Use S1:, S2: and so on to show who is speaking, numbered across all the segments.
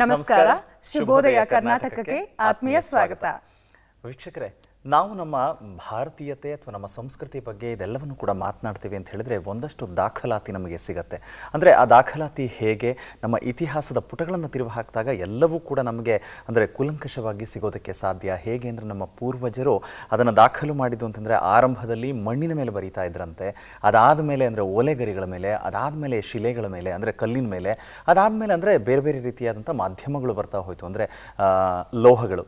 S1: ನಮಸ್ಕಾರ. ಶುಭೋದಯ ಕರ್ನಾಟಕಕ್ಕೆ ಆತ್ಮೀಯ ಸ್ವಾಗತ.
S2: ವೀಕ್ಷಕರೇ ನಾವು ನಮ್ಮ ಭಾರತೀಯತೆ ಅಥವಾ ನಮ್ಮ ಸಂಸ್ಕೃತಿ ಬಗ್ಗೆ ಇದೆಲ್ಲವನ್ನು ಕೂಡ ಮಾತನಾಡ್ತೀವಿ ಅಂತ ಹೇಳಿದ್ರೆ ಒಂದಷ್ಟು ದಾಖಲಾತಿ ನಮಗೆ ಸಿಗುತ್ತೆ. ಅಂದರೆ ಆ ದಾಖಲಾತಿ ಹೇಗೆ, ನಮ್ಮ ಇತಿಹಾಸದ ಪುಟಗಳನ್ನು ತಿರುವು ಹಾಕಿದಾಗ ಎಲ್ಲವೂ ಕೂಡ ನಮಗೆ ಅಂದರೆ ಕುಲಂಕಷವಾಗಿ ಸಿಗೋದಕ್ಕೆ ಸಾಧ್ಯ. ಹೇಗೆ ಅಂದರೆ ನಮ್ಮ ಪೂರ್ವಜರು ಅದನ್ನು ದಾಖಲು ಮಾಡಿದ್ದು ಅಂತಂದರೆ ಆರಂಭದಲ್ಲಿ ಮಣ್ಣಿನ ಮೇಲೆ ಬರೀತಾ ಇದ್ರಂತೆ. ಅದಾದ ಮೇಲೆ ಅಂದರೆ ಓಲೆಗರಿಗಳ ಮೇಲೆ, ಅದಾದ ಮೇಲೆ ಶಿಲೆಗಳ ಮೇಲೆ, ಅಂದರೆ ಕಲ್ಲಿನ ಮೇಲೆ, ಅದಾದ ಮೇಲೆ ಅಂದರೆ ಬೇರೆ ಬೇರೆ ರೀತಿಯಾದಂಥ ಮಾಧ್ಯಮಗಳು ಬರ್ತಾ ಹೋಯಿತು. ಅಂದರೆ ಲೋಹಗಳು.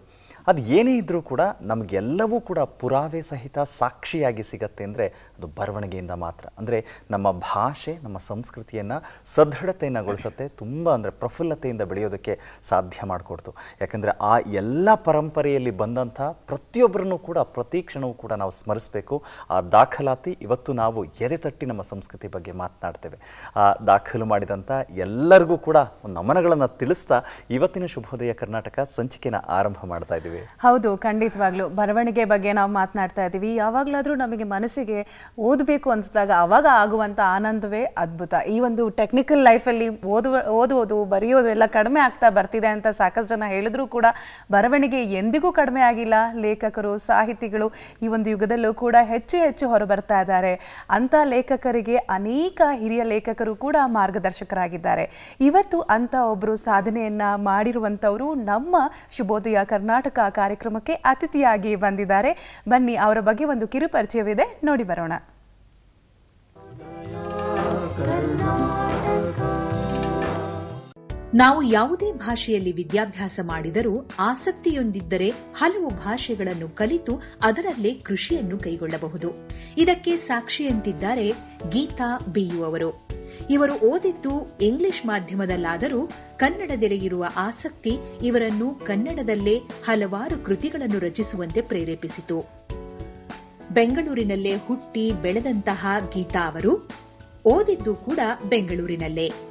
S2: ಅದು ಏನೇ ಇದ್ದರೂ ಕೂಡ ನಮಗೆಲ್ಲವೂ ಕೂಡ ಪುರಾವೆ ಸಹಿತ ಸಾಕ್ಷಿಯಾಗಿ ಸಿಗತ್ತೆ ಅಂದರೆ ಅದು ಬರವಣಿಗೆಯಿಂದ ಮಾತ್ರ. ಅಂದರೆ ನಮ್ಮ ಭಾಷೆ, ನಮ್ಮ ಸಂಸ್ಕೃತಿಯನ್ನು ಸದೃಢತೆಯನ್ನುಗೊಳಿಸುತ್ತೆ, ತುಂಬ ಅಂದರೆ ಪ್ರಫುಲ್ಲತೆಯಿಂದ ಬೆಳೆಯೋದಕ್ಕೆ ಸಾಧ್ಯ ಮಾಡಿಕೊಡ್ತು. ಯಾಕಂದರೆ ಆ ಎಲ್ಲ ಪರಂಪರೆಯಲ್ಲಿ ಬಂದಂಥ ಪ್ರತಿಯೊಬ್ಬರನ್ನು ಕೂಡ ಪ್ರತಿ ಕ್ಷಣವೂ ಕೂಡ ನಾವು ಸ್ಮರಿಸಬೇಕು. ಆ ದಾಖಲಾತಿ ಇವತ್ತು ನಾವು ಎದೆ ತಟ್ಟಿ ನಮ್ಮ ಸಂಸ್ಕೃತಿ ಬಗ್ಗೆ ಮಾತನಾಡ್ತೇವೆ. ಆ ದಾಖಲು ಮಾಡಿದಂಥ ಎಲ್ಲರಿಗೂ ಕೂಡ ನಮನಗಳನ್ನು ತಿಳಿಸ್ತಾ ಇವತ್ತಿನ ಶುಭೋದಯ ಕರ್ನಾಟಕ ಸಂಚಿಕೆನ ಆರಂಭ ಮಾಡ್ತಾ ಇದ್ದೀವಿ.
S1: ಹೌದು, ಖಂಡಿತವಾಗ್ಲೂ. ಬರವಣಿಗೆ ಬಗ್ಗೆ ನಾವು ಮಾತನಾಡ್ತಾ ಇದ್ದೀವಿ. ಯಾವಾಗಲಾದರೂ ನಮಗೆ ಮನಸ್ಸಿಗೆ ಓದಬೇಕು ಅನಿಸಿದಾಗ ಅವಾಗ ಆಗುವಂಥ ಆನಂದವೇ ಅದ್ಭುತ. ಈ ಒಂದು ಟೆಕ್ನಿಕಲ್ ಲೈಫಲ್ಲಿ ಓದುವ, ಓದುವುದು, ಬರೆಯೋದು ಎಲ್ಲ ಕಡಿಮೆ ಆಗ್ತಾ ಬರ್ತಿದೆ ಅಂತ ಸಾಕಷ್ಟು ಜನ ಹೇಳಿದ್ರೂ ಕೂಡ ಬರವಣಿಗೆ ಎಂದಿಗೂ ಕಡಿಮೆ ಆಗಿಲ್ಲ. ಲೇಖಕರು, ಸಾಹಿತಿಗಳು ಈ ಒಂದು ಯುಗದಲ್ಲೂ ಕೂಡ ಹೆಚ್ಚು ಹೆಚ್ಚು ಹೊರಬರ್ತಾ ಇದ್ದಾರೆ. ಅಂಥ ಲೇಖಕರಿಗೆ ಅನೇಕ ಹಿರಿಯ ಲೇಖಕರು ಕೂಡ ಮಾರ್ಗದರ್ಶಕರಾಗಿದ್ದಾರೆ. ಇವತ್ತು ಅಂತ ಒಬ್ಬರು ಸಾಧನೆಯನ್ನ ಮಾಡಿರುವಂಥವರು ನಮ್ಮ ಶುಭೋದಯ ಕರ್ನಾಟಕ ಕಾರ್ಯಕ್ರಮಕ್ಕೆ ಅತಿಥಿಯಾಗಿ ಬಂದಿದ್ದಾರೆ. ಬನ್ನಿ ಅವರ ಬಗ್ಗೆ ಒಂದು ಕಿರು ಪರಿಚಯವಿದೆ ನೋಡಿ ಬರೋಣ.
S3: ನಾವು ಯಾವುದೇ ಭಾಷೆಯಲ್ಲಿ ವಿದ್ಯಾಭ್ಯಾಸ ಮಾಡಿದರೂ ಆಸಕ್ತಿಯೊಂದಿದ್ದರೆ ಹಲವು ಭಾಷೆಗಳನ್ನು ಕಲಿತು ಅದರಲ್ಲೇ ಕೃಷಿಯನ್ನು ಕೈಗೊಳ್ಳಬಹುದು. ಇದಕ್ಕೆ ಸಾಕ್ಷಿಯಂತಿದ್ದಾರೆ ಗೀತಾ ಬಿಯು ಅವರು. ಇವರು ಓದಿದ್ದು ಇಂಗ್ಲಿಷ್ ಮಾಧ್ಯಮದಲ್ಲಾದರೂ ಕನ್ನಡದೆರೆಗಿರುವ ಆಸಕ್ತಿ ಇವರನ್ನು ಕನ್ನಡದಲ್ಲೇ ಹಲವಾರು ಕೃತಿಗಳನ್ನು ರಚಿಸುವಂತೆ ಪ್ರೇರೇಪಿಸಿತು. ಬೆಂಗಳೂರಿನಲ್ಲೇ ಹುಟ್ಟಿ ಬೆಳೆದಂತಹ ಗೀತಾ ಅವರು ಓದಿದ್ದು ಕೂಡ ಬೆಂಗಳೂರಿನಲ್ಲೇ.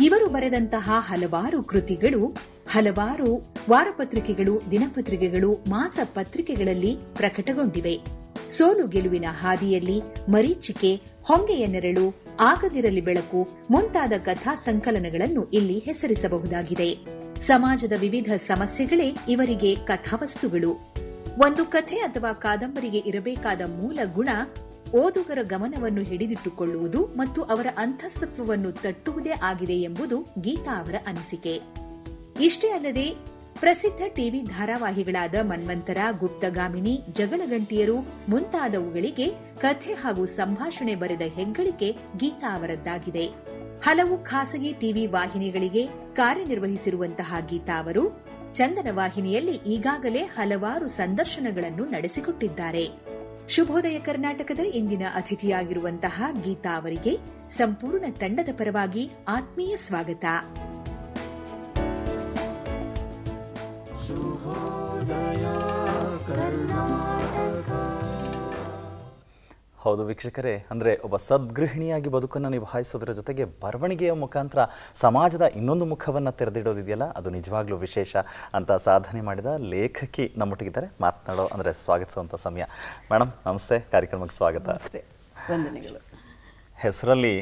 S3: ಇವರು ಬರೆದಂತಹ ಹಲವಾರು ಕೃತಿಗಳು, ಹಲವಾರು ವಾರಪತ್ರಿಕೆಗಳು, ದಿನಪತ್ರಿಕೆಗಳು ಮಾಸ ಪತ್ರಿಕೆಗಳಲ್ಲಿ ಪ್ರಕಟಗೊಂಡಿವೆ. ಸೋಲು ಗೆಲುವಿನ ಹಾದಿಯಲ್ಲಿ ಮರೀಚಿಕೆ, ಹೊಂಗೆಯ ನೆರಳು, ಆಗದಿರಲಿ ಬೆಳಕು ಮುಂತಾದ ಕಥಾ ಸಂಕಲನಗಳನ್ನು ಇಲ್ಲಿ ಹೆಸರಿಸಬಹುದಾಗಿದೆ. ಸಮಾಜದ ವಿವಿಧ ಸಮಸ್ಯೆಗಳೇ ಇವರಿಗೆ ಕಥಾವಸ್ತುಗಳು. ಒಂದು ಕಥೆ ಅಥವಾ ಕಾದಂಬರಿಗೆ ಇರಬೇಕಾದ ಮೂಲ ಗುಣ ಓದುಗರ ಗಮನವನ್ನು ಹಿಡಿದಿಟ್ಟುಕೊಳ್ಳುವುದು ಮತ್ತು ಅವರ ಅಂತಸ್ತತ್ವವನ್ನು ತಟ್ಟುವುದೇ ಆಗಿದೆ ಎಂಬುದು ಗೀತಾ ಅವರ ಅನಿಸಿಕೆ. ಇಷ್ಟೇ ಅಲ್ಲದೆ, ಪ್ರಸಿದ್ಧ ಟಿವಿ ಧಾರಾವಾಹಿಗಳಾದ ಮನ್ವಂತರ ಗುಪ್ತಗಾಮಿನಿ ಜಗಳಗಂಟಿಯರು ಮುಂತಾದವುಗಳಿಗೆ ಕಥೆ ಹಾಗೂ ಸಂಭಾಷಣೆ ಬರೆದ ಹೆಗ್ಗಳಿಕೆ ಗೀತಾ ಅವರದ್ದಾಗಿದೆ. ಹಲವು ಖಾಸಗಿ ಟಿವಿ ವಾಹಿನಿಗಳಿಗೆ ಕಾರ್ಯನಿರ್ವಹಿಸಿರುವಂತಹ ಗೀತಾ ಅವರು ಚಂದನ ವಾಹಿನಿಯಲ್ಲಿ ಈಗಾಗಲೇ ಹಲವಾರು ಸಂದರ್ಶನಗಳನ್ನು ನಡೆಸಿಕೊಟ್ಟಿದ್ದಾರೆ. ಶುಭೋದಯ ಕರ್ನಾಟಕದ ಇಂದಿನ ಅತಿಥಿಯಾಗಿರುವಂತಹ ಗೀತಾ ಅವರಿಗೆ ಸಂಪೂರ್ಣ ತಂಡದ ಪರವಾಗಿ ಆತ್ಮೀಯ ಸ್ವಾಗತ.
S2: ಹೌದು ವೀಕ್ಷಕರೇ ಅಂದರೆ ಒಬ್ಬ ಸದ್ಗೃಹಿಣಿಯಾಗಿ ಬದುಕನ್ನು ನಿಭಾಯಿಸೋದ್ರ ಜೊತೆಗೆ ಬರವಣಿಗೆಯ ಮುಖಾಂತರ ಸಮಾಜದ ಇನ್ನೊಂದು ಮುಖವನ್ನು ತೆರೆದಿಡೋದಿದೆಯಲ್ಲ ಅದು ನಿಜವಾಗ್ಲೂ ವಿಶೇಷ ಅಂತ ಸಾಧನೆ ಮಾಡಿದ ಲೇಖಕಿ ನಮ್ಮೊಟ್ಟಿಗಿದ್ದಾರೆ. ಮಾತನಾಡೋ ಅಂದರೆ ಸ್ವಾಗತಿಸುವಂಥ ಸಮಯ. ಮೇಡಮ್ ನಮಸ್ತೆ ಕಾರ್ಯಕ್ರಮಕ್ಕೆ ಸ್ವಾಗತ.
S4: ವಂದನೆಗಳು.
S2: ಹೆಸರಲ್ಲಿ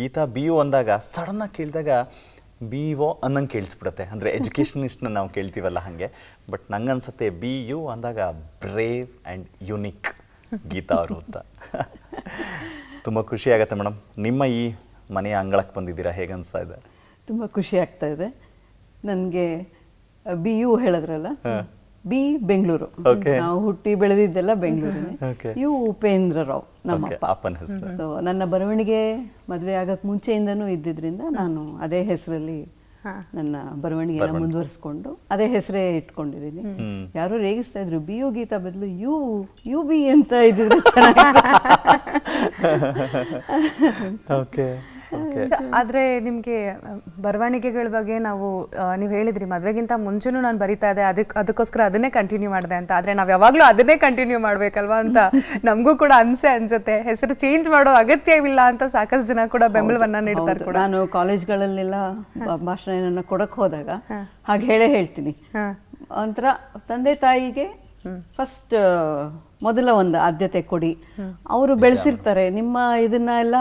S2: ಗೀತಾ ಬಿ ಯು ಅಂದಾಗ ಸಡನ್ನಾಗಿ ಕೇಳಿದಾಗ ಬಿ ಒ ಅನ್ನಂಗೆ ಕೇಳಿಸ್ಬಿಡುತ್ತೆ. ಅಂದರೆ ಎಜುಕೇಷನಿಸ್ಟ್ನ ನಾವು ಕೇಳ್ತೀವಲ್ಲ ಹಾಗೆ. ಬಟ್ ನಂಗೆ ಅನ್ಸುತ್ತೆ ಬಿ ಯು ಅಂದಾಗ ಬ್ರೇವ್ ಆ್ಯಂಡ್ ಯುನಿಕ್. ಗೀತಾ ಅವರು ಅಂತ. ತುಂಬ ಖುಷಿ ಆಗತ್ತೆ ಮೇಡಮ್. ನಿಮ್ಮ ಈ ಮನೆಯ ಅಂಗಳಕ್ಕೆ ಬಂದಿದ್ದೀರಾ? ಹೇಗೆ ಅನಿಸ್ತಾ ಇದೆ?
S4: ತುಂಬ ಖುಷಿ ಆಗ್ತಾ ಇದೆ. ನನಗೆ ಬಿ ಯು ಹೇಳಿದ್ರಲ್ಲ? ಬಿ ಬೆಂಗಳೂರು. ನಾವು ಹುಟ್ಟಿ ಬೆಳೆದಿದ್ದೆಲ್ಲ
S2: ಬೆಂಗಳೂರು.
S4: ಯು ಉಪೇಂದ್ರ ರಾವ್
S2: ನಮ್ಮ
S4: ಸೊ ನನ್ನ ಬರವಣಿಗೆ ಮದುವೆ ಆಗಕ್ಕೆ ಮುಂಚೆಯಿಂದನೂ ಇದ್ದಿದ್ರಿಂದ ನಾನು ಅದೇ ಹೆಸರಲ್ಲಿ ನನ್ನ ಬರವಣಿಗೆಯನ್ನು ಮುಂದುವರಿಸ್ಕೊಂಡು ಅದೇ ಹೆಸರೇ ಇಟ್ಕೊಂಡಿದ್ದೀನಿ. ಯಾರು ರೇಗಿಸ್ತಾ ಇದ್ರು ಬಿ ಯು ಗೀತಾ ಬದಲು ಯು ಯು ಬಿ ಅಂತ ಇದ್ರು.
S2: ಓಕೆ
S1: ಆದ್ರೆ ನಿಮ್ಗೆ ಬರವಣಿಗೆಗಳ ಬಗ್ಗೆ ನಾವು ನೀವು ಹೇಳಿದ್ರಿ ಮದ್ವೆಗಿಂತ ಮುಂಚೆನೂ ನಾನು ಬರಿತಾ ಇದೆ ಅದಕ್ಕೆ ಅದಕ್ಕೋಸ್ಕರ ಅದನ್ನೇ ಕಂಟಿನ್ಯೂ ಮಾಡಿದೆ ಅಂತ. ಆದ್ರೆ ನಾವ್ ಯಾವಾಗ್ಲೂ ಅದನ್ನೇ ಕಂಟಿನ್ಯೂ ಮಾಡ್ಬೇಕಲ್ವಾ ಅಂತ ನಮಗೂ ಕೂಡ ಅನ್ಸೆ ಅನ್ಸುತ್ತೆ. ಹೆಸರು ಚೇಂಜ್ ಮಾಡೋ ಅಗತ್ಯವಿಲ್ಲ ಅಂತ ಸಾಕಷ್ಟು ಜನ ಕೂಡ ಬೆಂಬಲವನ್ನ ನೀಡ್ತಾರೆ ಕೂಡ.
S4: ನಾನು ಕಾಲೇಜ್ಗಳಲ್ಲೆಲ್ಲ ಭಾಷಣ ಕೊಡಕ್ ಹೋದಾಗ ಹಾಗೆ ಹೇಳೇ ಹೇಳ್ತೀನಿ. ಒಂಥರ ತಂದೆ ತಾಯಿಗೆ ಫಸ್ಟ್ ಮೊದಲ ಒಂದು ಆದ್ಯತೆ ಕೊಡಿ. ಅವರು ಬೆಳೆಸಿರ್ತಾರೆ. ನಿಮ್ಮ ಇದನ್ನ ಎಲ್ಲ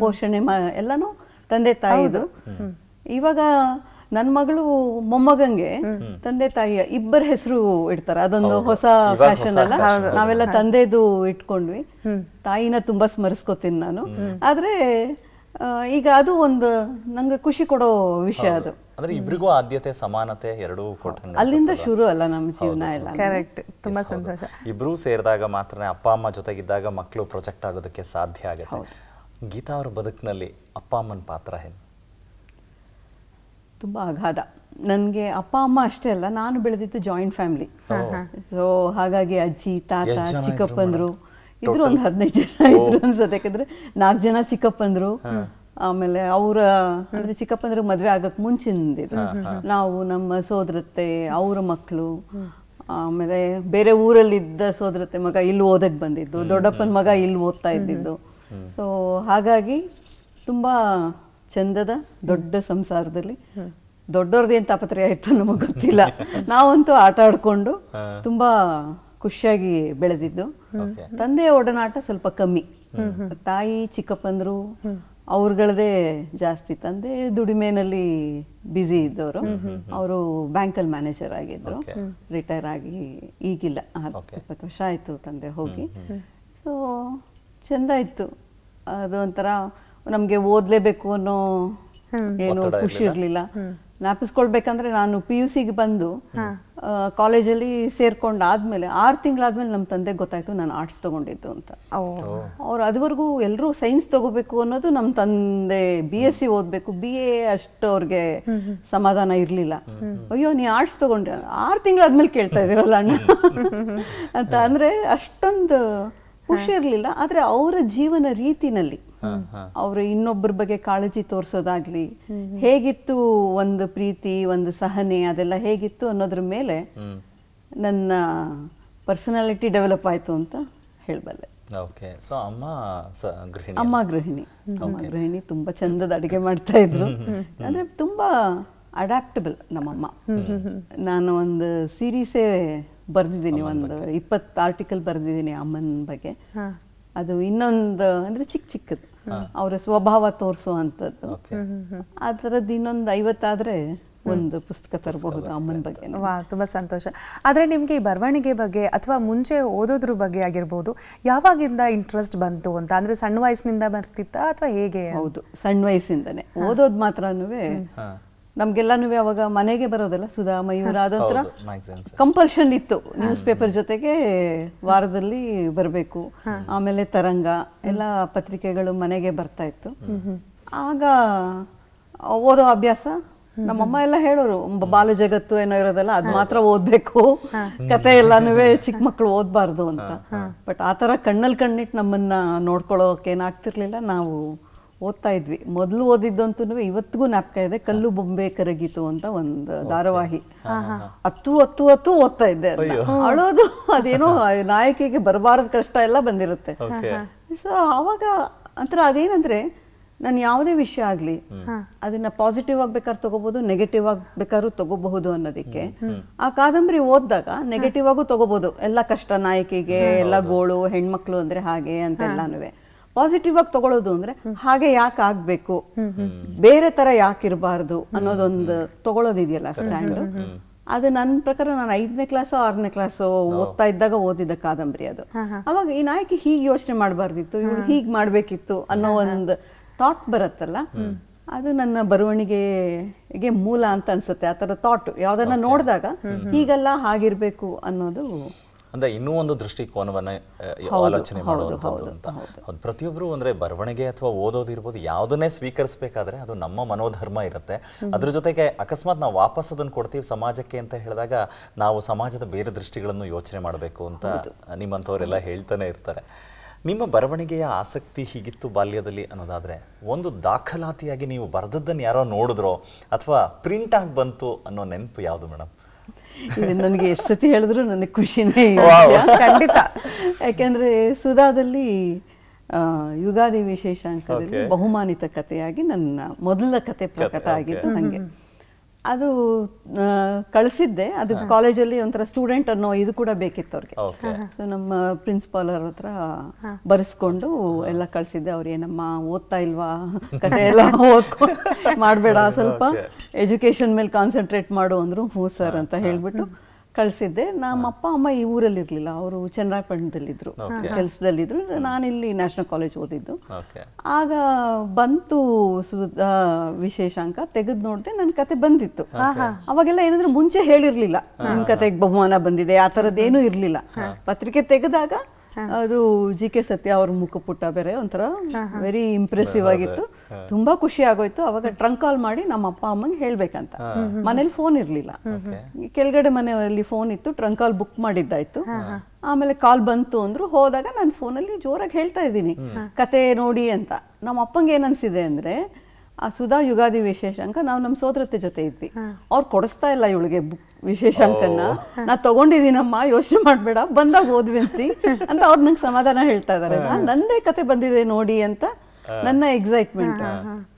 S4: ಪೋಷಣೆ ಮಾ ಎಲ್ಲಾನು ತಂದೆ ತಾಯಿದು ಇವಾಗ ನನ್ನ ಮಗಳು ಮೊಮ್ಮಗಂಗೆ ತಂದೆ ತಾಯಿಯ ಇಬ್ಬರ ಹೆಸರು ಇಡ್ತಾರೆ. ಅದೊಂದು ಹೊಸ ಫ್ಯಾಷನ್ ಅಲ್ಲ. ನಾವೆಲ್ಲ ತಂದೆದು ಇಟ್ಕೊಂಡ್ವಿ. ತಾಯಿನ ತುಂಬಾ ಸ್ಮರಿಸ್ಕೋತೀನಿ ನಾನು. ಆದ್ರೆ ಈಗ ಅದು ಒಂದು ನಂಗೆ ಖುಷಿ ಕೊಡೋ ವಿಷಯ ಅದು.
S2: ಅಂದ್ರೆ ಇಬ್ರಿಗೂ ಆದ್ಯತೆ ಸಮಾನತೆ ಎರಡೂ ಕೊಟ್ಟಂಗ
S4: ಅಲ್ಲಿಂದ ಶುರು ಅಲ್ಲ ನಮ್ಮ ಜೀವನ ಎಲ್ಲ.
S1: ಕರೆಕ್ಟ್ ತುಂಬಾ ಸಂತೋಷ.
S2: ಇಬ್ರು ಸೇರಿದಾಗ ಮಾತ್ರ ಅಪ್ಪ ಅಮ್ಮ ಜೊತೆಗಿದ್ದಾಗ ಮಕ್ಕಳು ಪ್ರೊಜೆಕ್ಟ್ ಆಗೋದಕ್ಕೆ ಸಾಧ್ಯ ಆಗುತ್ತೆ. ಗೀತಾ ಅವರ ಬದುಕಿನಲ್ಲಿ ಅಪ್ಪ ಅಮ್ಮನ ಪಾತ್ರ ಏನು?
S4: ತುಂಬ ಅಗಾಧ. ನನಗೆ ಅಪ್ಪ ಅಮ್ಮ ಅಷ್ಟೇ ಅಲ್ಲ ನಾನು ಬೆಳೆದಿದ್ದು ಜಾಯಿಂಟ್ ಫ್ಯಾಮಿಲಿ ಸೊ ಹಾಗಾಗಿ ಅಜ್ಜಿ ತಾತ ಚಿಕ್ಕಪ್ಪಂದ್ರು? ಇದ್ರು ಒಂದು ಹದಿನೈದು ಜನ ಇದ್ರು ಅನ್ಸುತ್ತೆ ಯಾಕಂದ್ರೆ ನಾಲ್ಕು ಜನ ಚಿಕ್ಕಪ್ಪಂದ್ರು. ಆಮೇಲೆ ಅವರ ಅಂದ್ರೆ ಚಿಕ್ಕಪ್ಪಂದ್ರೆ ಮದುವೆ ಆಗಕ್ ಮುಂಚಿಂದಿದ್ದು. ನಾವು ನಮ್ಮ ಸೋದರತ್ತೆ ಅವರ ಮಕ್ಕಳು ಆಮೇಲೆ ಬೇರೆ ಊರಲ್ಲಿದ್ದ ಸೋದರತ್ತೆ ಮಗ ಇಲ್ಲಿ ಓದಕ್ ಬಂದಿದ್ದು. ದೊಡ್ಡಪ್ಪನ ಮಗ ಇಲ್ಲಿ ಓದ್ತಾ ಇದ್ದಿದ್ದು. ಸೊ ಹಾಗಾಗಿ ತುಂಬಾ ಚಂದದ ದೊಡ್ಡ ಸಂಸಾರದಲ್ಲಿ ದೊಡ್ಡವ್ರದ್ದೇನು ತಾಪತ್ರೆ ಆಯ್ತು ನಮಗೆ ಗೊತ್ತಿಲ್ಲ. ನಾವಂತೂ ಆಟ ಆಡಿಕೊಂಡು ತುಂಬಾ ಖುಷಿಯಾಗಿ ಬೆಳೆದಿದ್ದು. ತಂದೆಯ ಒಡನಾಟ ಸ್ವಲ್ಪ ಕಮ್ಮಿ. ತಾಯಿ ಚಿಕ್ಕಪ್ಪಂದ್ರು ಅವ್ರಗಳದೇ ಜಾಸ್ತಿ. ತಂದೆ ದುಡಿಮೆನಲ್ಲಿ ಬ್ಯುಸಿ ಇದ್ದವರು. ಅವರು ಬ್ಯಾಂಕಲ್ಲಿ ಮ್ಯಾನೇಜರ್ ಆಗಿದ್ರು. ರಿಟೈರ್ ಆಗಿ ಈಗಿಲ್ಲ. ಹತ್ತು. ಇಪ್ಪತ್ತು ವರ್ಷ ಆಯಿತು ತಂದೆ ಹೋಗಿ. ಸೊ ಚಂದ ಇತ್ತು. ಅದು ಒಂಥರ ನಮಗೆ ಓದಲೇಬೇಕು ಅನ್ನೋ ಏನು ಖುಷಿ
S2: ಇರ್ಲಿಲ್ಲ?
S4: ಜ್ಞಾಪಿಸ್ಕೊಳ್ಬೇಕಂದ್ರೆ ನಾನು ಪಿ ಯು ಸಿಗೆ ಬಂದು ಕಾಲೇಜಲ್ಲಿ ಸೇರ್ಕೊಂಡಾದ್ಮೇಲೆ ಆರು ತಿಂಗಳಾದ್ಮೇಲೆ ನಮ್ಮ ತಂದೆ ಗೊತ್ತಾಯ್ತು ನಾನು ಆರ್ಟ್ಸ್ ತಗೊಂಡಿದ್ದು ಅಂತ. ಅವ್ರು ಅದುವರೆಗೂ ಎಲ್ಲರೂ ಸೈನ್ಸ್ ತಗೋಬೇಕು ಅನ್ನೋದು ನಮ್ಮ ತಂದೆ ಬಿ ಎಸ್ ಸಿ ಓದಬೇಕು ಬಿ ಎ ಅಷ್ಟು ಅವ್ರಿಗೆ ಸಮಾಧಾನ ಇರಲಿಲ್ಲ. ಅಯ್ಯೋ ನೀ ಆರ್ಟ್ಸ್ ತಗೊಂಡೆ. ಆರು ತಿಂಗಳಾದ್ಮೇಲೆ ಕೇಳ್ತಾ ಇದ್ದೀರಲ್ಲ ಅಣ್ಣ? ಅಂತ ಅಂದರೆ ಅಷ್ಟೊಂದು ಖುಷಿ ಇರಲಿಲ್ಲ ಆದ್ರೆ ಅವರ ಜೀವನ ರೀತಿನಲ್ಲಿ ಅವರು ಇನ್ನೊಬ್ಬರ ಬಗ್ಗೆ ಕಾಳಜಿ ತೋರಿಸೋದಾಗ್ಲಿ ಹೇಗಿತ್ತು ಒಂದು ಪ್ರೀತಿ ಒಂದು ಸಹನೆ ಅದೆಲ್ಲ ಹೇಗಿತ್ತು ಅನ್ನೋದ್ರ ಮೇಲೆ ನನ್ನ ಪರ್ಸನಾಲಿಟಿ ಡೆವಲಪ್ ಆಯ್ತು ಅಂತ ಹೇಳಬಲ್ಲೆ.
S2: ಓಕೆ ಸೊ ಅಮ್ಮ ಗೃಹಿಣಿ
S4: ಅಮ್ಮ ಗೃಹಿಣಿ ಅಮ್ಮ ಗೃಹಿಣಿ ತುಂಬಾ ಚಂದದ ಅಡುಗೆ ಮಾಡ್ತಾ ಇದ್ರು. ಅಂದ್ರೆ ತುಂಬಾ ಅಡಾಪ್ಟಬಲ್ ನಮ್ಮಮ್ಮ. ನಾನು ಒಂದು ಸೀರೀಸೇ ಬರ್ದಿದ್ದೀನಿ ಒಂದು ಇಪ್ಪತ್ತು ಆರ್ಟಿಕಲ್ ಬರೆದಿದ್ದೀನಿ ಅಮ್ಮನ ಬಗ್ಗೆ. ಅದು ಇನ್ನೊಂದು ಅಂದ್ರೆ ಚಿಕ್ಕ ಚಿಕ್ಕದು. ಅವರ ಸ್ವಭಾವ
S2: ತೋರಿಸುವಂಥದ್ದು
S4: ಆ ಥರದ್ದು ಇನ್ನೊಂದು ಐವತ್ತಾದ್ರೆ ಒಂದು ಪುಸ್ತಕ ತರಬಹುದು ಅಮ್ಮನ ಬಗ್ಗೆ
S1: ವಾ ತುಂಬಾ ಸಂತೋಷ. ಆದ್ರೆ ನಿಮಗೆ ಈ ಬರವಣಿಗೆ ಬಗ್ಗೆ ಅಥವಾ ಮುಂಚೆ ಓದೋದ್ರ ಬಗ್ಗೆ ಆಗಿರ್ಬೋದು ಯಾವಾಗಿಂದ ಇಂಟ್ರೆಸ್ಟ್ ಬಂತು ಅಂತ? ಅಂದ್ರೆ ಸಣ್ಣ ವಯಸ್ಸಿನಿಂದ ಬರ್ತಿತ್ತಾ ಅಥವಾ ಹೇಗೆ?
S4: ಹೌದು ಸಣ್ಣ ವಯಸ್ಸಿಂದನೇ. ಓದೋದು ಮಾತ್ರನೂ ನಮ್ಗೆಲ್ಲಾನು ಅವಾಗ ಮನೆಗೆ ಬರೋದಲ್ಲ ಸುಧಾ ಮಯೂರ ಅದೊಂಥರ ಕಂಪಲ್ಷನ್ ಇತ್ತು ನ್ಯೂಸ್ ಪೇಪರ್ ಜೊತೆಗೆ ವಾರದಲ್ಲಿ ಬರಬೇಕು. ಆಮೇಲೆ ತರಂಗ ಎಲ್ಲ ಪತ್ರಿಕೆಗಳು ಮನೆಗೆ ಬರ್ತಾ ಇತ್ತು. ಆಗ ಓದೋ ಅಭ್ಯಾಸ ನಮ್ಮಮ್ಮ ಎಲ್ಲ ಹೇಳೋರು ಬಾಲ ಜಗತ್ತು ಏನೋ ಇರೋದಲ್ಲ ಅದ್ ಮಾತ್ರ ಓದ್ಬೇಕು. ಕತೆ ಎಲ್ಲಾನು ಚಿಕ್ಕ ಮಕ್ಕಳು ಓದ್ಬಾರ್ದು ಅಂತ. ಬಟ್ ಆ ಥರ ಕಣ್ಣಲ್ಲಿ ಕಣ್ಣಿಟ್ಟು ನಮ್ಮನ್ನ ನೋಡ್ಕೊಳ್ಳೋಕೆ ಏನಾಗ್ತಿರ್ಲಿಲ್ಲ ನಾವು ಓದ್ತಾ ಇದ್ವಿ. ಮೊದಲು ಓದಿದ್ದಂತೂ ಇವತ್ತಿಗೂ ಜ್ಞಾಪಕ ಇದೆ ಕಲ್ಲು ಬೊಂಬೆ ಕರಗಿತು ಅಂತ ಒಂದು ಧಾರಾವಾಹಿ. ಹತ್ತು ಹತ್ತು ಹತ್ತು ಓದ್ತಾ ಇದ್ದೆ ಅದನ್ನ. ಅಳೋದು ಅದೇನೋ ನಾಯಕಿಗೆ ಬರಬಾರದ ಕಷ್ಟ ಎಲ್ಲ ಬಂದಿರುತ್ತೆ.
S2: ಓಕೆ.
S4: ಸೊ ಅವಾಗ ಒಂಥರ ಅದೇನಂದ್ರೆ ನಾನು ಯಾವುದೇ ವಿಷಯ ಆಗ್ಲಿ ಅದನ್ನ ಪಾಸಿಟಿವ್ ಆಗಿ ಬೇಕಾದ್ರೆ ತಗೋಬಹುದು ನೆಗೆಟಿವ್ ಆಗಿ ಬೇಕಾದ್ರೂ ತಗೋಬಹುದು ಅನ್ನೋದಕ್ಕೆ ಆ ಕಾದಂಬರಿ ಓದಿದಾಗ ನೆಗೆಟಿವ್ ಆಗು ತಗೋಬಹುದು ಎಲ್ಲ ಕಷ್ಟ ನಾಯಕಿಗೆ ಎಲ್ಲ ಗೋಳು ಹೆಣ್ಮಕ್ಳು ಅಂದ್ರೆ ಹಾಗೆ ಅಂತೆಲ್ಲಾನುವೆ. ಪಾಸಿಟಿವ್ ಆಗಿ ತಗೊಳ್ಳೋದು ಅಂದ್ರೆ ಹಾಗೆ ಯಾಕೆ ಆಗ್ಬೇಕು? ಬೇರೆ ತರ ಯಾಕೆ ಇರಬಾರ್ದು ಅನ್ನೋದೊಂದು ತಗೊಳ್ಳೋದಿದೆಯಲ್ಲ ಸ್ಟ್ಯಾಂಡ್ ಅದು ನನ್ನ ಪ್ರಕಾರ ನಾನು ಐದನೇ ಕ್ಲಾಸ್ ಆರನೇ ಕ್ಲಾಸ್ ಓದ್ತಾ ಇದ್ದಾಗ ಓದಿದ ಕಾದಂಬರಿ ಅದು. ಅವಾಗ ಈ ನಾಯಕಿ ಹೀಗೆ ಯೋಚನೆ ಮಾಡಬಾರ್ದಿತ್ತು ಇವಳು ಹೀಗೆ ಮಾಡ್ಬೇಕಿತ್ತು ಅನ್ನೋ ಒಂದು ಥಾಟ್ ಬರುತ್ತಲ್ಲ ಅದು ನನ್ನ ಬರವಣಿಗೆಗೆ ಮೂಲ ಅಂತ ಅನ್ಸುತ್ತೆ ಆ ಥರ ಥಾಟ್ ಯಾವ್ದನ್ನ ನೋಡಿದಾಗ ಹೀಗಲ್ಲ ಹಾಗಿರ್ಬೇಕು ಅನ್ನೋದು
S2: ಅಂದ್ರೆ ಇನ್ನೂ ಒಂದು ದೃಷ್ಟಿಕೋನವನ್ನ ಆಲೋಚನೆ ಮಾಡುವಂಥದ್ದು ಅಂತ. ಹೌದು. ಪ್ರತಿಯೊಬ್ಬರು ಅಂದ್ರೆ ಬರವಣಿಗೆ ಅಥವಾ ಓದೋದಿರ್ಬೋದು ಯಾವುದನ್ನೇ ಸ್ವೀಕರಿಸಬೇಕಾದ್ರೆ ಅದು ನಮ್ಮ ಮನೋಧರ್ಮ ಇರುತ್ತೆ. ಅದ್ರ ಜೊತೆಗೆ ಅಕಸ್ಮಾತ್ ನಾವು ವಾಪಸ್ ಅದನ್ನು ಕೊಡ್ತೀವಿ ಸಮಾಜಕ್ಕೆ ಅಂತ ಹೇಳಿದಾಗ ನಾವು ಸಮಾಜದ ಬೇರೆ ದೃಷ್ಟಿಗಳನ್ನು ಯೋಚನೆ ಮಾಡಬೇಕು ಅಂತ ನಿಮ್ಮಂಥವರೆಲ್ಲ ಹೇಳ್ತಾನೆ ಇರ್ತಾರೆ. ನಿಮ್ಮ ಬರವಣಿಗೆಯ ಆಸಕ್ತಿ ಹೀಗಿತ್ತು ಬಾಲ್ಯದಲ್ಲಿ ಅನ್ನೋದಾದ್ರೆ ಒಂದು ದಾಖಲಾತಿಯಾಗಿ ನೀವು ಬರೆದದ್ದನ್ನು ಯಾರೋ ನೋಡಿದ್ರೋ ಅಥವಾ ಪ್ರಿಂಟ್ ಆಗಿ ಬಂತು ಅನ್ನೋ ನೆನಪು ಯಾವುದು ಮೇಡಮ್?
S4: ಇದು ನನಗೆ ಎಷ್ಟು ಸತಿ ಹೇಳಿದ್ರು ನನಗೆ ಖುಷಿನೇ
S1: ಖಂಡಿತ.
S4: ಯಾಕೆಂದ್ರೆ ಸುಧಾದಲ್ಲಿ ಆ, ಯುಗಾದಿ ವಿಶೇಷಾಂಕದಲ್ಲಿ. ಬಹುಮಾನಿತ ಕಥೆಯಾಗಿ ನನ್ನ ಮೊದಲ ಕತೆ ಪ್ರಕಟ ಆಗಿದ್ದು ಹಂಗೆ. ಅದು ಕಳಿಸಿದ್ದೆ. ಅದು ಕಾಲೇಜಲ್ಲಿ ಒಂಥರ ಸ್ಟೂಡೆಂಟ್ ಅನ್ನೋ ಇದು ಕೂಡ ಬೇಕಿತ್ತು ಅವ್ರಿಗೆ. ಸೊ ನಮ್ಮ ಪ್ರಿನ್ಸಿಪಾಲ್ ಅವ್ರ ಹತ್ರ ಬರೆಸ್ಕೊಂಡು ಎಲ್ಲ ಕಳ್ಸಿದ್ದೆ. ಅವ್ರು ಏನಮ್ಮ ಓದ್ತಾ ಇಲ್ವಾ? ಕತೆ ಎಲ್ಲ ಓದ್ಕೊಂಡು ಮಾಡಬೇಡ ಸ್ವಲ್ಪ ಎಜುಕೇಶನ್ ಮೇಲೆ ಕಾನ್ಸಂಟ್ರೇಟ್ ಮಾಡು ಅಂದ್ರು ಹ್ಞೂ ಸರ್ ಅಂತ ಹೇಳ್ಬಿಟ್ಟು ಕಳಿಸಿದ್ದೆ. ನಮ್ಮ ಅಪ್ಪ ಅಮ್ಮ ಈ ಊರಲ್ಲಿ ಇರಲಿಲ್ಲ. ಅವರು ಚನ್ನರಾಯಪಟ್ಟಣದಲ್ಲಿದ್ದರು ಕೆಲಸದಲ್ಲಿದ್ದರು ಇಲ್ಲಿ ನ್ಯಾಷನಲ್ ಕಾಲೇಜ್ ಓದಿದ್ದು. ಆಗ ಬಂತು ಸುಧಾ ವಿಶೇಷಾಂಕ. ತೆಗೆದು ನೋಡಿದೆ ನನ್ನ ಕತೆ ಬಂದಿತ್ತು. ಅವಾಗೆಲ್ಲ ಏನಂದ್ರೆ ಮುಂಚೆ ಹೇಳಿರಲಿಲ್ಲ. ನನ್ನ ಕತೆಗೆ ಬಹುಮಾನ ಬಂದಿದೆ ಆ ಥರದ್ದೇನೂ ಇರ್ಲಿಲ್ಲ. ಪತ್ರಿಕೆ ತೆಗೆದಾಗ ಅದು ಜಿ ಕೆ ಸತ್ಯ ಅವ್ರ ಮುಖಪುಟ ಬೇರೆ ಒಂಥರ ವೆರಿ ಇಂಪ್ರೆಸಿವ್ ಆಗಿತ್ತು. ತುಂಬಾ ಖುಷಿ ಆಗೋಯ್ತು. ಅವಾಗ ಟ್ರಂಕ್ ಕಾಲ್ ಮಾಡಿ ನಮ್ಮ ಅಪ್ಪ ಅಮ್ಮಂಗೆ ಹೇಳ್ಬೇಕಂತ. ಮನೇಲಿ ಫೋನ್ ಇರ್ಲಿಲ್ಲ. ಕೆಳಗಡೆ ಮನೆಯಲ್ಲಿ ಫೋನ್ ಇತ್ತು ಟ್ರಂಕ್ ಕಾಲ್ ಬುಕ್ ಮಾಡಿದ್ದಾಯ್ತು. ಆಮೇಲೆ ಕಾಲ್ ಬಂತು ಅಂದ್ರು ಹೋದಾಗ ನಾನು ಫೋನಲ್ಲಿ ಜೋರಾಗಿ ಹೇಳ್ತಾ ಇದ್ದೀನಿ. ಕತೆ ನೋಡಿ ಅಂತ. ನಮ್ಮ ಅಪ್ಪಂಗೆ ಏನ್ ಅನ್ಸಿದೆ ಅಂದ್ರೆ ಆ ಸುಧಾ ಯುಗಾದಿ ವಿಶೇಷಾಂಕ ನಾವು ನಮ್ಮ ಸೋದರತೆ ಜೊತೆ ಇದ್ವಿ. ಅವ್ರು ಕೊಡಿಸ್ತಾ ಇಲ್ಲ ಇವಳಿಗೆ ವಿಶೇಷಾಂಕನ ನಾ ತಗೊಂಡಿದ್ದೀನಮ್ಮ ಯೋಚನೆ ಮಾಡಬೇಡ ಬಂದಾಗ ಓದ್ವಿಂತಿ ಅಂತ ಅವ್ರು ನಂಗೆ ಸಮಾಧಾನ ಹೇಳ್ತಾ ಇದಾರೆ. ನಾನ್ ನಂದೇ ಕತೆ ಬಂದಿದೆ ನೋಡಿ ಅಂತ ನನ್ನ ಎಕ್ಸೈಟ್ಮೆಂಟ್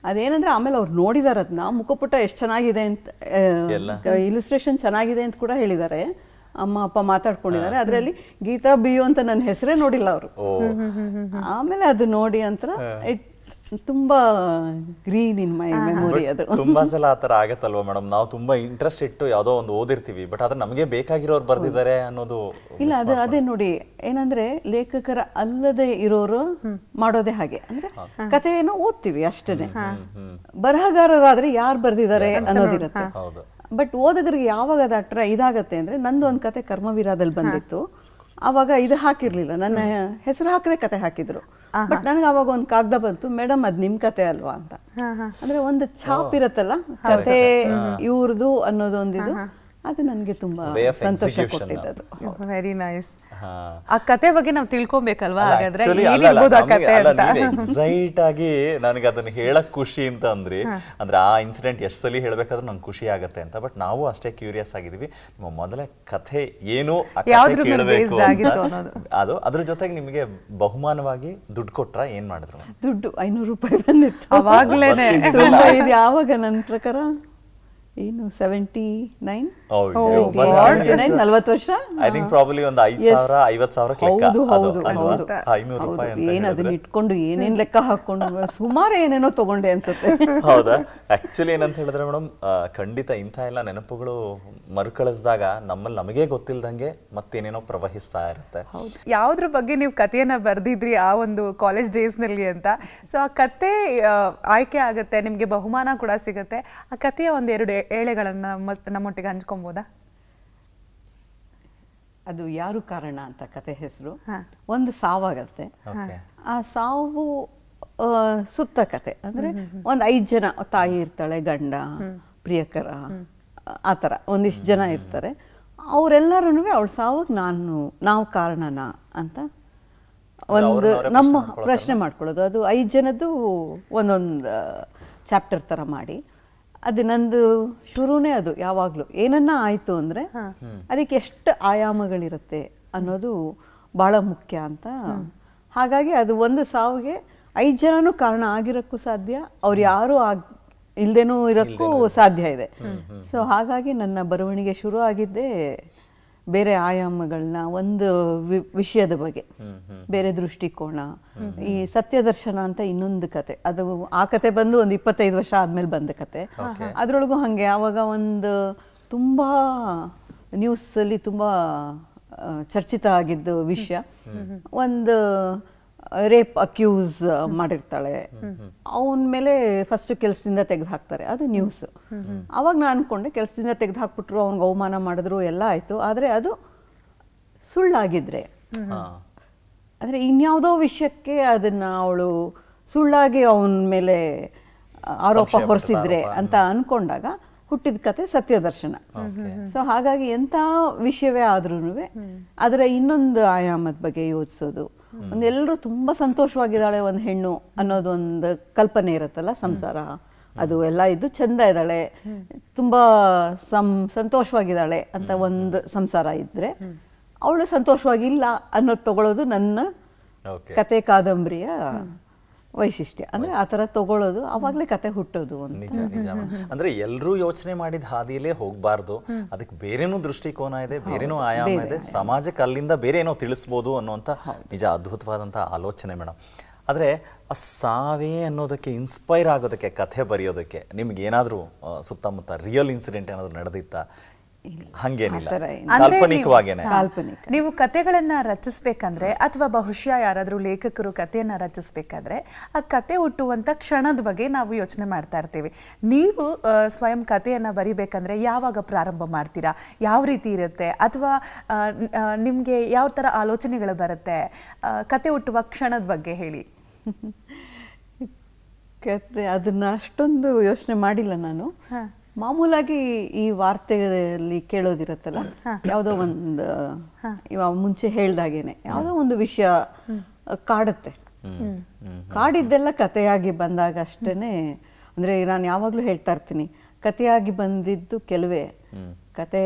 S4: ಅದೇನಂದ್ರೆ ಆಮೇಲೆ ಅವ್ರು ನೋಡಿದಾರ ಅದನ್ನ ಮುಖಪುಟ ಎಷ್ಟು ಚೆನ್ನಾಗಿದೆ ಅಂತ ಇಲಿಸ್ಟ್ರೇಷನ್ ಚೆನ್ನಾಗಿದೆ ಅಂತ ಕೂಡ ಹೇಳಿದ್ದಾರೆ ಅಮ್ಮ ಅಪ್ಪ ಮಾತಾಡ್ಕೊಂಡಿದ್ದಾರೆ. ಅದರಲ್ಲಿ ಗೀತಾ ಬಿಯು ಅಂತ ನನ್ನ ಹೆಸರೇ ನೋಡಿಲ್ಲ ಅವರು. ಆಮೇಲೆ ಅದು ನೋಡಿ ಅಂತ ಇಟ್ ತುಂಬಾ ಗ್ರೀನ್ ಇನ್ ಮೈ ಮೆಮೊರಿ ಅದು.
S2: ತುಂಬಾ ಸಲ ಆತರ ಥರ ಆಗತ್ತಲ್ವಾ ಮೇಡಮ್? ನಾವು ತುಂಬಾ ಇಂಟ್ರೆಸ್ಟ್ ಇಟ್ಟು ಯಾವುದೋ ಒಂದು ಓದಿರ್ತೀವಿ ಬಟ್ ಆದ್ರೆ ನಮಗೆ ಬೇಕಾಗಿರೋರು ಬರ್ದಿದ್ದಾರೆ ಅನ್ನೋದು
S4: ಇಲ್ಲ ಅದು ಅದೇ ನೋಡಿ ಏನಂದ್ರೆ ಲೇಖಕರ ಅಲ್ಲದೆ ಇರೋರು ಮಾಡೋದೇ ಹಾಗೆ. ಅಂದ್ರೆ ಕಥೆಯನ್ನು ಓದ್ತೀವಿ ಅಷ್ಟೇನೆ. ಬರಹಗಾರರಾದ್ರೆ ಯಾರು ಬರ್ದಿದ್ದಾರೆ ಅನ್ನೋದಿರುತ್ತೆ.
S2: ಹೌದು.
S4: ಬಟ್ ಓದಗರಿಗೆ ಯಾವಾಗ ಅದು ಅಟ್ರ ಇದಾಗತ್ತೆ ಅಂದ್ರೆ ನಂದು ಒಂದು ಕತೆ ಕರ್ಮವೀರದಲ್ಲಿ ಬಂದಿತ್ತು. ಅವಾಗ ಇದು ಹಾಕಿರ್ಲಿಲ್ಲ. ನನ್ನ ಹೆಸರು ಹಾಕದೆ ಕತೆ ಹಾಕಿದ್ರು. ಬಟ್ ನನಗೆ ಅವಾಗ ಒಂದು ಕಾಗದ ಬಂತು ಮೇಡಮ್ ಅದ್ ನಿಮ್ ಕತೆ ಅಲ್ವಾ ಅಂತ. ಅಂದ್ರೆ ಒಂದು ಛಾಪ್ ಇರತ್ತಲ್ಲ ಕತೆ ಇವ್ರದು ಅನ್ನೋದೊಂದಿದು. ಅದು ನನಗೆ ತುಂಬಾ ಸಂತೋಷ. ಕೊಟ್ಟಿದ್ದದು
S1: ವೆರಿ ನೈಸ್
S2: ಹಾ.
S1: ಆ ಕತೆ ಬಗ್ಗೆ ನಾವು ತಿಳ್ಕೊಬೇಕಲ್ವಾ? ಹಾಗಾದ್ರೆ
S2: ಎಕ್ಸೈಟ್ ಆಗಿ ನನಗೆ ಅದನ್ನ ಹೇಳಕ್ ಖುಷಿ ಅಂತ ಅಂದ್ರಿ. ಅಂದ್ರೆ ಆ ಇನ್ಸಿಡೆಂಟ್ ಎಷ್ಟು ಸಲ ಹೇಳ್ಬೇಕಾದ್ರೂ ನಂಗೆ ಖುಷಿ ಆಗುತ್ತೆ ಅಂತ. ಬಟ್ ನಾವು ಅಷ್ಟೇ ಕ್ಯೂರಿಯಸ್ ಆಗಿದೀವಿ. ನಿಮ್ಮ ಮೊದಲ ಕಥೆ ಏನು ಕೇಳಬೇಕು
S1: ಆಗಿತ್ತು ಅನ್ನೋದು.
S2: ಅದು ಅದ್ರ ಜೊತೆಗೆ ನಿಮಗೆ ಬಹುಮಾನವಾಗಿ ದುಡ್ಡು ಕೊಟ್ರ ಏನ್ ಮಾಡಿದ್ರು?
S4: ದುಡ್ಡು ಐನೂರು ರೂಪಾಯಿ ಬಂದಿತ್ತು. ಯಾವಾಗ ನನ್ನ ಪ್ರಕಾರ? ಏನು ಸೆವೆಂಟಿ ನೈನ್ ನಲ್ವತ್ತು ವರ್ಷ?
S2: ಐ ಥಿಂಕ್ ಪ್ರಾಬಲಿ ಒಂದು ಐದ್ ಸಾವಿರ ಐವತ್ ಸಾವಿರ ಲೆಕ್ಕ.
S4: ಹೌದು ಅದನ್ನ ಇಟ್ಕೊಂಡು ಏನೇನ್ ಲೆಕ್ಕ ಹಾಕೊಂಡು ಸುಮಾರು ಏನೇನೋ ತಗೊಂಡೆ ಅನ್ಸುತ್ತೆ.
S2: ಹೌದಾ? ಆಕ್ಚುಲಿ ಏನಂತ ಹೇಳಿದ್ರೆ ಮೇಡಮ್ ಖಂಡಿತ ಇಂಥ ಎಲ್ಲ ನೆನಪುಗಳು ಮರುಕಳಿಸಿದಾಗ ನಮ್ಮಲ್ಲಿ ನಮಗೆ ಗೊತ್ತಿಲ್ದಂಗೆ ಮತ್ತೇನೇನೋ ಪ್ರವಹಿಸ್ತಾ ಇರುತ್ತೆ.
S1: ಯಾವ್ದ್ರ ಬಗ್ಗೆ ನೀವು ಕಥೆಯನ್ನ ಬರ್ದಿದ್ರಿ ಆ ಒಂದು ಕಾಲೇಜ್ ಡೇಸ್ನಲ್ಲಿ ಅಂತ? ಸೊ ಆ ಕತೆ ಆಯ್ಕೆ ಆಗುತ್ತೆ ನಿಮಗೆ ಬಹುಮಾನ ಕೂಡ ಸಿಗುತ್ತೆ. ಆ ಕಥೆಯ ಒಂದೆರಡು ಏಳೆಗಳನ್ನ ನಮ್ಮೊಟ್ಟಿಗೆ ಹಂಚ್ಕೊಬೋದಾ?
S4: ಅದು ಯಾರು ಕಾರಣ ಅಂತ ಕತೆ ಹೆಸರು. ಒಂದು ಸಾವಾಗತ್ತೆ. ಆ ಸಾವು ಸುತ್ತ ಕತೆ. ಅಂದ್ರೆ ಒಂದು ಐದು ಜನ ತಾಯಿ ಇರ್ತಾಳೆ ಗಂಡ ಪ್ರಿಯಕರ ಆ ಥರ ಒಂದಿಷ್ಟು ಜನ ಇರ್ತಾರೆ. ಅವರೆಲ್ಲರೂ ಅವಳ ಸಾವಕ್ಕೆ ನಾನು ನಾವು ಕಾರಣನಾ ಅಂತ ಒಂದು ನಮ್ಮ
S2: ಪ್ರಶ್ನೆ
S4: ಪ್ರಶ್ನೆ ಮಾಡ್ಕೊಳ್ಳೋದು. ಅದು ಐದು ಜನದ್ದು ಒಂದೊಂದು ಚಾಪ್ಟರ್ ಥರ ಮಾಡಿ. ಅದು ನಂದು ಶುರುನೇ ಅದು ಯಾವಾಗಲೂ. ಏನನ್ನ ಆಯಿತು ಅಂದರೆ ಅದಕ್ಕೆ ಎಷ್ಟು ಆಯಾಮಗಳಿರುತ್ತೆ ಅನ್ನೋದು ಭಾಳ ಮುಖ್ಯ ಅಂತ. ಹಾಗಾಗಿ ಅದು ಒಂದು ಸಾವಿಗೆ ಐದು ಜನನೂ ಕಾರಣ ಆಗಿರೋಕ್ಕೂ ಸಾಧ್ಯ. ಅವ್ರು ಯಾರೂ ಆಗ್ ಇಲ್ದೇನೂ ಇರೋಕ್ಕೂ ಸಾಧ್ಯ ಇದೆ. ಸೊ ಹಾಗಾಗಿ ನನ್ನ ಬರವಣಿಗೆ ಶುರು ಆಗಿದ್ದೇ ಬೇರೆ ಆಯಾಮಗಳನ್ನ ಒಂದು ವಿಷಯದ ಬಗ್ಗೆ. ಬೇರೆ ದೃಷ್ಟಿಕೋನ. ಈ ಸತ್ಯದರ್ಶನ ಅಂತ ಇನ್ನೊಂದು ಕತೆ. ಅದು ಆ ಕತೆ ಬಂದು ಒಂದು ಇಪ್ಪತ್ತೈದು ವರ್ಷ ಆದ್ಮೇಲೆ ಬಂದ ಕತೆ. ಅದ್ರೊಳಗೂ ಹಂಗೆ ಆವಾಗ ಒಂದು ತುಂಬಾ ನ್ಯೂಸ್ ಅಲ್ಲಿ ತುಂಬಾ ಚರ್ಚಿತ ಆಗಿದ್ದು ವಿಷಯ. ಒಂದು ರೇಪ್ ಅಕ್ಯೂಸ್ ಮಾಡಿರ್ತಾಳೆ. ಅವನ ಮೇಲೆ ಫಸ್ಟ್ ಕೆಲಸದಿಂದ ತೆಗೆದು ಹಾಕ್ತಾರೆ ಅದು ನ್ಯೂಸ್ ಅವಾಗ ನಾನು ಅನ್ಕೊಂಡೆ ಕೆಲಸದಿಂದ ತೆಗೆದು ಹಾಕ್ಬಿಟ್ರು ಅವ್ನಿಗೆ ಅವಮಾನ ಮಾಡಿದ್ರು ಎಲ್ಲ ಆಯ್ತು. ಆದ್ರೆ ಅದು ಸುಳ್ಳಾಗಿದ್ರೆ.
S2: ಆದ್ರೆ
S4: ಅಂದ್ರೆ ಇನ್ಯಾವುದೋ ವಿಷಯಕ್ಕೆ ಅದನ್ನ ಅವಳು ಸುಳ್ಳಾಗಿ ಅವನ ಮೇಲೆ ಆರೋಪ ಹೊರಿಸಿದ್ರೆ ಅಂತ ಅನ್ಕೊಂಡಾಗ ಹುಟ್ಟಿದ ಕತೆ ಸತ್ಯದರ್ಶನ. ಸೊ ಹಾಗಾಗಿ ಎಂಥ ವಿಷಯವೇ ಆದ್ರೂ ಅದರ ಇನ್ನೊಂದು ಆಯಾಮದ ಬಗ್ಗೆ ಯೋಚಿಸೋದು. ಒಂದೆಲ್ಲರೂ ತುಂಬಾ ಸಂತೋಷವಾಗಿದ್ದಾಳೆ ಒಂದು ಹೆಣ್ಣು ಅನ್ನೋದು ಒಂದು ಕಲ್ಪನೆ ಇರುತ್ತಲ್ಲ ಸಂಸಾರ. ಅದು ಎಲ್ಲ ಇದ್ದು ಚಂದ ಇದ್ದಾಳೆ. ತುಂಬಾ ಸಂ ಸಂತೋಷವಾಗಿದ್ದಾಳೆ ಅಂತ ಒಂದು ಸಂಸಾರ ಇದ್ರೆ ಅವಳು ಸಂತೋಷವಾಗಿಲ್ಲ ಅನ್ನೋದು ತಗೊಳ್ಳೋದು ನನ್ನ ಕತೆ ಕಾದಂಬರಿಯ ವೈಶಿಷ್ಟ್ಯ. ಅಂದ್ರೆ ಆ ಥರ ತಗೊಳ್ಳೋದು ಅವಾಗಲೇ ಕತೆ ಹುಟ್ಟೋದು ಅಂತ.
S2: ನಿಜ ನಿಜ. ಅಂದ್ರೆ ಎಲ್ಲರೂ ಯೋಚನೆ ಮಾಡಿದ ಹಾದಿಯಲ್ಲೇ ಹೋಗ್ಬಾರ್ದು. ಅದಕ್ಕೆ ಬೇರೆನೂ ದೃಷ್ಟಿಕೋನ ಇದೆ ಬೇರೆನೂ ಆಯಾಮ ಇದೆ. ಸಮಾಜಕ್ಕೆ ಅಲ್ಲಿಂದ ಬೇರೆ ಏನೋ ತಿಳಿಸ್ಬೋದು ಅನ್ನುವಂಥ ನಿಜ ಅದ್ಭುತವಾದಂಥ ಆಲೋಚನೆ ಮೇಡಮ್ ಆದರೆ ಆ ಸಾವೇ ಅನ್ನೋದಕ್ಕೆ ಇನ್ಸ್ಪೈರ್ ಆಗೋದಕ್ಕೆ ಕಥೆ ಬರೆಯೋದಕ್ಕೆ ನಿಮ್ಗೆ ಏನಾದರೂ ಸುತ್ತಮುತ್ತ ರಿಯಲ್ ಇನ್ಸಿಡೆಂಟ್ ಏನಾದರೂ ನಡೆದಿತ್ತಾ? ಹಂಗೇನಿಲ್ಲ. ಕಾಲ್ಪನಿಕವಾಗೇನೆ.
S4: ಕಾಲ್ಪನಿಕ.
S1: ನೀವು ಕತೆಗಳನ್ನ ರಚಿಸ್ಬೇಕಂದ್ರೆ ಅಥವಾ ಬಹುಶಃ ಯಾರಾದ್ರೂ ಲೇಖಕರು ಕಥೆಯನ್ನ ರಚಿಸ್ಬೇಕಾದ್ರೆ ಆ ಕತೆ ಹುಟ್ಟುವಂತ ಕ್ಷಣದ ಬಗ್ಗೆ ನಾವು ಯೋಚನೆ ಮಾಡ್ತಾ ಇರ್ತೀವಿ. ನೀವು ಸ್ವಯಂ ಕಥೆಯನ್ನ ಬರಿಬೇಕಂದ್ರೆ ಯಾವಾಗ ಪ್ರಾರಂಭ ಮಾಡ್ತೀರಾ? ಯಾವ ರೀತಿ ಇರುತ್ತೆ? ಅಥವಾ ಆ, ನಿಮ್ಗೆ ಯಾವ ತರ ಆಲೋಚನೆಗಳು ಬರುತ್ತೆ? ಕತೆ ಹುಟ್ಟುವ ಕ್ಷಣದ ಬಗ್ಗೆ ಹೇಳಿ.
S4: ಕತೆ ಅದನ್ನ ಅಷ್ಟೊಂದು ಯೋಚನೆ ಮಾಡಿಲ್ಲ ನಾನು.
S1: ಹಾ.
S4: ಮಾಮೂಲಾಗಿ ಈ ವಾರ್ತೆಯಲ್ಲಿ ಕೇಳೋದಿರತ್ತಲ್ಲ? ಯಾವುದೋ ಒಂದು ಇವಾಗ ಮುಂಚೆ ಹೇಳ್ದಾಗೇನೆ ಯಾವುದೋ ಒಂದು ವಿಷಯ ಕಾಡುತ್ತೆ. ಕಾಡಿದ್ದೆಲ್ಲ ಕಥೆಯಾಗಿ ಬಂದಾಗ ಅಷ್ಟೇನೆ ಅಂದ್ರೆ ನಾನು ಯಾವಾಗ್ಲೂ ಹೇಳ್ತಾ ಇರ್ತೀನಿ ಕಥೆಯಾಗಿ ಬಂದಿದ್ದು ಕೆಲವೇ. ಕತೆ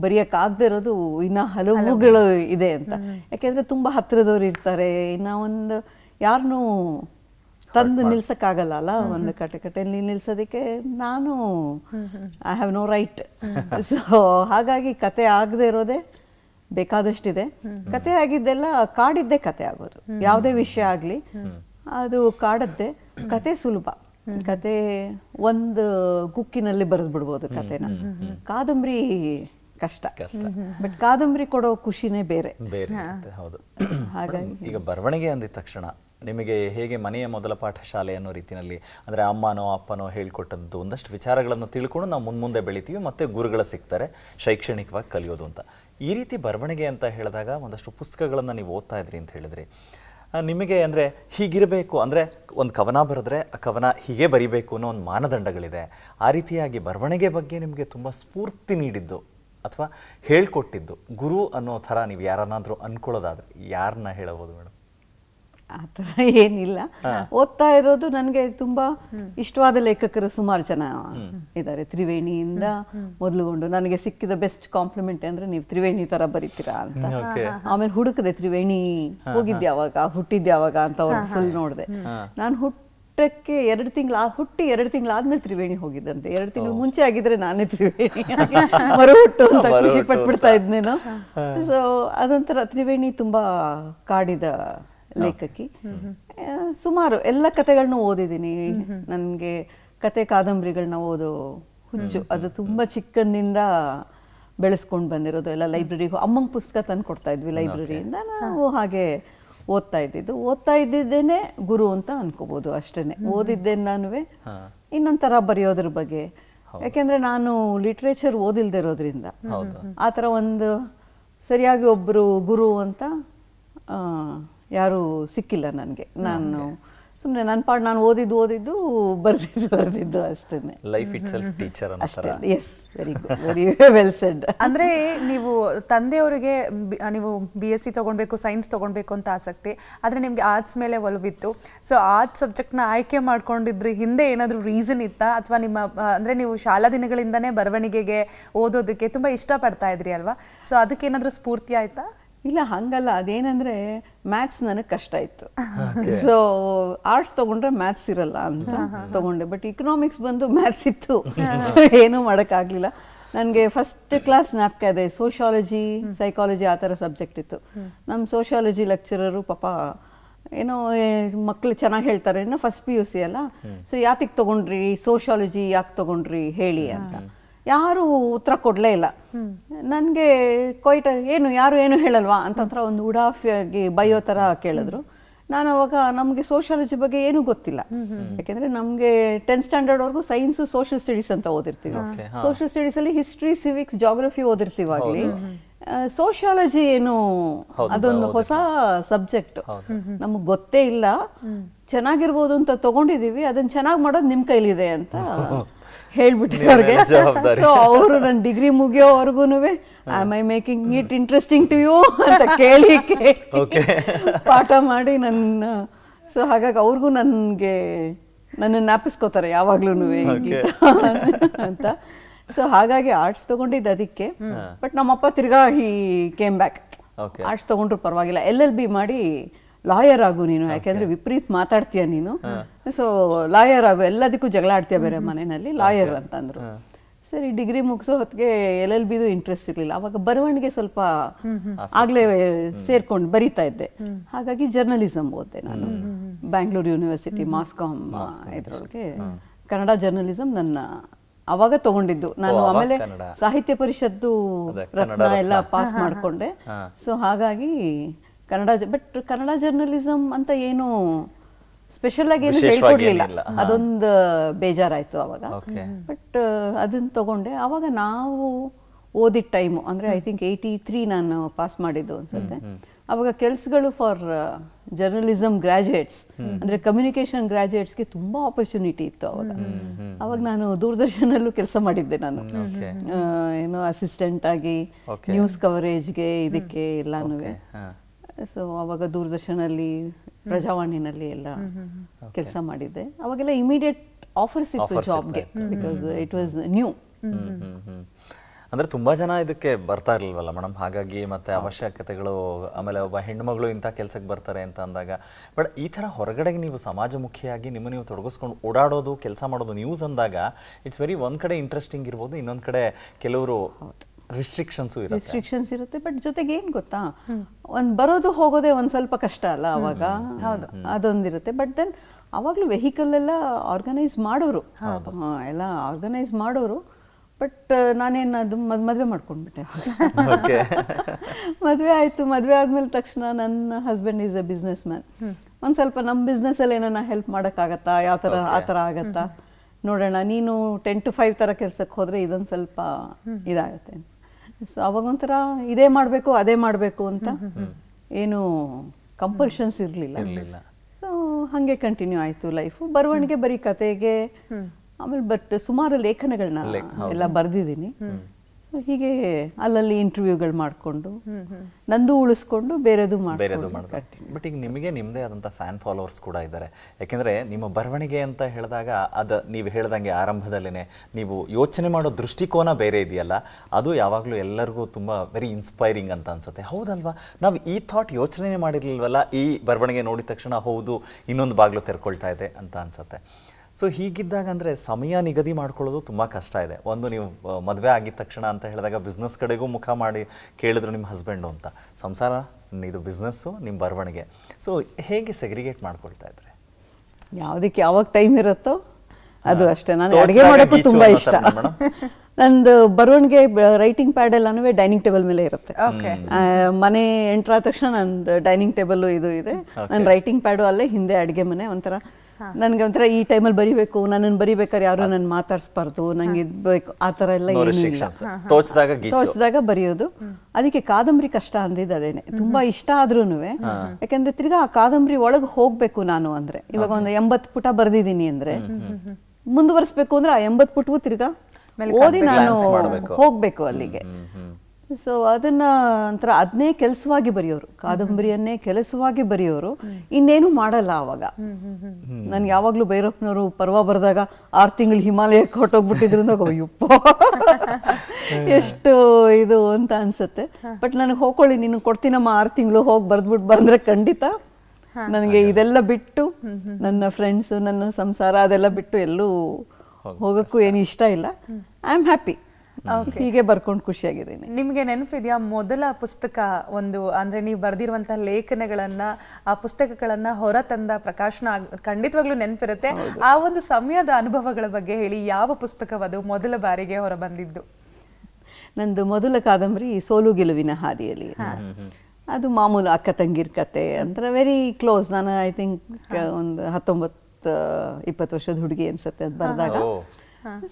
S4: ಬರೆಯಕ್ಕಾಗದೇ ಇರೋದು ಇನ್ನ ಹಲವುಗಳು ಇದೆ ಅಂತ. ಯಾಕೆಂದ್ರೆ ತುಂಬಾ ಹತ್ತಿರದವ್ರು ಇರ್ತಾರೆ. ಇನ್ನ ಒಂದು ಯಾರನ್ನೂ ತಂದು ನಿಲ್ಸಕ್ಕಾಗಲ್ಲ ಅಲ್ಲ? ಒಂದು ಕಟಕಟೆಯಲ್ಲಿ ನಿಲ್ಸೋದಕ್ಕೆ ನಾನು I have no right so ಹಾಗಾಗಿ ಕತೆ ಆಗದೆ ಇರೋದೇ ಬೇಕಾದಷ್ಟಿದೆ. ಕತೆ ಆಗಿದ್ದೆಲ್ಲ ಕಾಡಿದ್ದೇ ಕತೆ ಆಗೋದು. ಯಾವುದೇ ವಿಷಯ ಆಗಲಿ. ಅದು ಕಾಡದ್ದೇ ಕತೆ ಸುಲಭ. ಕತೆ ಒಂದು ಗುಕ್ಕಿನಲ್ಲಿ ಬರೆದು ಬಿಡ್ಬೋದು ಕತೆನ. ಕಾದಂಬರಿ ಕಷ್ಟ.
S2: ಕಷ್ಟ.
S4: ಬಟ್ ಕಾದಂಬರಿ ಕೊಡೋ ಖುಷಿನೇ ಬೇರೆ.
S2: ಬೇರೆ ಹೌದು.
S4: ಹಾಗಾಗಿ
S2: ಈಗ ಬರವಣಿಗೆ ಅಂದಿದ ತಕ್ಷಣ ನಿಮಗೆ ಹೇಗೆ ಮನೆಯ ಮೊದಲ ಪಾಠ ಶಾಲೆ ಅನ್ನೋ ರೀತಿಯಲ್ಲಿ ಅಂದರೆ ಅಮ್ಮನೋ, ಅಪ್ಪನೋ ಹೇಳ್ಕೊಟ್ಟದ್ದು ಒಂದಷ್ಟು ವಿಚಾರಗಳನ್ನು ತಿಳ್ಕೊಂಡು ನಾವು ಮುಂದೆ ಮುಂದೆ ಬೆಳಿತೀವಿ ಮತ್ತು ಗುರುಗಳು ಸಿಗ್ತಾರೆ, ಶೈಕ್ಷಣಿಕವಾಗಿ ಕಲಿಯೋದು ಅಂತ. ಈ ರೀತಿ ಬರವಣಿಗೆ ಅಂತ ಹೇಳಿದಾಗ ಒಂದಷ್ಟು ಪುಸ್ತಕಗಳನ್ನು ನೀವು ಓದ್ತಾ ಇದ್ರಿ ಅಂತ ಹೇಳಿದ್ರಿ. ನಿಮಗೆ ಅಂದರೆ ಹೀಗಿರಬೇಕು, ಅಂದರೆ ಒಂದು ಕವನ ಬರೆದ್ರೆ ಆ ಕವನ ಹೀಗೆ ಬರಿಬೇಕು ಅನ್ನೋ ಒಂದು ಮಾನದಂಡಗಳಿದೆ. ಆ ರೀತಿಯಾಗಿ ಬರವಣಿಗೆ ಬಗ್ಗೆ ನಿಮಗೆ ತುಂಬ ಸ್ಫೂರ್ತಿ ನೀಡಿದ್ದು ಅಥವಾ ಹೇಳ್ಕೊಟ್ಟಿದ್ದು ಗುರು ಅನ್ನೋ ಥರ ನೀವು ಯಾರನ್ನಾದರೂ ಅನ್ಕೊಳ್ಳೋದಾದ್ರೆ ಯಾರನ್ನ ಹೇಳಬಹುದು ಮೇಡಮ್?
S4: ಆ ಥರ ಏನಿಲ್ಲ. ಓದ್ತಾ ಇರೋದು ನನಗೆ ತುಂಬಾ ಇಷ್ಟವಾದ ಲೇಖಕರು ಸುಮಾರು ಜನ ಇದ್ದಾರೆ. ತ್ರಿವೇಣಿಯಿಂದ ಮೊದಲುಗೊಂಡು. ನನಗೆ ಸಿಕ್ಕಿದ ಬೆಸ್ಟ್ ಕಾಂಪ್ಲಿಮೆಂಟ್ ಅಂದ್ರೆ ನೀವು ತ್ರಿವೇಣಿ ತರ ಬರೀತೀರಾ ಅಂತ. ಆಮೇಲೆ ಹುಡುಕದೆ ತ್ರಿವೇಣಿ ಹೋಗಿದ್ದೆ ಯಾವಾಗ? ಹುಟ್ಟಿದ್ದೆ ಯಾವಾಗ ಅಂತ ಅವ್ರು ಫುಲ್ ನೋಡಿದೆ. ನಾನು ಹುಟ್ಟಕ್ಕೆ ಎರಡು ತಿಂಗಳು ಹುಟ್ಟಿ ಎರಡು ತಿಂಗಳಾದ್ಮೇಲೆ ತ್ರಿವೇಣಿ ಹೋಗಿದ್ದಂತೆ. ಎರಡು ತಿಂಗಳು ಮುಂಚೆ ಆಗಿದ್ರೆ ನಾನೇ ತ್ರಿವೇಣಿ. ಮರು ಹುಟ್ಟು ಅಂತ ಖುಷಿ ಪಟ್ಬಿಡ್ತಾ ಇದ್ನೇನು. ಸೊ ಅದೊಂಥರ ತ್ರಿವೇಣಿ ತುಂಬಾ ಕಾಡಿದ ಲೇಖಕಿ. ಸುಮಾರು ಎಲ್ಲ ಕತೆಗಳನ್ನೂ ಓದಿದ್ದೀನಿ. ನನಗೆ ಕತೆ ಕಾದಂಬರಿಗಳನ್ನ ಓದೋ ಹುಚ್ಚು. ಅದು ತುಂಬಾ ಚಿಕ್ಕಂದಿಂದ ಬೆಳೆಸ್ಕೊಂಡು ಬಂದಿರೋದು. ಎಲ್ಲ ಲೈಬ್ರರಿಗೂ ಅಮ್ಮಂಗೆ ಪುಸ್ತಕ ತಂದು ಕೊಡ್ತಾ ಇದ್ವಿ ಲೈಬ್ರರಿಯಿಂದ. ನಾವು ಹಾಗೆ ಓದ್ತಾ ಇದ್ದಿದ್ದು. ಓದ್ತಾ ಇದ್ದಿದ್ದೇನೆ ಗುರು ಅಂತ ಅನ್ಕೋಬಹುದು ಅಷ್ಟೇನೆ. ಓದಿದ್ದೇನೆ ನಾನು ಇನ್ನೊಂಥರ ಬರೆಯೋದ್ರ ಬಗ್ಗೆ. ಯಾಕೆಂದ್ರೆ ನಾನು ಲಿಟ್ರೇಚರ್ ಓದಿಲ್ದೇ ಇರೋದ್ರಿಂದ. ಆ ಥರ ಒಂದು ಸರಿಯಾಗಿ ಒಬ್ಬರು ಗುರು ಅಂತ ಯಾರು ಸಿಕ್ಕಿಲ್ಲ ನನಗೆ. ನಾನು ಸುಮ್ಮನೆ ನನ್ನ ಪಾಡ್ ನಾನು ಓದಿದ್ದು ಓದಿದ್ದು ಬರ್ದಿದ್ದು ಬರ್ದಿದ್ದು ಅಷ್ಟೇ.
S2: ಲೈಫ್ ಇಟ್ ಸೆಲ್ಫ್ ಟೀಚರ್
S4: ಅಷ್ಟೇ. Yes very good very well said
S1: ಅಂದ್ರೆ ನೀವು ತಂದೆಯವರಿಗೆ ಬಿ- ನೀವು ಬಿ ಎಸ್ ಸಿ ತಗೊಳ್ಬೇಕು ಸೈನ್ಸ್ ತಗೊಳ್ಬೇಕು ಅಂತ ಆಸಕ್ತಿ ಆದ್ರೆ ನಿಮ್ಗೆ ಆರ್ಟ್ಸ್ ಮೇಲೆ ಒಲವಿತ್ತು. ಸೊ ಆರ್ಟ್ಸ್ ಸಬ್ಜೆಕ್ಟ್ನ ಆಯ್ಕೆ ಮಾಡ್ಕೊಂಡಿದ್ರೆ ಹಿಂದೆ ಏನಾದರೂ ರೀಸನ್ ಇತ್ತಾ? ಅಥವಾ ನಿಮ್ಮ ಅಂದರೆ ಅಂದ್ರೆ ನೀವು ಶಾಲಾ ದಿನಗಳಿಂದನೇ ಬರವಣಿಗೆಗೆ ಓದೋದಕ್ಕೆ ತುಂಬಾ ಇಷ್ಟಪಡ್ತಾ ಇದ್ರಿ ಅಲ್ವಾ? ಸೊ ಅದಕ್ಕೆ ಏನಾದರೂ ಸ್ಫೂರ್ತಿ ಆಯ್ತಾ?
S4: ಇಲ್ಲ ಹಂಗಲ್ಲ. ಅದೇನಂದ್ರೆ ಮ್ಯಾಥ್ಸ್ ನನಗೆ ಕಷ್ಟ ಇತ್ತು. ಸೊ ಆರ್ಟ್ಸ್ ತಗೊಂಡ್ರೆ ಮ್ಯಾಥ್ಸ್ ಇರಲ್ಲ ಅಂತ ತಗೊಂಡೆ. ಬಟ್ ಇಕನಾಮಿಕ್ಸ್ ಬಂದು ಮ್ಯಾಥ್ಸ್ ಇತ್ತು. ಏನೂ ಮಾಡೋಕ್ಕಾಗಲಿಲ್ಲ. ನನಗೆ ಫಸ್ಟ್ ಕ್ಲಾಸ್ ಜ್ಞಾಪಕ ಇದೆ ಸೋಷಿಯಾಲಜಿ ಸೈಕಾಲಜಿ ಆ ಥರ ಸಬ್ಜೆಕ್ಟ್ ಇತ್ತು. ನಮ್ಮ ಸೋಷಿಯಾಲಜಿ ಲೆಕ್ಚರರು ಪಾಪ ಏನೋ ಮಕ್ಕಳು ಚೆನ್ನಾಗಿ ಹೇಳ್ತಾರೆ. ಏನೋ ಫಸ್ಟ್ ಪಿ ಯು ಸಿ ಅಲ್ಲ. ಸೊ ಯಾತಿಗೆ ತಗೊಂಡ್ರಿ? ಸೋಷಿಯಾಲಜಿ ಯಾಕೆ ತಗೊಂಡ್ರಿ? ಹೇಳಿ ಅಂತ. ಯಾರು ಉತ್ತರ ಕೊಡ್ಲೇ ಇಲ್ಲ. ನನಗೆ ಕೊಯ್ಟ ಏನು ಯಾರು ಏನು ಹೇಳಲ್ವಾ ಅಂತ ಒಂಥರ ಒಂದು ಉಡಾಫಿಯಾಗಿ ಬೈಯೋ ಥರ ಕೇಳಿದ್ರು. ನಾನು ಅವಾಗ ನಮಗೆ ಸೋಷಿಯಾಲಜಿ ಬಗ್ಗೆ ಏನೂ ಗೊತ್ತಿಲ್ಲ. ಯಾಕೆಂದ್ರೆ ನಮಗೆ ಟೆಂತ್ ಸ್ಟ್ಯಾಂಡರ್ಡ್ವರೆಗೂ ಸೈನ್ಸ್ ಸೋಷಿಯಲ್ ಸ್ಟಡೀಸ್ ಅಂತ ಓದಿರ್ತೀವಿ. ಸೋಷಿಯಲ್ ಸ್ಟಡೀಸ್ ಅಲ್ಲಿ ಹಿಸ್ಟ್ರಿ ಸಿವಿಕ್ಸ್ ಜಾಗ್ರಫಿ ಓದಿರ್ತೀವಾಗ್ಲಿ ಸೋಷಿಯಾಲಜಿ ಏನು ಅದೊಂದು ಹೊಸ ಸಬ್ಜೆಕ್ಟ್ ನಮಗೆ ಗೊತ್ತೇ ಇಲ್ಲ. ಚೆನ್ನಾಗಿರ್ಬೋದು ಅಂತ ತಗೊಂಡಿದೀವಿ. ಅದನ್ನ ಚೆನ್ನಾಗಿ ಮಾಡೋದು ನಿಮ್ಮ ಕೈಲಿದೆ ಅಂತ ಹೇಳ್ಬಿಟ್ಟು ಅವ್ರಿಗೆ. ಸೊ ಅವರು ನನ್ನ degree ಮುಗಿಯೋವರೆಗೂ I I making it interesting to you ಅಂತ ಕೇಳಿಕ್ಕೆ
S2: Okay.
S4: ಪಾಠ ಮಾಡಿ ನನ್ನ ಸೊ ಹಾಗಾಗಿ ಅವ್ರಿಗೂ ನನಗೆ ನನ್ನ ಜ್ಞಾಪಿಸ್ಕೋತಾರೆ ಯಾವಾಗ್ಲೂ ಅಂತ ಸೊ ಹಾಗಾಗಿ ಆರ್ಟ್ಸ್ ತಗೊಂಡಿದ್ದು ಅದಕ್ಕೆ ಬಟ್ ನಮ್ಮಪ್ಪ ತಿರ್ಗಾ ಹಿ ಕೇಮ್ ಬ್ಯಾಕ್. ಆರ್ಟ್ಸ್ ತಗೊಂಡ್ರು ಪರವಾಗಿಲ್ಲ ಎಲ್ ಎಲ್ ಬಿ ಮಾಡಿ ಲಾಯರ್ ಆಗು ನೀನು ಯಾಕೆಂದ್ರೆ ವಿಪರೀತ ಮಾತಾಡ್ತೀಯ ನೀನು. ಸೊ ಲಾಯರ್ ಆಗು ಎಲ್ಲದಕ್ಕೂ ಜಗಳ ಆಡ್ತೀಯ ಬೇರೆ ಮನೆಯಲ್ಲಿ ಲಾಯರ್ ಅಂತಂದ್ರು. ಸರಿ ಡಿಗ್ರಿ ಮುಗಿಸೋ ಹೊತ್ತಿಗೆ ಎಲ್ ಎಲ್ ಬಿದು ಇಂಟ್ರೆಸ್ಟ್ ಇರಲಿಲ್ಲ. ಅವಾಗ ಬರವಣಿಗೆ ಸ್ವಲ್ಪ ಆಗ್ಲೇ ಸೇರ್ಕೊಂಡು ಬರಿತಾ ಇದ್ದೆ. ಹಾಗಾಗಿ ಜರ್ನಲಿಸಮ್ ಓದ್ದೆ ನಾನು. ಬ್ಯಾಂಗ್ಳೂರ್ ಯೂನಿವರ್ಸಿಟಿ ಮಾಸ್ಕಾಮ್ ಇದ್ರೊಳಗೆ ಕನ್ನಡ ಜರ್ನಲಿಸಮ್ ನನ್ನ ಅವಾಗ ತಗೊಂಡಿದ್ದು. ನಾನು ಆಮೇಲೆ ಸಾಹಿತ್ಯ ಪರಿಷತ್ತು ರತ್ನ ಎಲ್ಲ ಪಾಸ್ ಮಾಡ್ಕೊಂಡೆ. ಸೊ ಹಾಗಾಗಿ ಕನ್ನಡ ಬಟ್ ಕನ್ನಡ ಜರ್ನಲಿಸಮ್ ಅಂತ ಏನು ಸ್ಪೆಷಲ್ ಆಗಿ ಏನು ಹೇಳ್ಕೊಡ್ಲಿಲ್ಲ. ಅದೊಂದು ಬೇಜಾರಾಯ್ತು ಅವಾಗ. ಬಟ್ ಅದನ್ನ ತಗೊಂಡೆ. ಅವಾಗ ನಾವು ಓದಿದ ಟೈಮು ಅಂದ್ರೆ ಐ ಥಿಂಕ್ ಏಯ್ಟಿ ತ್ರೀ ನಾನು ಪಾಸ್ ಮಾಡಿದ್ದು ಅನ್ಸುತ್ತೆ. ಅವಾಗ ಕೆಲ್ಸಗಳು ಫಾರ್ ಜರ್ನಲಿಸಮ್ ಗ್ರಾಜುಯೇಟ್ಸ್ ಅಂದ್ರೆ ಕಮ್ಯುನಿಕೇಶನ್ ಗ್ರಾಜುಯೇಟ್ಸ್ಗೆ ತುಂಬಾ ಆಪರ್ಚುನಿಟಿ ಇತ್ತು ಅವಾಗ. ಅವಾಗ ನಾನು ದೂರದರ್ಶನಲ್ಲೂ ಕೆಲಸ ಮಾಡಿದ್ದೆ ನಾನು. ಏನೋ ಅಸಿಸ್ಟೆಂಟ್ ಆಗಿ. ನ್ಯೂಸ್ ಕವರೇಜ್ಗೆ ಇದಕ್ಕೆ ಎಲ್ಲಾನು. ಸೊ ಅವಾಗ ದೂರದರ್ಶನಲ್ಲಿ ಪ್ರಜಾವಾಣಿನಲ್ಲಿ ಎಲ್ಲ ಕೆಲಸ ಮಾಡಿದ್ದೆ. ಅವಾಗೆಲ್ಲ ಇಮಿಡಿಯೇಟ್ ಆಫರ್ಸ್ ಇತ್ತು
S2: ಜಾಬ್
S4: ಜಾಬ್ಗೆ because it was new
S2: hmm, hmm, hmm. ಅಂದ್ರೆ ತುಂಬಾ ಜನ ಇದಕ್ಕೆ ಬರ್ತಾ ಇರ್ಲಿಲ್ವಲ್ಲ ಮೇಡಮ್? ಹಾಗಾಗಿ ಮತ್ತೆ ಅವಶ್ಯಕತೆಗಳು ಆಮೇಲೆ ಒಬ್ಬ ಹೆಣ್ಮಗಳು ಇಂಥ ಕೆಲ್ಸಕ್ಕೆ ಬರ್ತಾರೆ ಅಂತ ಅಂದಾಗ. ಬಟ್ ಈ ತರ ಹೊರಗಡೆಗೆ ನೀವು ಸಮಾಜಮುಖಿಯಾಗಿ ನಿಮ್ಮ ನೀವು ತೊಡಗಿಸ್ಕೊಂಡು ಓಡಾಡೋದು ಕೆಲಸ ಮಾಡೋದು ನ್ಯೂಸ್ ಅಂದಾಗ ಇಟ್ಸ್ ವೆರಿ ಒಂದ್ ಕಡೆ ಇಂಟ್ರೆಸ್ಟಿಂಗ್ ಇರ್ಬೋದು ಇನ್ನೊಂದ್ ಕಡೆ ಕೆಲವರು ರಿಸ್ಟ್ರಿಕ್ಷನ್ಸು ಇರುತ್ತೆ.
S4: ರೆಸ್ಟ್ರಿಕ್ಷನ್ಸ್ ಇರುತ್ತೆ ಬಟ್ ಜೊತೆಗೆ ಏನು ಗೊತ್ತಾ? ಒಂದು ಬರೋದು ಹೋಗೋದೇ ಒಂದು ಸ್ವಲ್ಪ ಕಷ್ಟ ಅಲ್ಲ ಅವಾಗ. ಅದೊಂದಿರುತ್ತೆ. ಬಟ್ ದೆನ್ ಅವಾಗ್ಲೂ ವೆಹಿಕಲ್ ಎಲ್ಲ ಆರ್ಗನೈಸ್ ಮಾಡೋರು. ಹಾ, ಎಲ್ಲ ಆರ್ಗನೈಸ್ ಮಾಡೋರು. ಬಟ್ ನಾನೇನು ಅದು ಮದುವೆ ಮದ್ವೆ ಮಾಡ್ಕೊಂಡ್ಬಿಟ್ಟೆ ಮದುವೆ ಆಯಿತು ಮದುವೆ ಆದಮೇಲೆ ತಕ್ಷಣ ನನ್ನ husband is a businessman ಒಂದು ಸ್ವಲ್ಪ ನಮ್ಮ ಬಿಸ್ನೆಸ್ಸಲ್ಲಿ ಏನನ್ನ ಹೆಲ್ಪ್ ಮಾಡೋಕ್ಕಾಗತ್ತಾ? ಯಾವ ಥರ ಆ ಥರ ಆಗತ್ತಾ? ನೋಡೋಣ ನೀನು ಟೆನ್ ಟು ಫೈವ್ ಥರ ಕೆಲಸಕ್ಕೆ ಹೋದರೆ ಇದೊಂದು ಸ್ವಲ್ಪ ಇದಾಗತ್ತೆ ಸೊ ಅವಾಗ ಒಂಥರ ಇದೇ ಮಾಡಬೇಕು ಅದೇ ಮಾಡಬೇಕು ಅಂತ ಏನು ಕಂಪಲ್ಷನ್ಸ್ ಇರಲಿಲ್ಲ. ಸೊ ಹಾಗೆ ಕಂಟಿನ್ಯೂ ಆಯ್ತು ಲೈಫು ಬರವಣಿಗೆ ಬರೀ ಕತೆಗೆ ಆಮೇಲೆ ಬಟ್ ಸುಮಾರು ಲೇಖನಗಳನ್ನ. ಎಲ್ಲ ಬರ್ದಿದ್ದೀನಿ. ಹೀಗೆ ಅಲ್ಲಲ್ಲಿ ಇಂಟರ್ವ್ಯೂಗಳು ಮಾಡಿಕೊಂಡು ನಂದು ಉಳಿಸ್ಕೊಂಡು ಬೇರೆದು
S2: ಬೇರೆದು
S4: ಮಾಡ್ಕೊಂಡು.
S2: ಬಟ್ ಈಗ ನಿಮಗೆ ನಿಮ್ಮದೇ ಆದಂಥ ಫ್ಯಾನ್ ಫಾಲೋವರ್ಸ್ ಕೂಡ ಇದ್ದಾರೆ. ಯಾಕೆಂದರೆ ನಿಮ್ಮ ಬರವಣಿಗೆ ಅಂತ ಹೇಳಿದಾಗ ಅದು ನೀವು ಹೇಳ್ದಂಗೆ ಆರಂಭದಲ್ಲೇ ನೀವು ಯೋಚನೆ ಮಾಡೋ ದೃಷ್ಟಿಕೋನ ಬೇರೆ ಇದೆಯಲ್ಲ ಅದು ಯಾವಾಗಲೂ ಎಲ್ಲರಿಗೂ ತುಂಬ ವೆರಿ ಇನ್ಸ್ಪೈರಿಂಗ್ ಅಂತ ಅನ್ಸುತ್ತೆ. ಹೌದಲ್ವಾ? ನಾವು ಈ ಥಾಟ್ ಯೋಚನೆ ಮಾಡಿರಲಿಲ್ವಲ್ಲ ಈ ಬರವಣಿಗೆ ನೋಡಿದ ತಕ್ಷಣ ಹೌದು ಇನ್ನೊಂದು ಬಾಗಿಲು ತೆರ್ಕೊಳ್ತಾ ಇದೆ ಅಂತ ಅನ್ಸುತ್ತೆ. ಸೊ ಹೀಗಿದ್ದಾಗ ಅಂದರೆ ಸಮಯ ನಿಗದಿ ಮಾಡ್ಕೊಳ್ಳೋದು ತುಂಬ ಕಷ್ಟ ಇದೆ. ಒಂದು ನೀವು ಮದುವೆ ಆಗಿದ ತಕ್ಷಣ ಅಂತ ಹೇಳಿದಾಗ ಬಿಸ್ನೆಸ್ ಕಡೆಗೂ ಮುಖ ಮಾಡಿ ಕೇಳಿದ್ರು ನಿಮ್ಮ ಹಸ್ಬೆಂಡು ಅಂತ. ಸಂಸಾರ ಇದು ಬಿಸ್ನೆಸ್ಸು ನಿಮ್ಮ ಬರವಣಿಗೆ. ಸೊ ಹೇಗೆ ಸೆಗ್ರಿಗೇಟ್ ಮಾಡ್ಕೊಳ್ತಾ ಇದ್ರೆ?
S4: ಯಾವುದಕ್ಕೆ ಯಾವಾಗ ಟೈಮ್ ಇರುತ್ತೋ ಅದು ಅಷ್ಟೇ. ನಾನು ಅಡುಗೆ ಮಾಡೋಕ್ಕೂ ತುಂಬ ಇಷ್ಟ.
S2: ಮೇಡಮ್?
S4: ನಂದು ಬರವಣಿಗೆ ರೈಟಿಂಗ್ ಪ್ಯಾಡ್ ಎಲ್ಲಾನು ಡೈನಿಂಗ್ ಟೇಬಲ್ ಮೇಲೆ ಇರುತ್ತೆ.
S1: ಓಕೆ
S4: ಆ, ಮನೆ ಎಂಟ್ರಾದ ತಕ್ಷಣ ನಂದು ಡೈನಿಂಗ್ ಟೇಬಲ್ ಇದು ಇದೆ. ನನ್ನ ರೈಟಿಂಗ್ ಪ್ಯಾಡು ಅಲ್ಲೇ ಹಿಂದೆ ಅಡುಗೆ ಮನೆ ಒಂಥರ ನನ್ಗೆ ಒಂಥರ ಈ ಟೈಮಲ್ಲಿ ಬರಿಬೇಕು ನನ್ನನ್ನು ಬರಿಬೇಕಾದ್ರೆ ಯಾರು ನನ್ನ ಮಾತಾಡ್ಸ್ಬಾರ್ದು ನಂಗೆ ಇದ್ಬೇಕು ಆ ಥರ ಎಲ್ಲ
S2: ತೋಚಿದಾಗ
S4: ಬರೆಯೋದು. ಅದಕ್ಕೆ ಕಾದಂಬರಿ ಕಷ್ಟ ಅಂದಿದ್ದು ಅದೇನೆ ತುಂಬಾ ಇಷ್ಟ ಆದ್ರೂ ಯಾಕಂದ್ರೆ ತಿರ್ಗಾ ಆ ಕಾದಂಬರಿ ಒಳಗೆ ಹೋಗ್ಬೇಕು ನಾನು ಅಂದ್ರೆ. ಇವಾಗ ಒಂದು ಎಂಬತ್ತು ಪುಟ ಬರ್ದಿದ್ದೀನಿ ಅಂದ್ರೆ. ಮುಂದುವರಿಸ್ಬೇಕು ಅಂದ್ರೆ ಆ ಎಂಬತ್ತು ಪುಟವು ತಿರ್ಗಾ ಓದಿ ನಾನು ಹೋಗ್ಬೇಕು ಅಲ್ಲಿಗೆ. ಸೊ ಅದನ್ನ ಒಂಥರ ಅದನ್ನೇ ಕೆಲಸವಾಗಿ ಬರೆಯೋರು. ಕಾದಂಬರಿಯನ್ನೇ ಕೆಲಸವಾಗಿ ಬರೆಯೋರು. ಇನ್ನೇನು ಮಾಡಲ್ಲ ಅವಾಗ. ನನ್ಗೆ ಯಾವಾಗ್ಲೂ ಭೈರಪ್ಪನವರು ಪರ್ವ ಬರೆದಾಗ ಆರು ತಿಂಗಳು ಹಿಮಾಲಯಕ್ಕೆ ಹೊಟ್ಟೋಗ್ಬಿಟ್ಟಿದ್ರು ಅಯ್ಯಪ್ಪ. ಎಷ್ಟು ಇದು ಅಂತ ಅನ್ಸುತ್ತೆ. ಬಟ್ ನನಗೆ ಹೋಗ್ಕೊಳ್ಳಿ ನೀನು ಕೊಡ್ತೀನಮ್ಮ ಆರು ತಿಂಗಳು ಹೋಗಿ ಬರ್ದ್ಬಿಟ್ಟು ಬಂದ್ರೆ ಖಂಡಿತ. ನನಗೆ ಇದೆಲ್ಲ ಬಿಟ್ಟು ನನ್ನ ಫ್ರೆಂಡ್ಸು ನನ್ನ ಸಂಸಾರ ಅದೆಲ್ಲ ಬಿಟ್ಟು ಎಲ್ಲೂ ಹೋಗಕ್ಕೂ ಏನು ಇಷ್ಟ ಇಲ್ಲ. ಐ ಆಮ್ ಹ್ಯಾಪಿ ಹೀಗೆ ಬರ್ಕೊಂಡು ಖುಷಿಯಾಗಿದ್ದೀನಿ.
S1: ನಿಮಗೆ ನೆನಪಿದೆಯಾ ಮೊದಲ ಪುಸ್ತಕ ಒಂದು ಅಂದ್ರೆ ನೀವು ಬರೆದಿರುವಂತಹ ಲೇಖನಗಳನ್ನ ಆ ಪುಸ್ತಕಗಳನ್ನ ಹೊರ ತಂದ ಪ್ರಕಾಶನ ಆಗ್- ಖಂಡಿತವಾಗ್ಲೂ ನೆನಪಿರುತ್ತೆ. ಆ ಒಂದು ಸಮಯದ ಅನುಭವಗಳ ಬಗ್ಗೆ ಹೇಳಿ ಯಾವ ಪುಸ್ತಕವದು ಮೊದಲ ಬಾರಿಗೆ ಹೊರ ಬಂದಿದ್ದು?
S4: ನಂದು ಮೊದಲ ಕಾದಂಬರಿ ಸೋಲು ಗೆಲುವಿನ ಹಾದಿಯಲ್ಲಿ. ಅದು ಮಾಮೂಲು ಅಕ್ಕ ತಂಗಿರ್ ಕತೆ ಅಂದ್ರೆ ವೆರಿ ಕ್ಲೋಸ್ ನಾನು ಐ ಥಿಂಕ್ ಒಂದು ಹತ್ತೊಂಬತ್ತು ಇಪ್ಪತ್ತು ವರ್ಷದ ಹುಡುಗಿ ಅನ್ಸುತ್ತೆ ಅದು ಬರೆದಾಗ.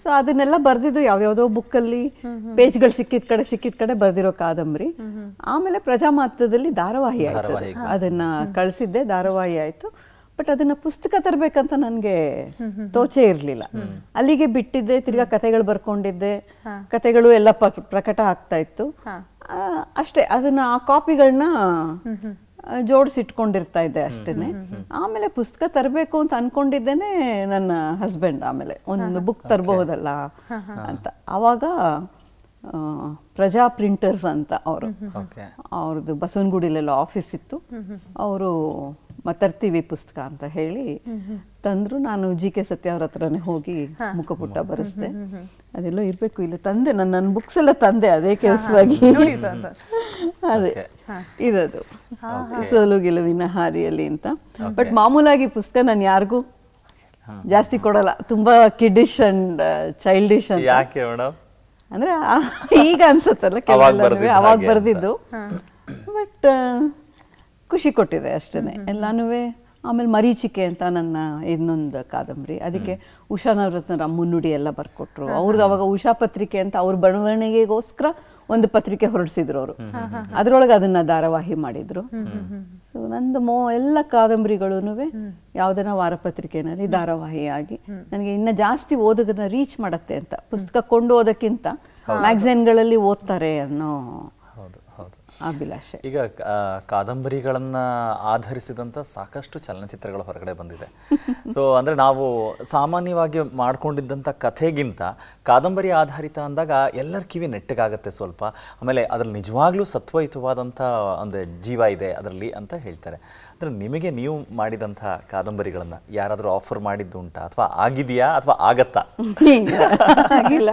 S4: ಸೊ ಅದನ್ನೆಲ್ಲ ಬರ್ದಿದ್ದು ಅಲ್ಲಿ ಬುಕ್ಕಲ್ಲಿ ಪೇಜ್ಗಳು ಸಿಕ್ಕಿದ ಕಡೆ ಸಿಕ್ಕಿದ ಕಡೆ ಬರ್ದಿರೋ ಕಾದಂಬರಿ. ಆಮೇಲೆ ಪ್ರಜಾಮಾತದಲ್ಲಿ ಧಾರಾವಾಹಿ ಆಯ್ತು. ಅದನ್ನ ಕಳಿಸಿದ್ದೆ ಧಾರಾವಾಹಿ ಆಯ್ತು. ಬಟ್ ಅದನ್ನ ಪುಸ್ತಕ ತರಬೇಕಂತ ನನಗೆ ತೋಚೆ ಇರಲಿಲ್ಲ. ಅಲ್ಲಿಗೆ ಬಿಟ್ಟಿದ್ದೆ ತಿರ್ಗಾ ಕತೆಗಳು ಬರ್ಕೊಂಡಿದ್ದೆ. ಕತೆಗಳು ಎಲ್ಲ ಪ್ರಕಟ ಆಗ್ತಾ ಇತ್ತು. ಅಷ್ಟೇ. ಅದನ್ನ ಆ ಕಾಪಿಗಳನ್ನ ಜೋಡಿಸಿಟ್ಕೊಂಡಿರ್ತಾ ಇದ್ದೆ ಅಷ್ಟೇನೆ. ಆಮೇಲೆ ಪುಸ್ತಕ ತರಬೇಕು ಅಂತ ಅನ್ಕೊಂಡಿದ್ದೇನೆ ನನ್ನ ಹಸ್ಬೆಂಡ್ ಆಮೇಲೆ. ಒಂದು ಬುಕ್ ತರಬಹುದಲ್ಲ ಅಂತ. ಆವಾಗ ಆ, ಪ್ರಜಾ ಪ್ರಿಂಟರ್ಸ್ ಅಂತ ಅವರು.
S2: ಓಕೆ.
S4: ಅವ್ರದ್ದು ಬಸವನಗುಡಿಲೆಲ್ಲ ಆಫೀಸ್ ಇತ್ತು. ಅವರು ಮತರ್ತೀವಿ ಪುಸ್ತಕ ಅಂತ ಹೇಳಿ ತಂದ್ರು. ನಾನು ಜಿ ಕೆ ಸತ್ಯ ಅವ್ರ ಹತ್ರನೇ ಹೋಗಿ ಮುಖಪುಟ್ಟ ಬರೆಸ್ದೆ. ಅದೆಲ್ಲ ಇರ್ಬೇಕು. ಇಲ್ಲ ತಂದೆ ನನ್ನ ನನ್ನ ಬುಕ್ಸ್ ಎಲ್ಲ ತಂದೆ. ಅದೇ ಕೆಲಸವಾಗಿ. ಅದೇ. ಇದದು. ಸೋಲು ಗೆಲುವಿನ ಹಾದಿಯಲ್ಲಿ ಅಂತ. ಬಟ್ ಮಾಮೂಲಾಗಿ ಪುಸ್ತಕ ನಾನು ಯಾರಿಗೂ ಜಾಸ್ತಿ ಕೊಡಲ್ಲ. ತುಂಬಾ ಕಿಡಿಶ್ ಅಂಡ್ ಚೈಲ್ಡಿಶ್ ಅಂತ.
S2: ಯಾಕೆ ಮೇಡಮ್?
S4: ಅಂದ್ರೆ ಆ- ಈಗ ಅನ್ಸುತ್ತಲ್ಲ
S2: ಬರ್ದಿದ್ದು
S4: ಅವಾಗ. ಬರ್ದಿದ್ದು. ಬಟ್ ಖುಷಿ ಕೊಟ್ಟಿದೆ ಅಷ್ಟೇ ಎಲ್ಲಾನು ಆಮೇಲೆ ಮರೀಚಿಕೆ ಅಂತ ನನ್ನ ಇನ್ನೊಂದು ಕಾದಂಬರಿ. ಅದಕ್ಕೆ ಉಷಾ ನವರತ್ನರ ಮುನ್ನುಡಿ ಎಲ್ಲ ಬರ್ಕೊಟ್ರು. ಅವ್ರದ್ದು ಅವಾಗ ಉಷಾ ಪತ್ರಿಕೆ ಅಂತ ಅವ್ರ ಬರವಣಿಗೆಗೋಸ್ಕರ ಒಂದು ಪತ್ರಿಕೆ ಹೊರಡಿಸಿದ್ರು ಅವರು. ಅದರೊಳಗೆ ಅದನ್ನ ಧಾರಾವಾಹಿ ಮಾಡಿದ್ರು. ಸೊ ನಂದು ಮೋ ಎಲ್ಲ ಕಾದಂಬರಿಗಳೂ ಯಾವ್ದನ ವಾರಪತ್ರಿಕೆನಲ್ಲಿ ಧಾರಾವಾಹಿಯಾಗಿ. ನನಗೆ ಇನ್ನ ಜಾಸ್ತಿ ಓದೋದನ್ನ ರೀಚ್ ಮಾಡತ್ತೆ ಅಂತ. ಪುಸ್ತಕ ಕೊಂಡು ಓದಕ್ಕಿಂತ ಮ್ಯಾಗಝೈನ್ಗಳಲ್ಲಿ ಓದ್ತಾರೆ ಅನ್ನೋ ಅಭಿಲಾಷೆ.
S2: ಈಗ ಕಾದಂಬರಿಗಳನ್ನ ಆಧರಿಸಿದಂಥ ಸಾಕಷ್ಟು ಚಲನಚಿತ್ರಗಳು ಹೊರಗಡೆ ಬಂದಿದೆ. ಸೊ ಅಂದರೆ ನಾವು ಸಾಮಾನ್ಯವಾಗಿ ಮಾಡ್ಕೊಂಡಿದ್ದಂತ ಕಥೆಗಿಂತ ಕಾದಂಬರಿ ಆಧಾರಿತ ಅಂದಾಗ ಎಲ್ಲರ ಕಿವಿ ನೆಟ್ಟಗಾಗತ್ತೆ ಸ್ವಲ್ಪ. ಆಮೇಲೆ ಅದ್ರಲ್ಲಿ ನಿಜವಾಗ್ಲೂ ಸತ್ವಯುತವಾದಂಥ ಒಂದು ಜೀವ ಇದೆ ಅದರಲ್ಲಿ ಅಂತ ಹೇಳ್ತಾರೆ. ಅಂದರೆ ನಿಮಗೆ ನೀವು ಮಾಡಿದಂಥ ಕಾದಂಬರಿಗಳನ್ನು ಯಾರಾದರೂ ಆಫರ್ ಮಾಡಿದ್ದು ಉಂಟಾ? ಅಥವಾ ಆಗಿದೆಯಾ? ಅಥವಾ ಆಗತ್ತಾ?
S4: ಆಗಿಲ್ಲ.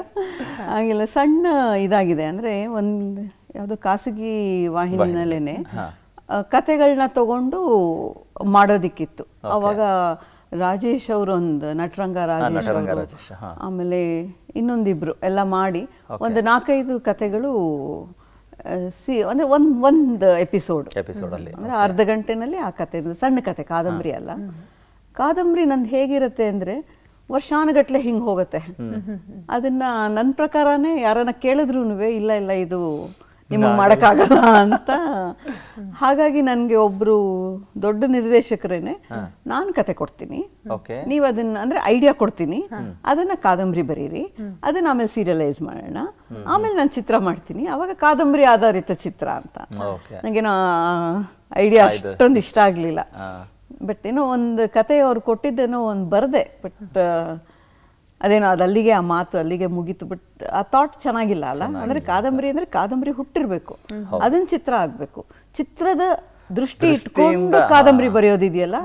S4: ಆಗಿಲ್ಲ. ಸಣ್ಣ ಇದಾಗಿದೆ. ಅಂದ್ರೆ ಒಂದು ಯಾವುದು ಖಾಸಗಿ ವಾಹಿನಿನಲ್ಲೇನೆ ಕತೆಗಳನ್ನ ತಗೊಂಡು ಮಾಡೋದಿಕ್ಕಿತ್ತು. ಅವಾಗ ರಾಜೇಶ್ ಅವರು ಒಂದು ನಟರಂಗ ರಾಜೇಶ್. ಆಮೇಲೆ ಇನ್ನೊಂದಿಬ್ರು ಎಲ್ಲ ಮಾಡಿ ಒಂದು ನಾಲ್ಕೈದು ಕತೆಗಳು ಸಿ ಅಂದ್ರೆ ಒಂದ್ ಒಂದು ಎಪಿಸೋಡ್.
S2: ಅಲ್ಲಿ.
S4: ಅಂದ್ರೆ ಅರ್ಧ ಗಂಟೆನಲ್ಲಿ ಆ ಕತೆ ಸಣ್ಣ ಕತೆ ಕಾದಂಬರಿ ಅಲ್ಲ. ಕಾದಂಬರಿ ನಂದು ಹೇಗಿರುತ್ತೆ ಅಂದ್ರೆ ವರ್ಷಾನುಗಟ್ಲೆ ಹಿಂಗ್ ಹೋಗುತ್ತೆ. ಅದನ್ನ ನನ್ನ ಪ್ರಕಾರನೇ ಯಾರನ್ನ ಕೇಳಿದ್ರು ಇಲ್ಲ ಇಲ್ಲ ಇದು ನಿಮಗೆ ಮಾಡೋಕ್ಕಾಗಲ್ಲ ಅಂತ. ಹಾಗಾಗಿ ನನಗೆ ಒಬ್ಬರು ದೊಡ್ಡ ನಿರ್ದೇಶಕರೇನೆ. ನಾನು ಕತೆ ಕೊಡ್ತೀನಿ.
S2: ಓಕೆ.
S4: ನೀವು ಅದನ್ನ ಅಂದ್ರೆ ಐಡಿಯಾ ಕೊಡ್ತೀನಿ. ಅದನ್ನ ಕಾದಂಬರಿ ಬರೀರಿ. ಅದನ್ನ ಆಮೇಲೆ ಸೀರಿಯಲೈಸ್ ಮಾಡೋಣ. ಆಮೇಲೆ ನಾನು ಚಿತ್ರ ಮಾಡ್ತೀನಿ. ಅವಾಗ ಕಾದಂಬರಿ ಆಧಾರಿತ ಚಿತ್ರ ಅಂತ.
S2: ಓಕೆ.
S4: ನಂಗೇನೋ ಐಡಿಯಾ ಅಷ್ಟೊಂದು ಇಷ್ಟ ಆಗಲಿಲ್ಲ. ಬಟ್ ಏನೋ ಒಂದು ಕತೆ ಅವ್ರು ಕೊಟ್ಟಿದ್ದೇನೋ ಒಂದು ಬರದೆ. ಬಟ್ ಅದೇನೋ ಅದು ಅಲ್ಲಿಗೆ ಆ ಮಾತು ಅಲ್ಲಿಗೆ ಮುಗೀತು ಬಟ್ ಆ ಥಾಟ್ ಚೆನ್ನಾಗಿಲ್ಲ ಅಲ್ಲ? ಅಂದ್ರೆ ಕಾದಂಬರಿ ಅಂದ್ರೆ ಕಾದಂಬರಿ ಹುಟ್ಟಿರ್ಬೇಕು. ಅದನ್ನ ಚಿತ್ರ ಆಗ್ಬೇಕು. ಚಿತ್ರದ ದೃಷ್ಟಿ ಇಟ್ಕೊಂಡು ಕಾದಂಬರಿ ಬರೆಯೋದಿದೆಯಲ್ಲ?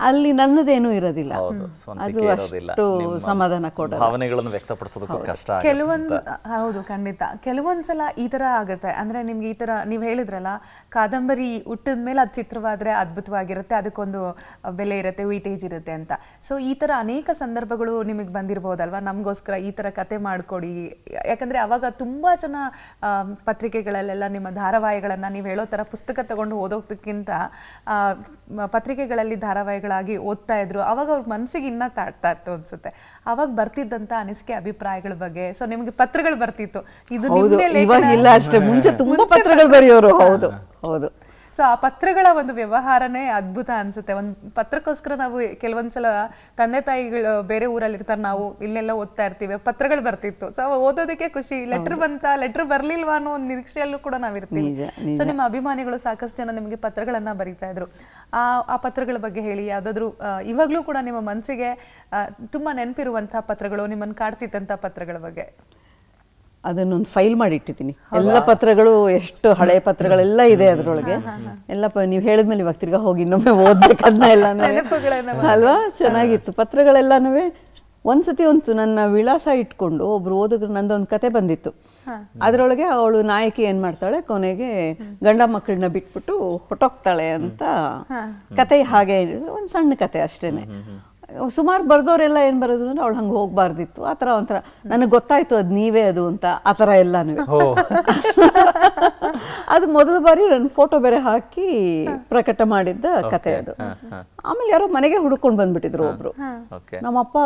S4: ಅಲ್ಲಿ ನನ್ನದೇನು ಇರೋದಿಲ್ಲ.
S2: ಹೌದು
S4: ಅದು ಅಷ್ಟು ಸಮಾಧಾನ ಕೊಡಲ್ಲ
S2: ಭಾವನೆಗಳನ್ನು ವ್ಯಕ್ತಪಡಿಸೋದಕ್ಕೂ ಕಷ್ಟ ಆಗುತ್ತೆ
S1: ಕೆಲವೊಂದು ಹೌದು ಖಂಡಿತ. ಕೆಲವೊಂದ್ಸಲ ಈ ತರ ಆಗುತ್ತೆ. ಅಂದ್ರೆ ನಿಮ್ಗೆ ಈ ತರ ನೀವು ಹೇಳಿದ್ರಲ್ಲ ಕಾದಂಬರಿ ಹುಟ್ಟಿದ ಮೇಲೆ ಅದು ಚಿತ್ರವಾದ್ರೆ ಅದ್ಭುತವಾಗಿರುತ್ತೆ ಅದಕ್ಕೊಂದು ಬೆಲೆ ಇರುತ್ತೆ ವೀಟೇಜ್ ಇರುತ್ತೆ ಅಂತ. ಸೊ ಈ ತರ ಅನೇಕ ಸಂದರ್ಭಗಳು ನಿಮಗೆ ಬಂದಿರಬಹುದಲ್ವಾ ನಮಗೋಸ್ಕರ ಈ ತರ ಕತೆ ಮಾಡ್ಕೊಡಿ. ಯಾಕಂದ್ರೆ ಅವಾಗ ತುಂಬಾ ಜನ ಆ, ಪತ್ರಿಕೆಗಳಲ್ಲೆಲ್ಲ ನಿಮ್ಮ ಧಾರಾವಾಹಿಗಳನ್ನ ನೀವು ಹೇಳೋ ತರ ಪುಸ್ತಕ ತಗೊಂಡು ಓದೋದಕ್ಕಿಂತ ಪತ್ರಿಕೆಗಳಲ್ಲಿ ಧಾರಾವಾಹಿಗಳಾಗಿ ಓದ್ತಾ ಇದ್ರು. ಅವಾಗ ಅವ್ರ ಮನಸ್ಸಿಗೆ ಇನ್ನ ತಾಡ್ತಾ ಇತ್ತು ಅನ್ಸುತ್ತೆ. ಅವಾಗ ಬರ್ತಿದ್ದಂತ ಅನಿಸಿಕೆ ಅಭಿಪ್ರಾಯಗಳ ಬಗ್ಗೆ. ಸೊ ನಿಮಗೆ ಪತ್ರಗಳು ಬರ್ತಿತ್ತು. ಇದು
S4: ಇಲ್ಲ ಅಷ್ಟೇ. ಮುಂಚೆ ತುಂಬಾ ಪತ್ರಗಳು ಬರೆಯೋರು. ಹೌದು. ಹೌದು.
S1: ಸೊ ಆ ಪತ್ರಗಳ ಒಂದು ವ್ಯವಹಾರನೇ ಅದ್ಭುತ ಅನ್ಸುತ್ತೆ. ಒಂದು ಪತ್ರಕ್ಕೋಸ್ಕರ ನಾವು ಕೆಲವೊಂದ್ಸಲ ತಂದೆ ತಾಯಿಗಳು ಬೇರೆ ಊರಲ್ಲಿ ಇರ್ತಾರೆ ನಾವು ಇಲ್ಲೆಲ್ಲ ಓದ್ತಾ ಇರ್ತೀವಿ ಪತ್ರಗಳು ಬರ್ತಿತ್ತು. ಸೊ ಓದೋದಕ್ಕೆ ಖುಷಿ. ಲೆಟರ್ ಬಂತ ಲೆಟರ್ ಬರ್ಲಿಲ್ವಾ ಅನ್ನೋ ಒಂದು ನಿರೀಕ್ಷೆಯಲ್ಲೂ ಕೂಡ ನಾವು ಇರ್ತೀವಿ.
S4: ನಿಜ,
S1: ಸೊ ನಿಮ್ಮ ಅಭಿಮಾನಿಗಳು ಸಾಕಷ್ಟು ಜನ ನಿಮಗೆ ಪತ್ರಗಳನ್ನ ಬರೀತಾ ಇದ್ರು. ಆ ಆ ಪತ್ರಗಳ ಬಗ್ಗೆ ಹೇಳಿ ಯಾವ್ದಾದ್ರು ಇವಾಗ್ಲೂ ಕೂಡ ನಿಮ್ಮ ಮನಸ್ಸಿಗೆ ತುಂಬಾ ನೆನಪಿರುವಂತಹ ಪತ್ರಗಳು ನಿಮ್ಮನ್ನು ಕಾಡ್ತಿದ್ದಂತ ಪತ್ರಗಳ ಬಗ್ಗೆ.
S4: ಅದನ್ನೊಂದು ಫೈಲ್ ಮಾಡಿ ಇಟ್ಟಿದ್ದೀನಿ ಎಲ್ಲ ಪತ್ರಗಳು ಎಷ್ಟು ಹಳೆ ಪತ್ರಗಳೆಲ್ಲ ಇದೆ ಅದರೊಳಗೆ. ಎಲ್ಲ ನೀವು ಹೇಳಿದ್ಮೇಲೆ ಇವಾಗ ತಿರ್ಗಾ ಹೋಗಿ ಇನ್ನೊಮ್ಮೆ ಓದ್ಬೇಕನ್ನ
S1: ಎಲ್ಲ
S4: ಅಲ್ವಾ? ಚೆನ್ನಾಗಿತ್ತು. ಪತ್ರಗಳೆಲ್ಲಾನು ಒಂದ್ಸತಿ ಒಂದು ನನ್ನ ವಿಳಾಸ ಇಟ್ಕೊಂಡು ಒಬ್ರು ಓದುಗ್ರು ನಂದೊಂದು ಕತೆ ಬಂದಿತ್ತು. ಅದರೊಳಗೆ ಅವಳು ನಾಯಕಿ ಏನ್ ಮಾಡ್ತಾಳೆ ಕೊನೆಗೆ ಗಂಡ ಮಕ್ಕಳನ್ನ ಬಿಟ್ಬಿಟ್ಟು ಹೊಟ್ಟೋಗ್ತಾಳೆ ಅಂತ ಕತೆ ಹಾಗೆ ಒಂದು ಸಣ್ಣ ಕತೆ ಅಷ್ಟೇನೆ. ಸುಮಾರು ಬರ್ದೋರೆಲ್ಲ ಏನು ಬರೋದು ಅಂದ್ರೆ ಅವಳು ಹಂಗೆ ಹೋಗ್ಬಾರ್ದಿತ್ತು. ಆ ಥರ ಒಂಥರ ನನಗೆ ಗೊತ್ತಾಯ್ತು ಅದು ನೀವೇ ಅದು ಅಂತ ಆ ಥರ ಎಲ್ಲಾನು. ಅದು ಮೊದಲ ಬಾರಿ ನನ್ನ ಫೋಟೋ ಬೇರೆ ಹಾಕಿ ಪ್ರಕಟ ಮಾಡಿದ್ದ ಕತೆ ಅದು. ಆಮೇಲೆ ಯಾರೋ ಮನೆಗೆ ಹುಡುಕೊಂಡು ಬಂದ್ಬಿಟ್ಟಿದ್ರು ಒಬ್ರು.
S2: ಓಕೆ
S4: ನಮ್ಮಪ್ಪ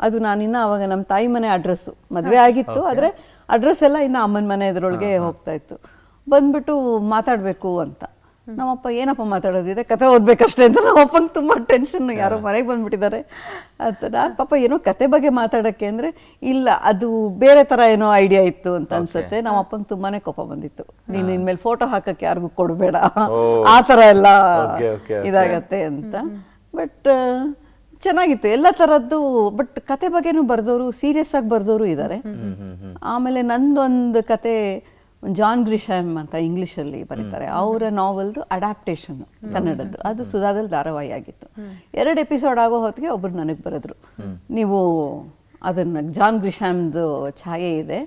S4: ಅದು ನಾನಿನ್ನ ಅವಾಗ ನಮ್ಮ ತಾಯಿ ಮನೆ ಅಡ್ರೆಸ್ಸು ಮದುವೆ ಆಗಿತ್ತು ಆದ್ರೆ ಅಡ್ರೆಸ್ ಎಲ್ಲ ಇನ್ನು ಅಮ್ಮನ ಮನೆ ಇದ್ರೊಳಗೆ ಹೋಗ್ತಾ ಇತ್ತು. ಬಂದ್ಬಿಟ್ಟು ಮಾತಾಡ್ಬೇಕು ಅಂತ. ನಮ್ಮಪ್ಪ ಏನಪ್ಪ ಮಾತಾಡೋದಿದೆ ಕತೆ ಓದ್ಬೇಕಷ್ಟೇ ಅಂತ ನಮ್ಮಪ್ಪಂಗೆ ತುಂಬಾ ಟೆನ್ಷನ್ ಯಾರೋ ಮನೆಗೆ ಬಂದ್ಬಿಟ್ಟಿದ್ದಾರೆ. ಅಂತ ನಾನು ಪಾಪ ಏನೋ ಕತೆ ಬಗ್ಗೆ ಮಾತಾಡಕ್ಕೆ ಅಂದ್ರೆ ಇಲ್ಲ ಅದು ಬೇರೆ ತರ ಏನೋ ಐಡಿಯಾ ಇತ್ತು ಅಂತ ಅನ್ಸುತ್ತೆ. ನಮ್ಮ ತುಂಬಾ ತುಂಬಾನೇ ಕೋಪ ಬಂದಿತ್ತು. ನೀನು ಇನ್ಮೇಲೆ ಫೋಟೋ ಹಾಕಕ್ಕೆ ಯಾರಿಗೂ ಕೊಡಬೇಡ. ಆ ತರ ಎಲ್ಲ. ಇದಾಗತ್ತೆ ಅಂತ. ಬಟ್ ಚೆನ್ನಾಗಿತ್ತು. ಎಲ್ಲ ತರದ್ದು ಬಟ್ ಕತೆ ಬಗ್ಗೆನೂ ಬರ್ದೋರು ಸೀರಿಯಸ್ ಆಗಿ ಬರ್ದೋರು ಇದ್ದಾರೆ ಆಮೇಲೆ ನಂದೊಂದು ಕತೆ ಜಾನ್ ಗ್ರಿಶಾಮ್ ಅಂತ ಇಂಗ್ಲೀಷಲ್ಲಿ ಬರೀತಾರೆ. ಅವರ ನಾವೆಲ್ದು ಅಡಾಪ್ಟೇಷನ್ ಕನ್ನಡದ್ದು. ಅದು ಸುಧಾದಲ್ಲಿ ಧಾರಾವಾಹಿ ಆಗಿತ್ತು. ಎರಡು ಎಪಿಸೋಡ್ ಆಗೋ ಹೊತ್ತಿಗೆ ಒಬ್ರು ನನಗೆ ಬರೆದ್ರು. ನೀವು ಅದನ್ನ ಜಾನ್ ಗ್ರಿಶಾಮ್ದು ಛಾಯೆ ಇದೆ.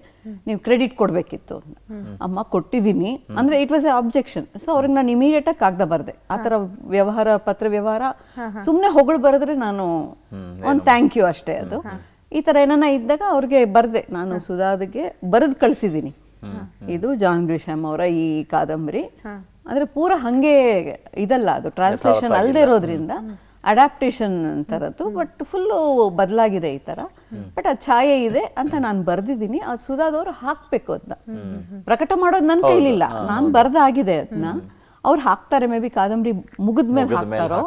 S4: ನೀವು ಕ್ರೆಡಿಟ್ ಕೊಡಬೇಕಿತ್ತು. ಅಮ್ಮ ಕೊಟ್ಟಿದ್ದೀನಿ ಅಂದ್ರೆ it was a objection so ಅವ್ರಿಗೆ ನಾನು ಇಮಿಡಿಯೇಟ್ ಆಗಿ ಕಾಗ್ದ ಬರ್ದೆ. ಆ ಥರ ವ್ಯವಹಾರ ಪತ್ರ ವ್ಯವಹಾರ ಸುಮ್ಮನೆ ಹೊಗಳು ಬರೆದ್ರೆ ನಾನು ಒಂದು ಥ್ಯಾಂಕ್ ಯು ಅಷ್ಟೇ ಅದು. ಈ ತರ ಏನನ್ನ ಇದ್ದಾಗ ಅವ್ರಿಗೆ ಬರ್ದೆ. ನಾನು ಸುಧಾದಿಗೆ ಬರೆದು ಕಳಿಸಿದ್ದೀನಿ ಇದು ಜಾನ್ ಗ್ರಿಶಮ್ ಅವರ ಈ ಕಾದಂಬರಿ. ಅಂದ್ರೆ ಪೂರ ಹಂಗೆ ಇದಲ್ಲ ಅದು ಟ್ರಾನ್ಸ್ಲೇಷನ್ ಅಲ್ಲದೆ ಇರೋದ್ರಿಂದ ಅಡಾಪ್ಟೇಷನ್ ತರದ್ದು ಬಟ್ ಫುಲ್ಲು ಬದಲಾಗಿದೆ ಈ ತರ ಬಟ್ ಆ ಛಾಯೆ ಇದೆ ಅಂತ ನಾನು ಬರ್ದಿದ್ದೀನಿ. ಅದು ಸುಧಾದವ್ರು ಹಾಕ್ಬೇಕು ಅದನ್ನ ಪ್ರಕಟ ಮಾಡೋದು ನನ್ನ ಕೈಲಿಲ್ಲ. ನಾನು ಬರ್ದಾಗಿದೆ ಅದನ್ನ ಅವ್ರು ಹಾಕ್ತಾರೆ ಮೇ ಬಿ ಕಾದಂಬರಿ ಮುಗಿದ್ಮೇಲೆ ಹಾಕ್ತಾರೋ?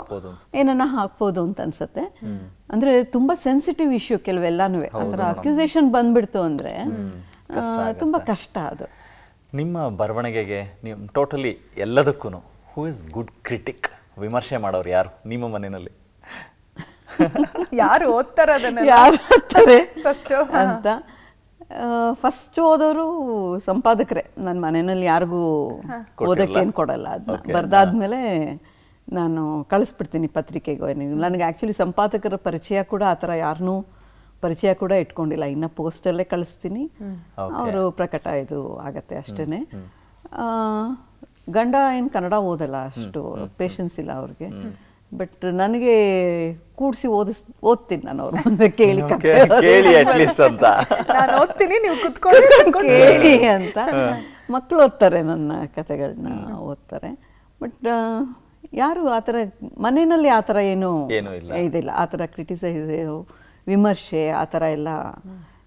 S4: ಏನನ್ನ ಹಾಕ್ಬೋದು ಅಂತ ಅನ್ಸುತ್ತೆ. ಅಂದ್ರೆ ತುಂಬಾ ಸೆನ್ಸಿಟಿವ್ ಇಶ್ಯೂ ಕೆಲವೆಲ್ಲಾನು ಅಂದ್ರೆ ಅಕ್ಯೂಸೇಷನ್ ಬಂದ್ಬಿಡ್ತು ಅಂದ್ರೆ ತುಂಬಾ ಕಷ್ಟ ಅದು.
S2: ನಿಮ್ಮ ಬರವಣಿಗೆಗೆ ನೀವು ಟೋಟಲಿ ಎಲ್ಲದಕ್ಕೂ ಹೂ ಇಸ್ ಗುಡ್ ಕ್ರಿಟಿಕ್ ವಿಮರ್ಶೆ ಮಾಡೋರು ಯಾರು ನಿಮ್ಮ ಮನೆಯಲ್ಲಿ?
S1: ಯಾರು ಓದ್ತಾರೆ ಅದನ್ನ
S4: ಯಾರು ಓದ್ತಾರೆ
S1: ಫಸ್ಟ್
S4: ಅಂತ. ಫಸ್ಟ್ ಓದೋರು ಸಂಪಾದಕರೇ. ನನ್ನ ಮನೆಯಲ್ಲಿ ಯಾರಿಗೂ ಓದಕ್ಕೆ ಏನು ಕೊಡಲ್ಲ. ಅದನ್ನ ಬರ್ದಾದ್ಮೇಲೆ ನಾನು ಕಳಿಸ್ಬಿಡ್ತೀನಿ ಪತ್ರಿಕೆಗೆ. ನನಗೆ ಆ್ಯಕ್ಚುಲಿ ಸಂಪಾದಕರ ಪರಿಚಯ ಕೂಡ ಆ ಥರ ಯಾರನ್ನೂ ಪರಿಚಯ ಕೂಡ ಇಟ್ಕೊಂಡಿಲ್ಲ. ಇನ್ನು ಪೋಸ್ಟಲ್ಲೇ ಕಳಿಸ್ತೀನಿ. ಅವರು ಪ್ರಕಟ ಇದು ಆಗತ್ತೆ ಅಷ್ಟೇನೆ. ಗಂಡ ಏನು ಕನ್ನಡ ಓದಲ್ಲ ಅಷ್ಟು ಪೇಷನ್ಸ್ ಇಲ್ಲ ಅವ್ರಿಗೆ. ಬಟ್ ನನಗೆ ಕೂಡಿಸಿ ಓದಿಸ್ ಓದ್ತೀನಿ ನಾನು ಅವ್ರ ಮುಂದೆ ಕೇಳಿ
S2: ಕೇಳಿ ಅಟ್ಲೀಸ್ಟ್ ಅಂತ.
S1: ನಾನು ಓದ್ತೀನಿ ನೀವು ಕುತ್ಕೊಂಡು
S4: ಕೇಳಿ ಅಂತ. ಮಕ್ಕಳು ಓದ್ತಾರೆ ನನ್ನ ಕಥೆಗಳನ್ನ ಓದ್ತಾರೆ. ಬಟ್ ಯಾರು ಆ ಥರ ಮನೆಯಲ್ಲಿ ಆ ಥರ ಏನು
S2: ಏನೂ ಇಲ್ಲ.
S4: ಇದಿಲ್ಲ. ಆ ಥರ ಕ್ರಿಟಿಸೈಸ್ ವಿಮರ್ಶೆ ಆ ಥರ ಎಲ್ಲ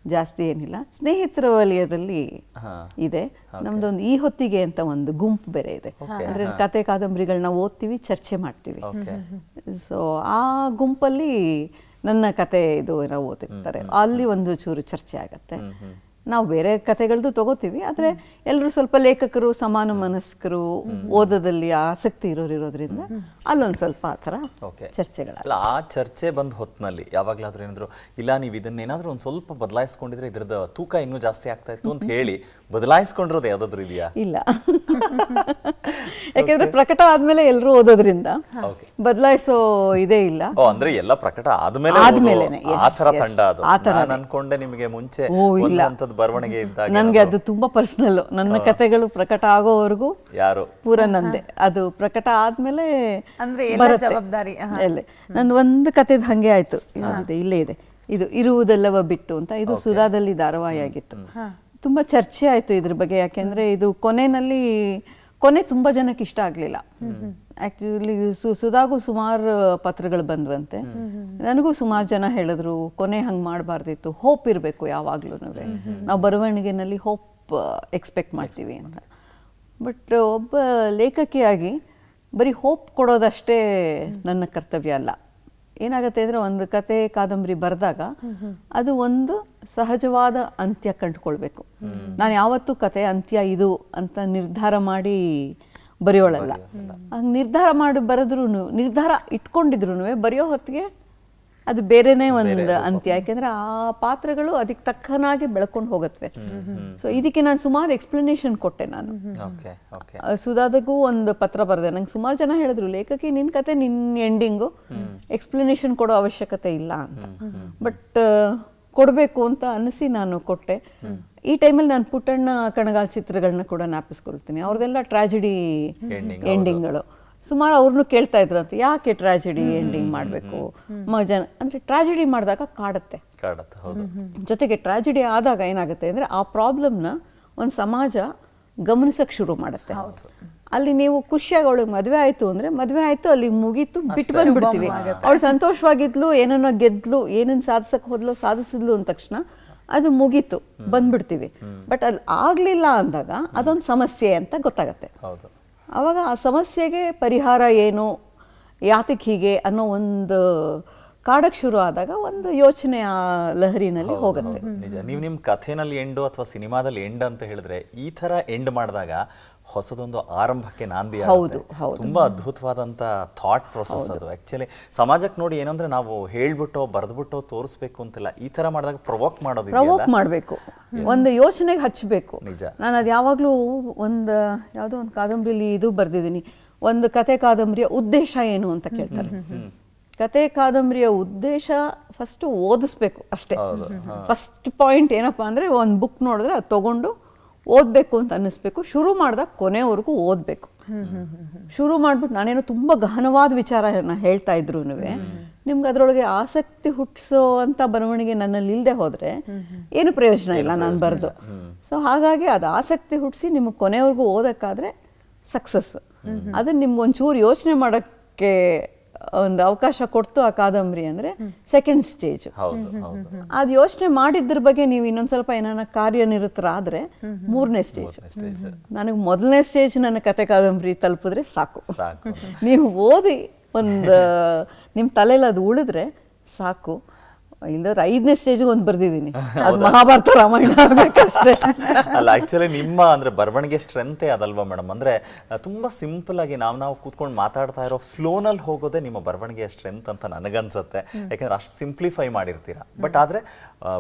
S4: ಜಾಸ್ತಿ ಏನಿಲ್ಲ. ಸ್ನೇಹಿತರ ವಲಯದಲ್ಲಿ ಇದೆ. ನಮ್ದೊಂದು ಈ ಹೊತ್ತಿಗೆ ಅಂತ ಒಂದು ಗುಂಪು ಬೇರೆ ಇದೆ. ಅಂದ್ರೆ ಕತೆ ಕಾದಂಬರಿಗಳನ್ನ ಓದ್ತೀವಿ ಚರ್ಚೆ ಮಾಡ್ತೀವಿ. ಸೊ ಆ ಗುಂಪಲ್ಲಿ ನನ್ನ ಕತೆ ಇದು ಏನೋ ಓದಿರ್ತಾರೆ ಅಲ್ಲಿ ಒಂದು ಚೂರು ಚರ್ಚೆ ಆಗತ್ತೆ. ನಾವು ಬೇರೆ ಕಥೆಗಳದ್ದು ತಗೋತೀವಿ ಆದ್ರೆ ಎಲ್ಲರೂ ಸ್ವಲ್ಪ ಲೇಖಕರು ಸಮಾನ ಮನಸ್ಕರು ಓದೋದಲ್ಲಿ ಆಸಕ್ತಿ ಇರೋರು ಇರೋದ್ರಿಂದ ಅಲ್ಲೊಂದು ಸ್ವಲ್ಪ ಆ ಥರ ಚರ್ಚೆಗಳ
S2: ಅಲ್ಲ ಆ ಚರ್ಚೆ ಬಂದ ಹೊತ್ತಿನಲ್ಲಿ ಯಾವಾಗಲಾದ್ರೂ ಏನಾದರೂ ಇಲ್ಲ ನೀವು ಇದನ್ನೇನಾದರೂ ಒಂದು ಸ್ವಲ್ಪ ಬದಲಾಯಿಸ್ಕೊಂಡಿದ್ರೆ ಇದ್ರದ್ದು ತೂಕ ಇನ್ನೂ ಜಾಸ್ತಿ ಆಗ್ತಾ ಇತ್ತು ಅಂತ ಹೇಳಿ ಬದಲಾಯಿಸ್ಕೊಂಡಿರೋದು ಯಾವ್ದಾದ್ರು ಇದೆಯಾ?
S4: ಇಲ್ಲ. ಯಾಕೆಂದ್ರೆ ಪ್ರಕಟ ಆದ್ಮೇಲೆ ಎಲ್ಲರೂ ಓದೋದ್ರಿಂದ. ಬದಲಾಯಿಸೋ ಇದೇ ಇಲ್ಲ.
S2: ಓ ಅಂದ್ರೆ ಎಲ್ಲ ಪ್ರಕಟ ಆದ್ಮೇಲೆ
S4: ಆದ್ಮೇಲೆನೆ,
S2: ಆ
S4: ತರ.
S2: ತಂಡ ಅದು. ನಾನು ಅನ್ಕೊಂಡೆ ನಿಮಗೆ ಮುಂಚೆ ಒಂದಂತದ್ ಬರವಣಿಗೆ ಇದ್ದಾಗ
S4: ನನಗೆ ಅದು ತುಂಬಾ ಪರ್ಸನಲ್ ನನ್ನ ಕತೆಗಳು ಪ್ರಕಟ ಆಗೋವರೆಗೂ
S2: ಯಾರು?
S4: ಪೂರ ನಂದೆ. ಅದು ಪ್ರಕಟ ಆದ್ಮೇಲೆ
S1: ಅಂದ್ರೆ ಎಲ್ಲ ಜವಾಬ್ದಾರಿ,
S4: ನಂದು ಒಂದು ಕತೆದ್ ಹಂಗೆ ಆಯ್ತು. ಇಲ್ಲೇ ಇದೆ. ಇದು ಇರುವುದೆಲ್ಲವ ಬಿಟ್ಟು ಅಂತ. ಇದು ಸುಧಾದಲ್ಲಿ ಧಾರಾವಾಹಿ ಆಗಿತ್ತು. ತುಂಬಾ ಚರ್ಚೆ ಆಯ್ತು ಇದ್ರ ಬಗ್ಗೆ. ಯಾಕೆಂದ್ರೆ ಇದು ಕೊನೆನಲ್ಲಿ ಕೊನೆ ತುಂಬಾ ಜನಕ್ಕೆ ಇಷ್ಟ ಆಗ್ಲಿಲ್ಲ. ಆಕ್ಚುಲಿ ಸುಧಾಗೂ ಸುಮಾರು ಪತ್ರಗಳು ಬಂದ್ವಂತೆ ನನಗೂ ಸುಮಾರು ಜನ ಹೇಳಿದ್ರು ಕೊನೆ ಹಂಗ್ ಮಾಡಬಾರ್ದಿತ್ತು ಹೋಪ್ ಇರಬೇಕು ಯಾವಾಗ್ಲೂ ನಾವು ಬರವಣಿಗೆನಲ್ಲಿ ಹೋಪ್ ಎಕ್ಸ್ಪೆಕ್ಟ್ ಮಾಡ್ತೀವಿ ಅಂತ. ಬಟ್ ಒಬ್ಬ ಲೇಖಕಿಯಾಗಿ ಬರೀ ಹೋಪ್ ಕೊಡೋದಷ್ಟೇ ನನ್ನ ಕರ್ತವ್ಯ ಅಲ್ಲ. ಏನಾಗುತ್ತೆ ಅಂದ್ರೆ ಒಂದು ಕತೆ ಕಾದಂಬರಿ ಬರೆದಾಗ ಅದು ಒಂದು ಸಹಜವಾದ ಅಂತ್ಯ ಕಂಡುಕೊಳ್ಬೇಕು. ನಾನು ಯಾವತ್ತೂ ಕತೆ ಅಂತ್ಯ ಇದು ಅಂತ ನಿರ್ಧಾರ ಮಾಡಿ ಬರೆಯೋಳಲ್ಲ. ಹಂಗೆ ನಿರ್ಧಾರ ಮಾಡಿ ಬರೆದ್ರೂ ನಿರ್ಧಾರ ಇಟ್ಕೊಂಡಿದ್ರು ಬರೆಯೋ ಹೊತ್ತಿಗೆ ಅದು ಬೇರೆನೇ ಒಂದು ಅಂತ್ಯ. ಯಾಕೆಂದ್ರೆ ಆ ಪಾತ್ರಗಳು ಅದಕ್ಕೆ ತಕ್ಕನಾಗಿ ಬೆಳ್ಕೊಂಡು ಹೋಗತ್ವೆ. ಸೊ ಇದಕ್ಕೆ ನಾನು ಸುಮಾರು ಎಕ್ಸ್ಪ್ಲನೇಷನ್ ಕೊಟ್ಟೆ ನಾನು. ಸುಧಾದಗೂ ಒಂದು ಪತ್ರ ಬರೆದೆ. ನಂಗೆ ಸುಮಾರು ಜನ ಹೇಳಿದ್ರು ಲೇಖಕಿ ನಿನ್ ಕತೆ ನಿನ್ ಎಂಡಿಂಗು ಎಕ್ಸ್ಪ್ಲನೇಷನ್ ಕೊಡೋ ಅವಶ್ಯಕತೆ ಇಲ್ಲ ಅಂತ. ಬಟ್ ಕೊಡಬೇಕು ಅಂತ ಅನಿಸಿ ನಾನು ಕೊಟ್ಟೆ. ಈ ಟೈಮಲ್ಲಿ ನಾನು ಪುಟ್ಟಣ್ಣ ಕಣಗಾಲ್ ಚಿತ್ರಗಳನ್ನ ಕೂಡ ನಾಪಿಸ್ಕೊಳ್ತೀನಿ. ಅವ್ರದೆಲ್ಲ ಟ್ರಾಜಿಡಿ ಎಂಡಿಂಗ್ಗಳು ಸುಮಾರು ಅವ್ರನ್ನು ಕೇಳ್ತಾ ಇದ್ರಂತೆ ಯಾಕೆ ಟ್ರಾಜಿಡಿ ಎಂಡಿಂಗ್ ಮಾಡಬೇಕು? ಜನ ಅಂದ್ರೆ ಟ್ರಾಜಿಡಿ ಮಾಡಿದಾಗ ಕಾಡುತ್ತೆ.
S2: ಕಾಡತ್ತೆ ಹೌದು.
S4: ಜೊತೆಗೆ ಟ್ರಾಜಿಡಿ ಆದಾಗ ಏನಾಗುತ್ತೆ ಅಂದ್ರೆ ಆ ಪ್ರಾಬ್ಲಮ್ನ ಒಂದು ಸಮಾಜ ಗಮನಿಸಕ್ ಶುರು ಮಾಡುತ್ತೆ. ಅಲ್ಲಿ ನೀವು ಖುಷಿಯಾಗಿ ಅವಳಿಗೆ ಮದುವೆ ಆಯ್ತು ಅಂದ್ರೆ ಮದುವೆ ಆಯ್ತು ಅಲ್ಲಿ ಮುಗೀತು ಬಿಟ್ಟು ಬಂದ್ಬಿಡ್ತೀವಿ. ಅವಳು ಸಂತೋಷವಾಗಿದ್ಲು ಏನನ್ನೋ ಗೆದ್ಲು ಏನನ್ನ ಸಾಧಿಸಕ್ ಹೋದ್ಲು ಸಾಧಿಸಿದ್ಲು ಅಂದ ತಕ್ಷಣ ಅದು ಮುಗೀತು ಬಂದ್ಬಿಡ್ತೀವಿ. ಬಟ್ ಅದು ಆಗ್ಲಿಲ್ಲ ಅಂದಾಗ ಅದೊಂದು ಸಮಸ್ಯೆ ಅಂತ ಗೊತ್ತಾಗತ್ತೆ. ಆವಾಗ ಆ ಸಮಸ್ಯೆಗೆ ಪರಿಹಾರ ಏನು ಯಾತಕ್ಕೆ ಹೀಗೆ ಅನ್ನೋ ಒಂದು ಕಾಡಕ್ಕೆ ಶುರು ಆದಾಗ ಒಂದು ಯೋಚನೆ ಆ ಲಹರಿನಲ್ಲಿ ಹೋಗುತ್ತೆ.
S2: ನಿಜ. ನೀವು ನಿಮ್ಮ ಕಥೆನಲ್ಲಿ ಎಂಡು ಅಥವಾ ಸಿನಿಮಾದಲ್ಲಿ ಎಂಡ್ ಅಂತ ಹೇಳಿದ್ರೆ ಈ ತರ ಎಂಡ್ ಮಾಡಿದಾಗ ಹೊಸದೊಂದು ಆರಂಭಕ್ಕೆ ನಾಂದಿ ಹೌದು ತುಂಬಾ ಅದ್ಭುತವಾದಂತ ಥಾಟ್ ಪ್ರೊಸೆಸ್ ಅದು. ಆಕ್ಚುಲಿ ಸಮಾಜಕ್ಕೆ ನೋಡಿ ಏನಂದ್ರೆ ನಾವು ಹೇಳ್ಬಿಟ್ಟು ಬರೆದ್ಬಿಟ್ಟು ತೋರಿಸ್ಬೇಕು ಅಂತಿಲ್ಲ. ಈ ತರ ಮಾಡಿದಾಗ ಪ್ರೊವೋಕ್ ಮಾಡೋದು
S4: ಪ್ರವೋಕ್ ಮಾಡಬೇಕು. ಒಂದು ಯೋಚನೆಗೆ ಹಚ್ಚಬೇಕು.
S2: ನಿಜ.
S4: ನಾನು ಅದು ಯಾವಾಗಲೂ ಒಂದು ಯಾವುದೋ ಒಂದು ಕಾದಂಬರಿಲಿ ಇದು ಬರೆದಿದ್ದೀನಿ. ಒಂದು ಕತೆ ಕಾದಂಬರಿಯ ಉದ್ದೇಶ ಏನು ಅಂತ ಕೇಳ್ತಾರೆ. ಕತೆ ಕಾದಂಬರಿಯ ಉದ್ದೇಶ ಫಸ್ಟ್ ಓದಿಸ್ಬೇಕು ಅಷ್ಟೇ. ಫಸ್ಟ್ ಪಾಯಿಂಟ್ ಏನಪ್ಪ ಅಂದರೆ ಒಂದು ಬುಕ್ ನೋಡಿದ್ರೆ ಅದು ತಗೊಂಡು ಓದಬೇಕು ಅಂತ ಅನ್ನಿಸ್ಬೇಕು. ಶುರು ಮಾಡಿದಾಗ ಕೊನೆವರೆಗೂ ಓದಬೇಕು. ಶುರು ಮಾಡಿಬಿಟ್ಟು ನಾನೇನೋ ತುಂಬ ಗಹನವಾದ ವಿಚಾರನ ಹೇಳ್ತಾ ಇದ್ರು ನಿಮ್ಗೆ ಅದರೊಳಗೆ ಆಸಕ್ತಿ ಹುಟ್ಟಿಸೋ ಅಂತ ಬರವಣಿಗೆ ನನ್ನಲ್ಲಿ ಇಲ್ಲದೆ ಹೋದರೆ ಏನು ಪ್ರಯೋಜನ ಇಲ್ಲ ನಾನು ಬರೆದು. ಸೊ ಹಾಗಾಗಿ ಅದು ಆಸಕ್ತಿ ಹುಟ್ಟಿಸಿ ನಿಮಗೆ ಕೊನೆವರೆಗೂ ಓದಕ್ಕಾದ್ರೆ ಸಕ್ಸಸ್ ಅದನ್ನ ನಿಮ್ಗೆ ಒಂಚೂರು ಯೋಚನೆ ಮಾಡೋಕ್ಕೆ ಒಂದು ಅವಕಾಶ ಕೊಡ್ತು ಆ ಕಾದಂಬರಿ ಅಂದ್ರೆ ಸೆಕೆಂಡ್ ಸ್ಟೇಜ್
S2: ಹೌದು ಹೌದು.
S4: ಅದು ಯೋಚನೆ ಮಾಡಿದ್ರ ಬಗ್ಗೆ ನೀವು ಇನ್ನೊಂದ್ ಸ್ವಲ್ಪ ಏನಾರ ಕಾರ್ಯನಿರತರಾದ್ರೆ ಮೂರನೇ ಸ್ಟೇಜ್
S2: ಸ್ಟೇಜ್
S4: ನನಗೆ ಮೊದಲನೇ ಸ್ಟೇಜ್ ನನ್ನ ಕತೆ ಕಾದಂಬರಿ ತಲುಪಿದ್ರೆ ಸಾಕು.
S2: ಸಾಕು.
S4: ನೀವು ಓದಿ ಒಂದು ನಿಮ್ಮ ತಲೆಯಲ್ಲಿ ಅದು ಉಳಿದ್ರೆ ಸಾಕು. ಇಲ್ಲದ್ರೆ ಐದನೇ ಸ್ಟೇಜಿಗೆ ಒಂದು ಬರ್ದಿದ್ದೀನಿ. ಅದು ಮಹಾಭಾರತ ರಾಮಾಯಣ ಆಗ್ಬೇಕಷ್ಟೇ.
S2: ಅಲ್ಲ ಆಕ್ಚುಲಿ ನಿಮ್ಮ ಅಂದರೆ ಬರವಣಿಗೆ ಸ್ಟ್ರೆಂತೇ ಅದಲ್ವಾ ಮೇಡಮ್ ಅಂದರೆ ತುಂಬ ತುಂಬಾ ಸಿಂಪಲ್ ಆಗಿ ನಾವು ನಾವು ಕೂತ್ಕೊಂಡು ಮಾತಾಡ್ತಾ ಇರೋ ಫ್ಲೋನಲ್ಲಿ ಹೋಗೋದೇ ನಿಮ್ಮ ಬರವಣಿಗೆಯ ಸ್ಟ್ರೆಂತ್ ಅಂತ ನನಗನ್ಸುತ್ತೆ. ಯಾಕಂದ್ರೆ ಅಷ್ಟು ಸಿಂಪ್ಲಿಫೈ ಮಾಡಿರ್ತೀರಾ. ಬಟ್ ಆದರೆ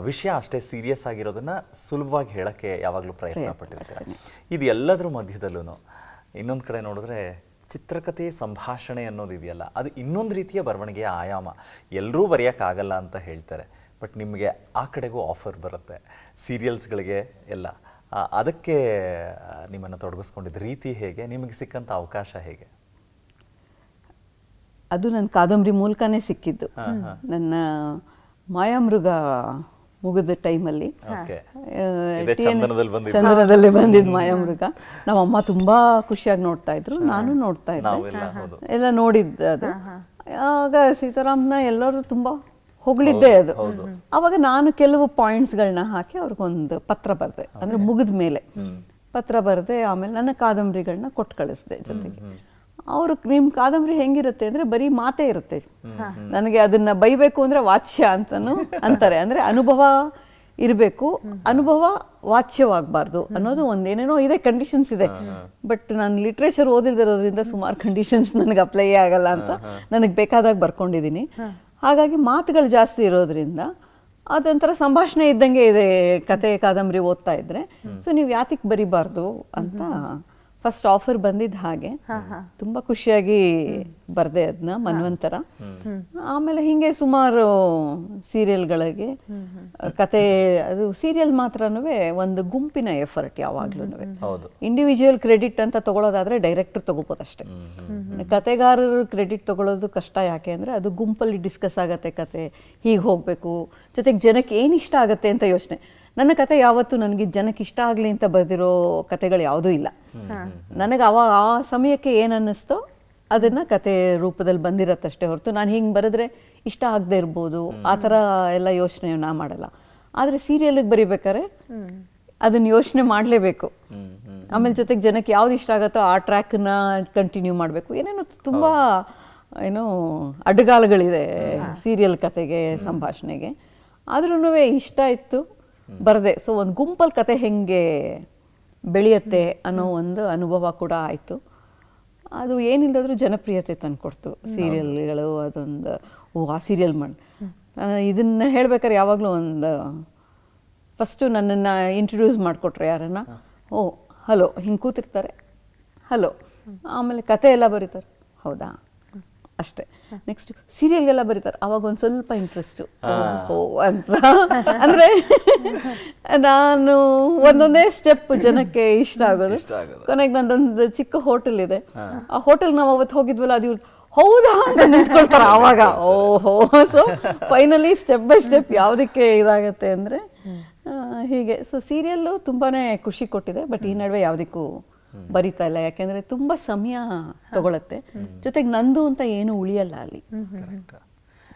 S2: ವಿಷಯ ಅಷ್ಟೇ ಸೀರಿಯಸ್ ಆಗಿರೋದನ್ನ ಸುಲಭವಾಗಿ ಹೇಳೋಕ್ಕೆ ಯಾವಾಗಲೂ ಪ್ರಯತ್ನ ಪಟ್ಟಿರ್ತೀರ. ಇದು ಎಲ್ಲದರ ಮಧ್ಯದಲ್ಲೂ ಇನ್ನೊಂದು ಕಡೆ ನೋಡಿದ್ರೆ ಚಿತ್ರಕಥೆ ಸಂಭಾಷಣೆ ಅನ್ನೋದು ಇದೆಯಲ್ಲ ಅದು ಇನ್ನೊಂದು ರೀತಿಯ ಬರವಣಿಗೆಯ ಆಯಾಮ. ಎಲ್ಲರೂ ಬರೆಯೋಕ್ಕಾಗಲ್ಲ ಅಂತ ಹೇಳ್ತಾರೆ ಬಟ್ ನಿಮಗೆ ಆ ಕಡೆಗೂ ಆಫರ್ ಬರುತ್ತೆ. ಸೀರಿಯಲ್ಸ್ಗಳಿಗೆ ಎಲ್ಲ ಅದಕ್ಕೆ ನಿಮ್ಮನ್ನು ತೊಡಗಿಸ್ಕೊಂಡಿದ್ದ ರೀತಿ ಹೇಗೆ ನಿಮಗೆ ಸಿಕ್ಕಂಥ ಅವಕಾಶ ಹೇಗೆ?
S4: ಅದು ನನ್ನ ಕಾದಂಬರಿ ಮೂಲಕನೇ ಸಿಕ್ಕಿದ್ದು. ನನ್ನ ಮಾಯಾಮೃಗ ಮುಗಿದ ಟೈಮಲ್ಲಿ.
S2: ಓಕೆ. ಇದೇ ಚಂದನದಲ್ಲಿ ಬಂದಿದ್ದು.
S4: ಮಾಯಾಮೃಗ. ನಮ್ಮಮ್ಮ ತುಂಬಾ ಖುಷಿಯಾಗಿ ನೋಡ್ತಾ ಇದ್ರು. ನಾನು ನೋಡ್ತಾ ಇದ್ದೆ. ಎಲ್ಲ ನೋಡಿದ್ದ ಅದು. ಆಗ ಸೀತಾರಾಮ್ನ ಎಲ್ಲರೂ ತುಂಬಾ ಹೊಗಳಿದ್ದೆ ಅದು. ಅವಾಗ ನಾನು ಕೆಲವು ಪಾಯಿಂಟ್ಸ್ಗಳನ್ನ ಹಾಕಿ ಅವ್ರಿಗೊಂದು ಪತ್ರ ಬರ್ದೆ. ಅಂದ್ರೆ ಮುಗಿದ ಮೇಲೆ ಪತ್ರ ಬರ್ದೆ ಆಮೇಲೆ ನನ್ನ ಕಾದಂಬರಿಗಳನ್ನ ಕೊಟ್ಟು ಕಳಿಸ್ದೆ ಜೊತೆಗೆ. ಅವರು ನಿಮ್ ಕಾದಂಬರಿ ಹೆಂಗಿರುತ್ತೆ ಅಂದ್ರೆ ಬರೀ ಮಾತೇ ಇರುತ್ತೆ. ನನಗೆ ಅದನ್ನ ಬೈಬೇಕು ಅಂದ್ರೆ ವಾಚ್ಯ ಅಂತಾನು ಅಂತಾರೆ. ಅಂದ್ರೆ ಅನುಭವ ಇರಬೇಕು ಅನುಭವ ವಾಚ್ಯವಾಗಬಾರ್ದು ಅನ್ನೋದು ಒಂದೇನೇನೋ ಇದೆ ಕಂಡೀಷನ್ಸ್ ಇದೆ. ಬಟ್ ನಾನು ಲಿಟ್ರೇಚರ್ ಓದಿಲ್ದಿರೋದ್ರಿಂದ ಸುಮಾರು ಕಂಡೀಷನ್ಸ್ ನನಗೆ ಅಪ್ಲೈ ಆಗಲ್ಲ ಅಂತ ನನಗೆ ಬೇಕಾದಾಗ ಬರ್ಕೊಂಡಿದ್ದೀನಿ ಹಾಗಾಗಿ ಮಾತುಗಳು ಜಾಸ್ತಿ ಇರೋದ್ರಿಂದ ಅದೊಂಥರ ಸಂಭಾಷಣೆ ಇದ್ದಂಗೆ ಇದೆ ಕತೆ ಕಾದಂಬರಿ ಓದ್ತಾ ಇದ್ರೆ. ಸೊ ನೀವು ಯಾತಿಗೆ ಬರಿಬಾರ್ದು ಅಂತ ಫಸ್ಟ್ ಆಫರ್ ಬಂದಿದ್ದ ಹಾಗೆ. ತುಂಬಾ ಖುಷಿಯಾಗಿ ಬರ್ದೆ ಅದನ್ನ ಮನ್ವಂತರ. ಆಮೇಲೆ ಹಿಂಗೆ ಸುಮಾರು ಸೀರಿಯಲ್ಗಳಿಗೆ ಕತೆ ಅದು ಸೀರಿಯಲ್ ಮಾತ್ರನೂ ಒಂದು ಗುಂಪಿನ ಎಫರ್ಟ್ ಯಾವಾಗ್ಲೂ
S2: ಹೌದು.
S4: ಇಂಡಿವಿಜುವಲ್ ಕ್ರೆಡಿಟ್ ಅಂತ ತಗೊಳೋದಾದ್ರೆ ಡೈರೆಕ್ಟರ್ ತಗೋಬೋದು ಅಷ್ಟೇ. ಕತೆಗಾರರು ಕ್ರೆಡಿಟ್ ತಗೊಳ್ಳೋದು ಕಷ್ಟ ಯಾಕೆ ಅಂದ್ರೆ ಅದು ಗುಂಪಲ್ಲಿ ಡಿಸ್ಕಸ್ ಆಗತ್ತೆ ಕತೆ ಹೀಗೆ ಹೋಗ್ಬೇಕು ಜೊತೆಗೆ ಜನಕ್ಕೆ ಏನು ಇಷ್ಟ ಆಗತ್ತೆ ಅಂತ ಯೋಚನೆ. ನನ್ನ ಕತೆ ಯಾವತ್ತು ನನಗೆ ಜನಕ್ಕೆ ಇಷ್ಟ ಆಗಲಿ ಅಂತ ಬರೆದಿರೋ ಕತೆಗಳು ಯಾವುದೂ ಇಲ್ಲ. ನನಗೆ ಅವಾಗ ಆ ಸಮಯಕ್ಕೆ ಏನು ಅನ್ನಿಸ್ತೋ ಅದನ್ನ ಕತೆ ರೂಪದಲ್ಲಿ ಬಂದಿರತ್ತಷ್ಟೇ ಹೊರತು ನಾನು ಹಿಂಗೆ ಬರೆದ್ರೆ ಇಷ್ಟ ಆಗದೆ ಇರ್ಬೋದು ಆ ಥರ ಎಲ್ಲ ಯೋಚನೆ ನಾ ಮಾಡಲ್ಲ. ಆದರೆ ಸೀರಿಯಲ್ಗೆ ಬರಿಬೇಕಾದ್ರೆ ಅದನ್ನು ಯೋಚನೆ ಮಾಡಲೇಬೇಕು. ಆಮೇಲೆ ಜೊತೆಗೆ ಜನಕ್ಕೆ ಯಾವ್ದು ಇಷ್ಟ ಆಗುತ್ತೋ ಆ ಟ್ರ್ಯಾಕ್ನ ಕಂಟಿನ್ಯೂ ಮಾಡಬೇಕು. ಏನೇನೋ ತುಂಬಾ ಏನೋ ಅಡ್ಡಗಾಲಗಳಿದೆ ಸೀರಿಯಲ್ ಕತೆಗೆ ಸಂಭಾಷಣೆಗೆ. ಆದ್ರೂ ಇಷ್ಟ ಇತ್ತು. ಬರದೆ ಸೊ ಒಂದು ಗುಂಪಲ್ ಕತೆ ಹೆಂಗೆ ಬೆಳೆಯುತ್ತೆ ಅನ್ನೋ ಒಂದು ಅನುಭವ ಕೂಡ ಆಯಿತು. ಅದು ಏನಿಲ್ಲದ್ರೂ ಜನಪ್ರಿಯತೆ ತಂದುಕೊಡ್ತು. ಸೀರಿಯಲ್ಗಳು ಅದೊಂದು ಓ ಆ ಸೀರಿಯಲ್ ಮಾಡಿ ನಾನು ಇದನ್ನು ಹೇಳ್ಬೇಕಾದ್ರೆ ಯಾವಾಗಲೂ ಒಂದು ಫಸ್ಟು ನನ್ನನ್ನು ಇಂಟ್ರಡ್ಯೂಸ್ ಮಾಡಿಕೊಟ್ರೆ ಯಾರನ್ನ? ಓ ಹಲೋ ಹಿಂಗೆ ಕೂತಿರ್ತಾರೆ. ಹಲೋ ಆಮೇಲೆ ಕತೆ ಎಲ್ಲ ಬರೀತಾರೆ. ಹೌದಾ? ಅಷ್ಟೇ. ನೆಕ್ಸ್ಟ್ ಸೀರಿಯಲ್ಗೆಲ್ಲ ಬರೀತಾರೆ. ಅವಾಗ ಒಂದು ಸ್ವಲ್ಪ ಇಂಟ್ರೆಸ್ಟು ಓ ಅಂತ. ಅಂದರೆ ನಾನು ಒಂದೊಂದೇ ಸ್ಟೆಪ್ ಜನಕ್ಕೆ ಇಷ್ಟ ಆಗೋದು. ಕೊನೆಗೆ ನಂದೊಂದು ಚಿಕ್ಕ ಹೋಟೆಲ್ ಇದೆ. ಆ ಹೋಟೆಲ್ ನಾವು ಅವತ್ತು ಹೋಗಿದ್ವಲ್ಲ ಅದು ಹೌದಾ? ಅಂತ ನಿಂತ್ಕೊಳ್ತಾರೆ ಆವಾಗ ಓಹೋ. So finally step by step ಯಾವುದಕ್ಕೆ ಇದಾಗತ್ತೆ ಅಂದರೆ ಹೀಗೆ. ಸೊ ಸೀರಿಯಲ್ಲು ತುಂಬಾನೇ ಖುಷಿ ಕೊಟ್ಟಿದೆ. ಬಟ್ ಈ ನಡುವೆ ಯಾವುದಕ್ಕೂ ಬರಿತಾ ಇಲ್ಲ. ಯಾಕೆಂದ್ರೆ ತುಂಬಾ ಸಮಯ ತಗೊಳತ್ತೆ. ಜೊತೆಗೆ ನಂದು ಅಂತ ಏನು ಉಳಿಯಲ್ಲ ಅಲ್ಲಿ.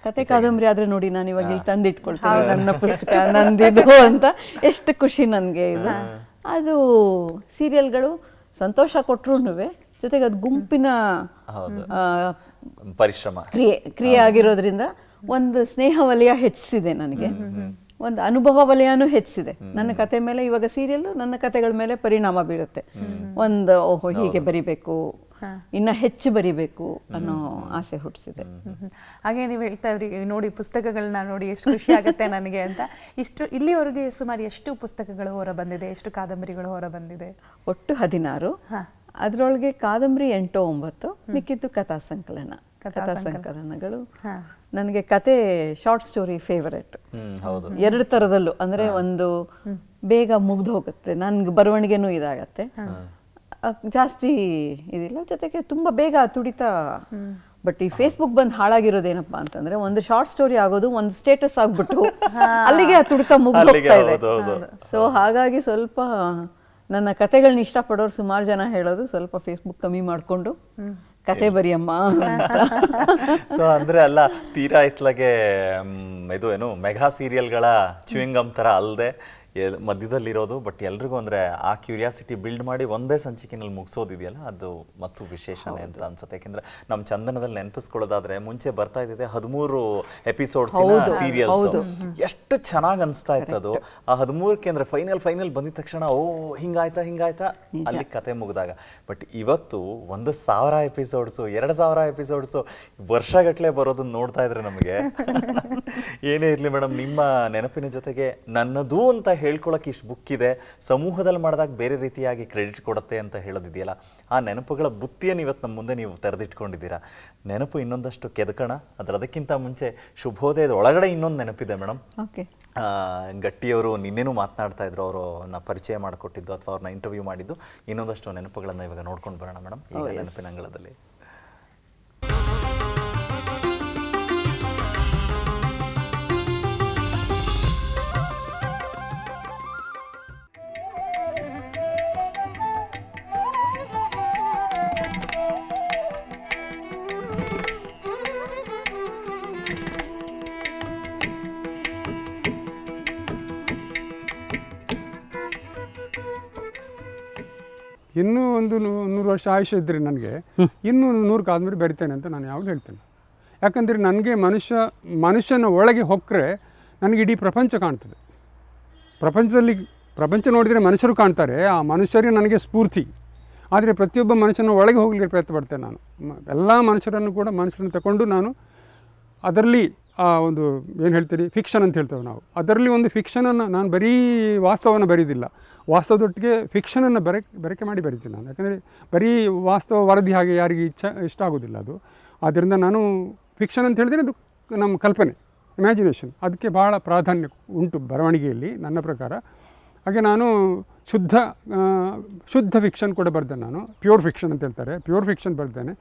S4: ಕತೆ ಕಾದಂಬರಿ ಆದ್ರೆ ನೋಡಿ ನಾನು ಇವಾಗ ಇಲ್ಲಿ ತಂದಿಟ್ಕೊಳ್ತೀನಿ ನನ್ನ ಪುಸ್ತಕ ನಂದಿದು ಅಂತ. ಎಷ್ಟು ಖುಷಿ ನನಗೆ ಇದು. ಅದು ಸೀರಿಯಲ್ಗಳು ಸಂತೋಷ ಕೊಟ್ರು ಜೊತೆಗೆ ಅದು ಗುಂಪಿನ
S2: ಹೌದು.
S4: ಆ,
S2: ಪರಿಶ್ರಮ.
S4: ಕ್ರಿಯೆ ಕ್ರಿಯೆ ಆಗಿರೋದ್ರಿಂದ ಒಂದು ಸ್ನೇಹ ವಲಯ ಹೆಚ್ಚಿಸಿದೆ ನನಗೆ. ಒಂದು ಅನುಭವ ವಲಯನೂ ಹೆಚ್ಚಿಸಿದೆ ನನ್ನ ಕತೆ ಮೇಲೆ ಇವಾಗ ಸೀರಿಯಲ್ ನನ್ನ ಕತೆಗಳ ಮೇಲೆ ಪರಿಣಾಮ ಬೀರುತ್ತೆ. ಒಂದು ಓಹೋ ಹೀಗೆ ಬರಿಬೇಕು ಇನ್ನ ಹೆಚ್ಚು ಬರಿಬೇಕು ಅನ್ನೋ ಆಸೆ ಹುಟ್ಟಿಸಿದೆ
S1: ಹಾಗೆ ನೀವು ಹೇಳ್ತಾ ಇದ್ರಿ ನೋಡಿ ಪುಸ್ತಕಗಳನ್ನ ನೋಡಿ ಎಷ್ಟು ಖುಷಿ ಆಗುತ್ತೆ ನನಗೆ ಅಂತ. ಇಷ್ಟು ಇಲ್ಲಿವರೆಗೆ ಸುಮಾರು ಎಷ್ಟು ಪುಸ್ತಕಗಳು ಹೊರ ಬಂದಿದೆ ಎಷ್ಟು ಕಾದಂಬರಿಗಳು ಹೊರ ಬಂದಿದೆ
S4: ಒಟ್ಟು ಹದಿನಾರು. ಅದರೊಳಗೆ ಕಾದಂಬರಿ ಎಂಟು ಒಂಬತ್ತು ಮಿಕ್ಕಿದ್ದು ಕಥಾ ಸಂಕಲನ.
S1: ಕಥಾ
S4: ಕಥಾ ಸಂಕಲನಗಳು.
S1: ಹಾ.
S4: ನನಗೆ ಕತೆ ಶಾರ್ಟ್ ಸ್ಟೋರಿ ಫೇವರೇಟ್
S2: ಹ್ಮ್ ಹೌದು.
S4: ಎರಡು ಥರದಲ್ಲೂ ಅಂದ್ರೆ ಒಂದು ಬೇಗ ಮುಗ್ದು ಹೋಗುತ್ತೆ. ನನ್ಗೆ ಬರವಣಿಗೆನೂ ಇದಾಗತ್ತೆ. ಜಾಸ್ತಿ ಇದಿಲ್ಲ. ಜೊತೆಗೆ ತುಂಬಾ ಬೇಗ ತುಡಿತ ಬಟ್ ಈ ಫೇಸ್ಬುಕ್ ಬಂದು ಹಾಳಾಗಿರೋದೇನಪ್ಪ ಅಂತಂದ್ರೆ ಒಂದು ಶಾರ್ಟ್ ಸ್ಟೋರಿ ಆಗೋದು ಒಂದು ಸ್ಟೇಟಸ್ ಆಗ್ಬಿಟ್ಟು ಅಲ್ಲಿಗೆ ಆ ತುಡಿತ ಮುಗ್ದು ಹೋಗ್ತಾ ಇದೆ. ಸೊ ಹಾಗಾಗಿ ಸ್ವಲ್ಪ ನನ್ನ ಕತೆಗಳನ್ನ ಇಷ್ಟಪಡೋರು ಸುಮಾರು ಜನ ಹೇಳೋದು ಸ್ವಲ್ಪ ಫೇಸ್ಬುಕ್ ಕಮ್ಮಿ ಮಾಡಿಕೊಂಡು. ಕತೆ ಬರಿಯಮ್ಮ.
S2: ಸೊ ಅಂದ್ರೆ ಅಲ್ಲ ತೀರಾ ಇತ್ಲಾಗೆ ಇದು ಏನು ಮೆಗಾ ಸೀರಿಯಲ್ಗಳ ಚ್ಯೂಯಿಂಗಮ್ ತರ ಅಲ್ಲದೆ ಮಧ್ಯದಲ್ಲಿರೋದು ಬಟ್ ಎಲ್ರಿಗೂ ಅಂದ್ರೆ ಆ ಕ್ಯೂರಿಯಾಸಿಟಿ ಬಿಲ್ಡ್ ಮಾಡಿ ಒಂದೇ ಸಂಚಿಕೆನಲ್ಲಿ ಮುಗಿಸೋದಿದೆಯಲ್ಲ ಅದು ಮತ್ತು ವಿಶೇಷನೇ ಅಂತ ಅನ್ಸುತ್ತೆ. ಯಾಕೆಂದ್ರೆ ನಮ್ಮ ಚಂದನದಲ್ಲಿ ನೆನಪಿಸ್ಕೊಳ್ಳೋದಾದ್ರೆ ಮುಂಚೆ ಬರ್ತಾ ಇದ್ದಿದೆ ಹದಿಮೂರು ಎಪಿಸೋಡ್ಸ್ ಸೀರಿಯಲ್ಸ್ ಎಷ್ಟು ಚೆನ್ನಾಗಿ ಅನಿಸ್ತಾ ಇತ್ತು ಅದು. ಆ ಹದಿಮೂರಕ್ಕೆ ಅಂದ್ರೆ ಫೈನಲ್ ಫೈನಲ್ ಬಂದಿದ ತಕ್ಷಣ ಓ ಹಿಂಗಾಯ್ತಾ ಹಿಂಗಾಯ್ತಾ ಅಲ್ಲಿ ಕತೆ ಮುಗಿದಾಗ. ಬಟ್ ಇವತ್ತು ಒಂದು ಸಾವಿರ ಎಪಿಸೋಡ್ಸು ಎರಡು ಸಾವಿರ ಎಪಿಸೋಡ್ಸು ವರ್ಷಗಟ್ಟಲೆ ಬರೋದನ್ನ ನೋಡ್ತಾ ಇದ್ರೆ ನಮಗೆ. ಏನೇ ಇರಲಿ ಮೇಡಮ್ ನಿಮ್ಮ ನೆನಪಿನ ಜೊತೆಗೆ ನನ್ನದು ಅಂತ ಹೇಳ್ಕೊಳಕ್ಕೆ ಇಷ್ಟು ಬುಕ್ ಇದೆ. ಸಮೂಹದಲ್ಲಿ ಮಾಡಿದಾಗ ಬೇರೆ ರೀತಿಯಾಗಿ ಕ್ರೆಡಿಟ್ ಕೊಡುತ್ತೆ ಅಂತ ಹೇಳೋದಿದೆಯಲ್ಲ ಆ ನೆನಪುಗಳ ಬುತ್ತಿಯನ್ನು ಇವತ್ತು ನಮ್ಮ ಮುಂದೆ ನೀವು ತೆರೆದಿಟ್ಕೊಂಡಿದ್ದೀರಾ? ನೆನಪು ಇನ್ನೊಂದಷ್ಟು ಕೆದಕಣ. ಅದರ ಅದಕ್ಕಿಂತ ಮುಂಚೆ ಶುಭೋದಯದ ಒಳಗಡೆ ಇನ್ನೊಂದು ನೆನಪಿದೆ ಮೇಡಮ್
S4: ಓಕೆ.
S2: ಆ, ಗಟ್ಟಿಯವರು ನಿನ್ನೆನೂ ಮಾತನಾಡ್ತಾ ಇದ್ರು ಅವರು ಪರಿಚಯ ಮಾಡಿಕೊಟ್ಟಿದ್ದು ಅಥವಾ ಅವ್ರನ್ನ ಇಂಟರ್ವ್ಯೂ ಮಾಡಿದ್ದು. ಇನ್ನೊಂದಷ್ಟು ನೆನಪುಗಳನ್ನು ಇವಾಗ ನೋಡ್ಕೊಂಡು ಬರೋಣ ಮೇಡಮ್ ಈಗ ನೆನಪಿನ ಅಂಗಳದಲ್ಲಿ.
S5: ಒಂದು ನೂರು ವರ್ಷ ಆಯುಷ್ಯ ಇದ್ದರೆ ನನಗೆ ಇನ್ನೂ ನೂರು ಕಾದ್ಮೇಲೆ ಬರಿತೇನೆ ಅಂತ ನಾನು ಯಾವಾಗಲೂ ಹೇಳ್ತೇನೆ. ಯಾಕಂದರೆ ನನಗೆ ಮನುಷ್ಯ ಮನುಷ್ಯನ ಒಳಗೆ ಹೊಕ್ಕರೆ ನನಗೆ ಇಡೀ ಪ್ರಪಂಚ ಕಾಣ್ತದೆ. ಪ್ರಪಂಚದಲ್ಲಿ ಪ್ರಪಂಚ ನೋಡಿದರೆ ಮನುಷ್ಯರು ಕಾಣ್ತಾರೆ ಆ ಮನುಷ್ಯರೇ ನನಗೆ ಸ್ಫೂರ್ತಿ. ಆದರೆ ಪ್ರತಿಯೊಬ್ಬ ಮನುಷ್ಯನ ಒಳಗೆ ಹೋಗಲಿಕ್ಕೆ ಪ್ರಯತ್ನ ಪಡ್ತೇನೆ ನಾನು. ಎಲ್ಲ ಮನುಷ್ಯರನ್ನು ಕೂಡ ಮನುಷ್ಯರನ್ನು ತಗೊಂಡು ನಾನು ಅದರಲ್ಲಿ ಆ ಒಂದು ಏನು ಹೇಳ್ತೀರಿ? ಫಿಕ್ಷನ್ ಅಂತ ಹೇಳ್ತೇವೆ ನಾವು. ಅದರಲ್ಲಿ ಒಂದು ಫಿಕ್ಷನನ್ನು ನಾನು ಬರೀ ವಾಸ್ತವನ ಬರೀದಿಲ್ಲ ವಾಸ್ತವದೊಟ್ಟಿಗೆ ಫಿಕ್ಷನನ್ನು ಬೆರೆ, ಬೆರಕೆ ಮಾಡಿ ಬರೀತೀನಿ ನಾನು. ಯಾಕಂದರೆ ಬರೀ ವಾಸ್ತವ ವರದಿ ಹಾಗೆ ಯಾರಿಗೆ ಇಚ್ಛ, ಇಷ್ಟ ಆಗೋದಿಲ್ಲ ಅದು. ಆದ್ದರಿಂದ ನಾನು ಫಿಕ್ಷನ್ ಅಂತ ಹೇಳಿದರೆ ಅದು ನಮ್ಮ ಕಲ್ಪನೆ ಇಮ್ಯಾಜಿನೇಷನ್ ಅದಕ್ಕೆ ಭಾಳ ಪ್ರಾಧಾನ್ಯ ಉಂಟು ಬರವಣಿಗೆಯಲ್ಲಿ ನನ್ನ ಪ್ರಕಾರ. ಹಾಗೆ ನಾನು ಶುದ್ಧ ಶುದ್ಧ ಫಿಕ್ಷನ್ ಕೂಡ ಬರೆದೆ ನಾನು. ಪ್ಯೂರ್ ಫಿಕ್ಷನ್ ಅಂತ ಹೇಳ್ತಾರೆ. ಪ್ಯೂರ್ ಫಿಕ್ಷನ್ ಬರ್ತೇನೆ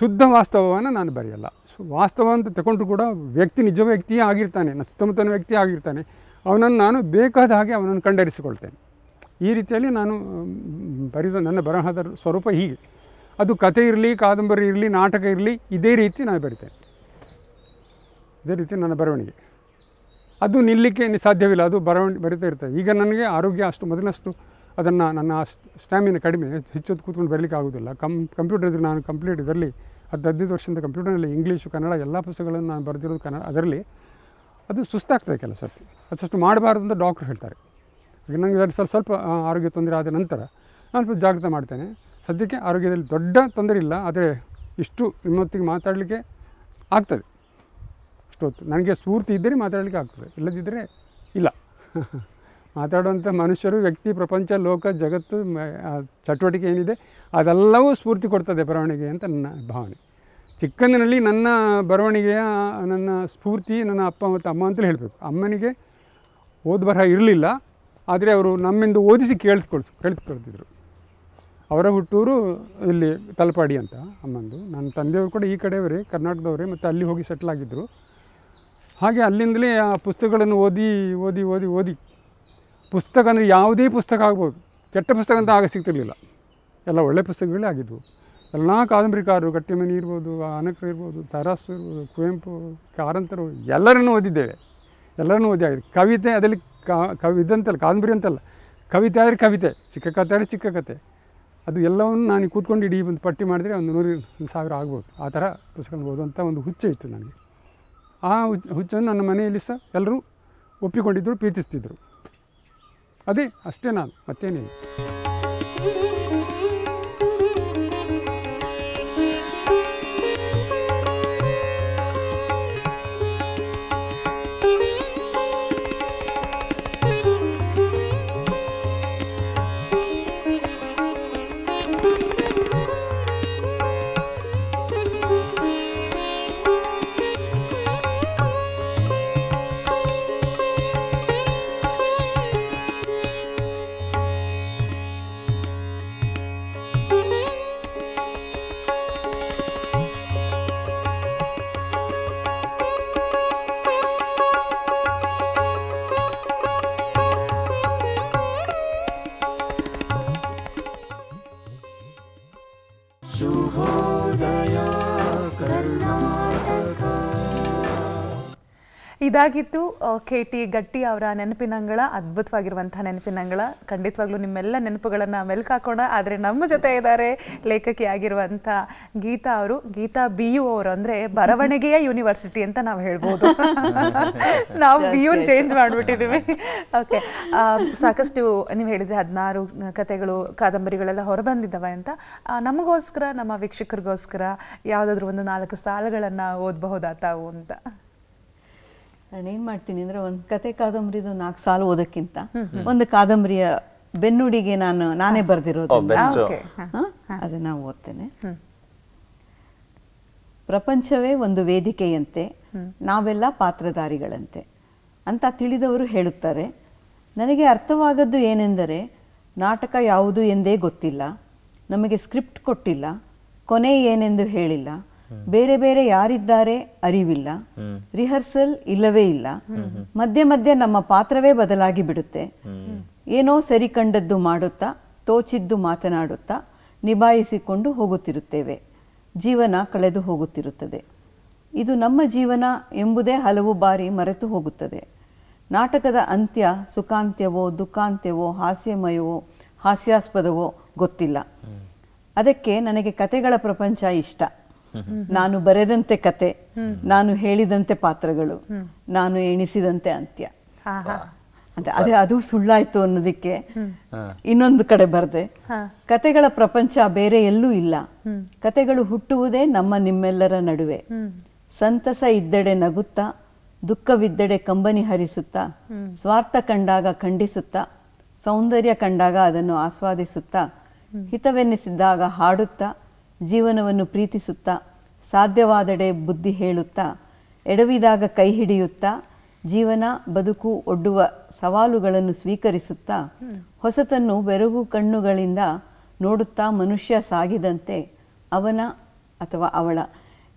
S5: ಶುದ್ಧ ವಾಸ್ತವವನ್ನು ನಾನು ಬರೆಯಲ್ಲ. ವಾಸ್ತವ ಅಂತ ತಗೊಂಡ್ರು ಕೂಡ ವ್ಯಕ್ತಿ ನಿಜ ವ್ಯಕ್ತಿಯೇ ಆಗಿರ್ತಾನೆ ನನ್ನ ಸುತ್ತಮುತ್ತಲಿನ ವ್ಯಕ್ತಿ ಆಗಿರ್ತಾನೆ. ಅವನನ್ನು ನಾನು ಬೇಕಾದ ಹಾಗೆ ಅವನನ್ನು ಕಂಡರಿಸಿಕೊಳ್ತೇನೆ. ಈ ರೀತಿಯಲ್ಲಿ ನಾನು ಬರೆದ ನನ್ನ ಬರಹದ ಸ್ವರೂಪ ಹೀಗೆ. ಅದು ಕತೆ ಇರಲಿ, ಕಾದಂಬರಿ ಇರಲಿ, ನಾಟಕ ಇರಲಿ, ಇದೇ ರೀತಿ ನಾನು ಬರಿತೇನೆ. ಇದೇ ರೀತಿ ನನ್ನ ಬರವಣಿಗೆ. ಅದು ನಿಲ್ಲಕ್ಕೆ ಸಾಧ್ಯವಿಲ್ಲ. ಅದು ಬರವಣಿಗೆ ಬರಿತಾ ಇರ್ತದೆ. ಈಗ ನನಗೆ ಆರೋಗ್ಯ ಅಷ್ಟು, ಮೊದಲಷ್ಟು ಅದನ್ನು ನನ್ನ ಸ್ಟ್ಯಾಮಿನ ಕಡಿಮೆ, ಹೆಚ್ಚೊತ್ತು ಕೂತ್ಕೊಂಡು ಬರಲಿಕ್ಕೆ ಆಗೋದಿಲ್ಲ ಕಂ, ಕಂಪ್ಯೂಟರ್ ಇದ್ರೆ ನಾನು ಕಂಪ್ಲೀಟ್ ಇದರಲ್ಲಿ, ಹತ್ತು, ಹದಿನೈದು ವರ್ಷದಿಂದ ಕಂಪ್ಯೂಟರ್ನಲ್ಲಿ ಇಂಗ್ಲೀಷು, ಕನ್ನಡ ಎಲ್ಲ ಪುಸ್ತಕಗಳನ್ನು ನಾನು ಬರೆದಿರೋದು ಕನ್ನಡ, ಅದರಲ್ಲಿ ಅದು ಸುಸ್ತಾಗ್ತದೆ ಕೆಲವು ಸರ್ತಿ. ಅದಷ್ಟು ಮಾಡಬಾರ್ದು ಅಂತ ಡಾಕ್ಟ್ರು ಹೇಳ್ತಾರೆ. ನನಗೆ ಸ್ವಲ್ಪ ಸ್ವಲ್ಪ ಆರೋಗ್ಯ ತೊಂದರೆ ಆದ ನಂತರ ನಾನು ಸ್ವಲ್ಪ ಜಾಗ್ರತೆ ಮಾಡ್ತೇನೆ. ಸದ್ಯಕ್ಕೆ ಆರೋಗ್ಯದಲ್ಲಿ ದೊಡ್ಡ ತೊಂದರೆ ಇಲ್ಲ, ಆದರೆ ಇಷ್ಟು ನಿಮ್ಮೊತ್ತಿಗೆ ಮಾತಾಡಲಿಕ್ಕೆ ಆಗ್ತದೆ. ಅಷ್ಟೊತ್ತು. ನನಗೆ ಸ್ಫೂರ್ತಿ ಇದ್ದರೆ ಮಾತಾಡಲಿಕ್ಕೆ ಆಗ್ತದೆ. ಇಲ್ಲದಿದ್ದರೆ ಇಲ್ಲ. ಮಾತಾಡುವಂಥ ಮನುಷ್ಯರು, ವ್ಯಕ್ತಿ, ಪ್ರಪಂಚ, ಲೋಕ, ಜಗತ್ತು ಚಟುವಟಿಕೆ ಏನಿದೆ, ಅದೆಲ್ಲವೂ ಸ್ಫೂರ್ತಿ ಕೊಡ್ತದೆ ಬರವಣಿಗೆ ಅಂತ ನನ್ನ ಭಾವನೆ. ಚಿಕ್ಕಂದಿನಲ್ಲಿ ನನ್ನ ಬರವಣಿಗೆಯ, ನನ್ನ ಸ್ಫೂರ್ತಿ ನನ್ನ ಅಪ್ಪ ಮತ್ತು ಅಮ್ಮ ಅಂತಲೇ ಹೇಳಬೇಕು. ಅಮ್ಮನಿಗೆ ಓದ್ ಬರಹ ಇರಲಿಲ್ಲ. ಆದರೆ ಅವರು ನಮ್ಮಿಂದ ಓದಿಸಿ ಕೇಳಿಸ್ಕೊಳ್ಸ್ ಕೇಳಿಸ್ಕೊಳ್ತಿದ್ರು ಅವರ ಹುಟ್ಟೂರು ಇಲ್ಲಿ ತಲಪಾಡಿ ಅಂತ ಅಮ್ಮಂದು. ನನ್ನ ತಂದೆಯವರು ಕೂಡ ಈ ಕಡೆಯವರೇ, ಕರ್ನಾಟಕದವರೇ, ಮತ್ತು ಅಲ್ಲಿ ಹೋಗಿ ಸೆಟ್ಲ್ ಆಗಿದ್ದರು ಹಾಗೆ ಅಲ್ಲಿಂದಲೇ ಆ ಪುಸ್ತಕಗಳನ್ನು ಓದಿ ಓದಿ ಓದಿ ಓದಿ. ಪುಸ್ತಕ ಅಂದರೆ ಯಾವುದೇ ಪುಸ್ತಕ ಆಗ್ಬೋದು. ಕೆಟ್ಟ ಪುಸ್ತಕ ಅಂತ ಆಗ ಸಿಗ್ತಿರಲಿಲ್ಲ. ಎಲ್ಲ ಒಳ್ಳೆ ಪುಸ್ತಕಗಳೇ ಆಗಿದ್ವು. ಎಲ್ಲ ಕಾದಂಬರಿಕಾರರು ಗಟ್ಟಿಮನಿ ಇರ್ಬೋದು ಆನಕರು ಇರ್ಬೋದು, ತರಾಸು ಇರ್ಬೋದು, ಕುವೆಂಪು, ಕಾರಂತರು ಎಲ್ಲರನ್ನೂ ಓದಿದ್ದೇವೆ. ಎಲ್ಲರನ್ನೂ ಓದಿ ಆಗಿದೆ ಕವಿತೆ ಅದರಲ್ಲಿ ಕಾ ಕವಿ ಇದಂತಲ್ಲ, ಕಾದಂಬರಿ ಅಂತಲ್ಲ. ಕವಿತೆ ಆದರೆ ಕವಿತೆ ಚಿಕ್ಕ ಕತೆ ಆದರೆ ಚಿಕ್ಕ ಕತೆ ಅದು ಎಲ್ಲವನ್ನು ನಾನು ಕೂತ್ಕೊಂಡು ಇಡೀ ಒಂದು ಪಟ್ಟಿ ಮಾಡಿದರೆ ಒಂದು ನೂರು ಸಾವಿರ ಆಗ್ಬೋದು. ಆ ಥರ ಪುಸ್ತಕ ಓದುವಂಥ ಒಂದು ಹುಚ್ಚೆ ಇತ್ತು ನನಗೆ. ಆ ಹುಚ್- ಹುಚ್ಚನ್ನು ನನ್ನ ಮನೆಯಲ್ಲಿ ಸಹ ಎಲ್ಲರೂ ಒಪ್ಪಿಕೊಂಡಿದ್ದರು, ಪ್ರೀತಿಸ್ತಿದ್ದರು. ಅದೇ ಅಷ್ಟೇ ನಾನು, ಮತ್ತೇನಿಲ್ಲ.
S1: ಇದಾಗಿತ್ತು. ಕೆ ಟಿ ಗಟ್ಟಿ ಅವರ ನೆನಪಿನಂಗಳ ಅದ್ಭುತವಾಗಿರುವಂತಹ ನೆನಪಿನಂಗಳ ಖಂಡಿತವಾಗ್ಲೂ ನಿಮ್ಮೆಲ್ಲ ನೆನಪುಗಳನ್ನು ಮೆಲ್ಕಾಕೋಣ. ಆದರೆ ನಮ್ಮ ಜೊತೆ ಇದ್ದಾರೆ ಲೇಖಕಿ ಆಗಿರುವಂಥ ಗೀತಾ ಅವರು. ಗೀತಾ ಬಿ ಯು ಅವರು ಅಂದ್ರೆ ಬರವಣಿಗೆಯ ಯೂನಿವರ್ಸಿಟಿ ಅಂತ ನಾವು ಹೇಳ್ಬೋದು. ನಾವು ಬಿ ಯು ಚೇಂಜ್ ಮಾಡಿಬಿಟ್ಟಿದ್ದೀವಿ ಓಕೆ ಸಾಕಷ್ಟು ನೀವು ಹೇಳಿದ್ರೆ ಹದಿನಾರು ಕತೆಗಳು ಕಾದಂಬರಿಗಳೆಲ್ಲ ಹೊರಬಂದಿದ್ದಾವೆ ಅಂತ. ನಮಗೋಸ್ಕರ ನಮ್ಮ ವೀಕ್ಷಕರಿಗೋಸ್ಕರ ಯಾವುದಾದ್ರೂ ಒಂದು ನಾಲ್ಕು ಸಾಲಗಳನ್ನ ಓದಬಹುದಾ ತಾವು ಅಂತ?
S4: ನಾನೇನು ಮಾಡ್ತೀನಿ ಅಂದರೆ ಒಂದು ಕತೆ ಕಾದಂಬರಿದು ನಾಲ್ಕು ಸಾಲು ಓದೋಕ್ಕಿಂತ ಒಂದು ಕಾದಂಬರಿಯ ಬೆನ್ನುಡಿಗೆ ನಾನು ನಾನೇ ಬರೆದಿರೋದು.
S2: ಅದನ್ನ
S1: ಓಕೆ
S4: ಅದನ್ನು ಓದ್ತೇನೆ. ಪ್ರಪಂಚವೇ ಒಂದು ವೇದಿಕೆಯಂತೆ ನಾವೆಲ್ಲ ಪಾತ್ರಧಾರಿಗಳಂತೆ ಅಂತ ತಿಳಿದವರು ಹೇಳುತ್ತಾರೆ. ನನಗೆ ಅರ್ಥವಾಗದ್ದು ಏನೆಂದರೆ ನಾಟಕ ಯಾವುದು ಎಂದೇ ಗೊತ್ತಿಲ್ಲ ನಮಗೆ ಸ್ಕ್ರಿಪ್ಟ್ ಕೊಟ್ಟಿಲ್ಲ ಕೊನೆ ಏನೆಂದು ಹೇಳಿಲ್ಲ ಬೇರೆ ಬೇರೆ ಯಾರಿದ್ದಾರೆ ಅರಿವಿಲ್ಲ. ರಿಹರ್ಸಲ್ ಇಲ್ಲವೇ ಇಲ್ಲ. ಮಧ್ಯೆ ಮಧ್ಯೆ ನಮ್ಮ ಪಾತ್ರವೇ ಬದಲಾಗಿ ಬಿಡುತ್ತೆ. ಏನೋ ಸರಿ ಕಂಡದ್ದು ಮಾಡುತ್ತಾ, ತೋಚಿದ್ದು ಮಾತನಾಡುತ್ತಾ, ನಿಭಾಯಿಸಿಕೊಂಡು ಹೋಗುತ್ತಿರುತ್ತೇವೆ. ಜೀವನ ಕಳೆದು ಹೋಗುತ್ತಿರುತ್ತದೆ. ಇದು ನಮ್ಮ ಜೀವನ ಎಂಬುದೇ ಹಲವು ಬಾರಿ ಮರೆತು ಹೋಗುತ್ತದೆ. ನಾಟಕದ ಅಂತ್ಯ ಸುಖಾಂತ್ಯವೋ, ದುಃಖಾಂತ್ಯವೋ, ಹಾಸ್ಯಮಯವೋ, ಹಾಸ್ಯಾಸ್ಪದವೋ ಗೊತ್ತಿಲ್ಲ. ಅದಕ್ಕೆ ನನಗೆ ಕತೆಗಳ ಪ್ರಪಂಚ ಇಷ್ಟ. ನಾನು ಬರೆದಂತೆ ಕತೆ ನಾನು ಹೇಳಿದಂತೆ ಪಾತ್ರಗಳು ನಾನು ಎಣಿಸಿದಂತೆ ಅಂತ್ಯ. ಅಂತ ಅದೇ ಅದು ಸುಳ್ಳಾಯ್ತು ಅನ್ನೋದಕ್ಕೆ ಇನ್ನೊಂದು ಕಡೆ ಬರ್ದೆ. ಕತೆಗಳ ಪ್ರಪಂಚ ಬೇರೆ ಎಲ್ಲೂ ಇಲ್ಲ. ಕತೆಗಳು ಹುಟ್ಟುವುದೇ ನಮ್ಮ ನಿಮ್ಮೆಲ್ಲರ ನಡುವೆ. ಸಂತಸ ಇದ್ದೆಡೆ ನಗುತ್ತಾ ದುಃಖವಿದ್ದೆಡೆ ಕಂಬನಿ ಹರಿಸುತ್ತಾ ಸ್ವಾರ್ಥ ಕಂಡಾಗ ಖಂಡಿಸುತ್ತಾ ಸೌಂದರ್ಯ ಕಂಡಾಗ ಅದನ್ನು ಆಸ್ವಾದಿಸುತ್ತಾ ಹಿತವೆನ್ನಿಸಿದ್ದಾಗ ಹಾಡುತ್ತಾ ಜೀವನವನ್ನು ಪ್ರೀತಿಸುತ್ತಾ, ಸಾಧ್ಯವಾದಡೆ ಬುದ್ಧಿ ಹೇಳುತ್ತಾ, ಎಡವಿದಾಗ ಕೈ ಹಿಡಿಯುತ್ತಾ, ಜೀವನ, ಬದುಕು ಒಡ್ಡುವ ಸವಾಲುಗಳನ್ನು ಸ್ವೀಕರಿಸುತ್ತಾ, ಹೊಸತನ್ನು ಬೆರಗು ಕಣ್ಣುಗಳಿಂದ ನೋಡುತ್ತಾ ಮನುಷ್ಯ ಸಾಗಿದಂತೆ ಅವನ ಅಥವಾ ಅವಳ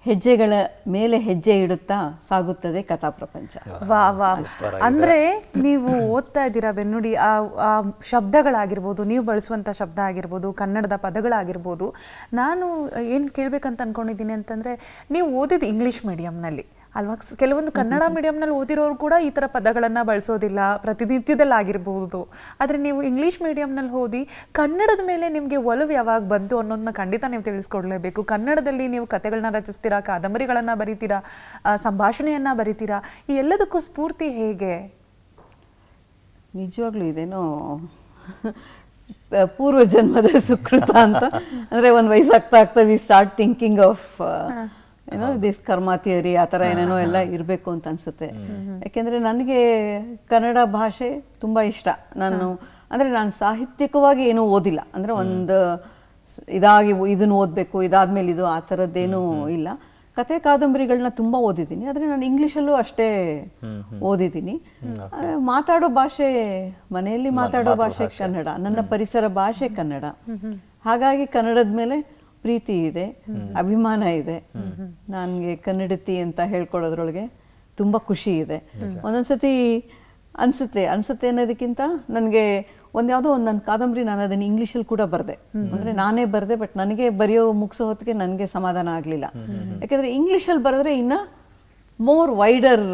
S4: ಹೆಜ್ಜೆಗಳ ಮೇಲೆ ಹೆಜ್ಜೆ ಇಡುತ್ತಾ ಸಾಗುತ್ತದೆ ಕಥಾ ಪ್ರಪಂಚ.
S1: ವಾ ವಾ. ಅಂದ್ರೆ ನೀವು ಓದ್ತಾ ಇದ್ದೀರಾ ಬೆನ್ನುಡಿ ಆ ಆ ಶಬ್ದಗಳಾಗಿರ್ಬೋದು ನೀವು ಬಳಸುವಂಥ ಶಬ್ದ ಆಗಿರ್ಬೋದು ಕನ್ನಡದ ಪದಗಳಾಗಿರ್ಬೋದು. ನಾನು ಏನು ಕೇಳ್ಬೇಕಂತ ಅನ್ಕೊಂಡಿದ್ದೀನಿ ಅಂತಂದ್ರೆ ನೀವು ಓದಿದ ಇಂಗ್ಲಿಷ್ ಮೀಡಿಯಂನಲ್ಲಿ ಅಲ್ವಾ? ಕೆಲವೊಂದು ಕನ್ನಡ ಮೀಡಿಯಂನಲ್ಲಿ ಓದಿರೋರು ಕೂಡ ಈ ಥರ ಪದಗಳನ್ನು ಬಳಸೋದಿಲ್ಲ ಪ್ರತಿನಿತ್ಯದಲ್ಲಿ ಆಗಿರ್ಬೋದು. ಆದರೆ ನೀವು ಇಂಗ್ಲೀಷ್ ಮೀಡಿಯಂನಲ್ಲಿ ಓದಿ ಕನ್ನಡದ ಮೇಲೆ ನಿಮಗೆ ಒಲವು ಯಾವಾಗ ಬಂತು ಅನ್ನೋದನ್ನ ಖಂಡಿತ ನೀವು ತಿಳಿಸ್ಕೊಡ್ಲೇಬೇಕು. ಕನ್ನಡದಲ್ಲಿ ನೀವು ಕತೆಗಳನ್ನ ರಚಿಸ್ತೀರಾ ಕಾದಂಬರಿಗಳನ್ನು ಬರೀತೀರಾ ಸಂಭಾಷಣೆಯನ್ನು ಸಂಭಾಷಣೆಯನ್ನ ಬರೀತೀರಾ ಈ ಎಲ್ಲದಕ್ಕೂ ಸ್ಫೂರ್ತಿ ಹೇಗೆ?
S4: ನಿಜವಾಗ್ಲೂ ಇದೇನೋ ಪೂರ್ವ ಜನ್ಮದ ಸುಕೃತ ಅಂತ. ಅಂದ್ರೆ ಒಂದು ವಯಸ್ಸಾಗ್ತಾ ಆಗ್ತಾ ವಿ ಸ್ಟಾರ್ಟ್ ಥಿಂಕಿಂಗ್ ಆಫ್ ಏನೋ ದಿಸ್ ಕರ್ಮ ಥಿಯರಿ ಆ ಥರ ಏನೇನೋ ಎಲ್ಲ ಇರಬೇಕು ಅಂತ ಅನ್ಸುತ್ತೆ. ಯಾಕೆಂದರೆ ನನಗೆ ಕನ್ನಡ ಭಾಷೆ ತುಂಬಾ ಇಷ್ಟ. ನಾನು ಅಂದ್ರೆ ನಾನು ಸಾಹಿತ್ಯಿಕವಾಗಿ ಏನೂ ಓದಿಲ್ಲ. ಅಂದ್ರೆ ಒಂದು ಇದಾಗಿ ಇದನ್ನು ಓದಬೇಕು ಇದಾದ್ಮೇಲೆ ಇದು ಆ ಥರದ್ದೇನೂ ಇಲ್ಲ. ಕತೆ ಕಾದಂಬರಿಗಳನ್ನ ತುಂಬಾ ಓದಿದ್ದೀನಿ. ಆದರೆ ನಾನು ಇಂಗ್ಲೀಷಲ್ಲೂ ಅಷ್ಟೇ ಓದಿದ್ದೀನಿ. ಮಾತಾಡೋ ಭಾಷೆ ಮನೆಯಲ್ಲಿ ಮಾತಾಡೋ ಭಾಷೆ ಕನ್ನಡ. ನನ್ನ ಪರಿಸರ ಭಾಷೆ ಕನ್ನಡ. ಹಾಗಾಗಿ ಕನ್ನಡದ ಮೇಲೆ ಪ್ರೀತಿ ಇದೆ ಅಭಿಮಾನ ಇದೆ. ನನಗೆ ಕನ್ನಡತಿ ಅಂತ ಹೇಳ್ಕೊಳ್ಳೋದ್ರೊಳಗೆ ತುಂಬಾ ಖುಷಿ ಇದೆ. ಒಂದೊಂದ್ಸತಿ ಅನ್ಸುತ್ತೆ ಅನ್ಸುತ್ತೆ ಅನ್ನೋದಕ್ಕಿಂತ ನನಗೆ ಒಂದ್ ಯಾವ್ದೋ ಒಂದು ನನ್ನ ಕಾದಂಬರಿ ನಾನು ಅದನ್ನ ಇಂಗ್ಲೀಷಲ್ಲಿ ಕೂಡ ಬರ್ದೆ. ಅಂದ್ರೆ ನಾನೇ ಬರ್ದೆ ಬಟ್ ನನಗೆ ಬರೆಯೋ ಮುಗಿಸೋ ಹೊತ್ತಿಗೆ ನನಗೆ ಸಮಾಧಾನ ಆಗ್ಲಿಲ್ಲ. ಯಾಕಂದ್ರೆ ಇಂಗ್ಲೀಷಲ್ಲಿ ಬರೆದ್ರೆ ಇನ್ನ ಮೋರ್ ವೈಡರ್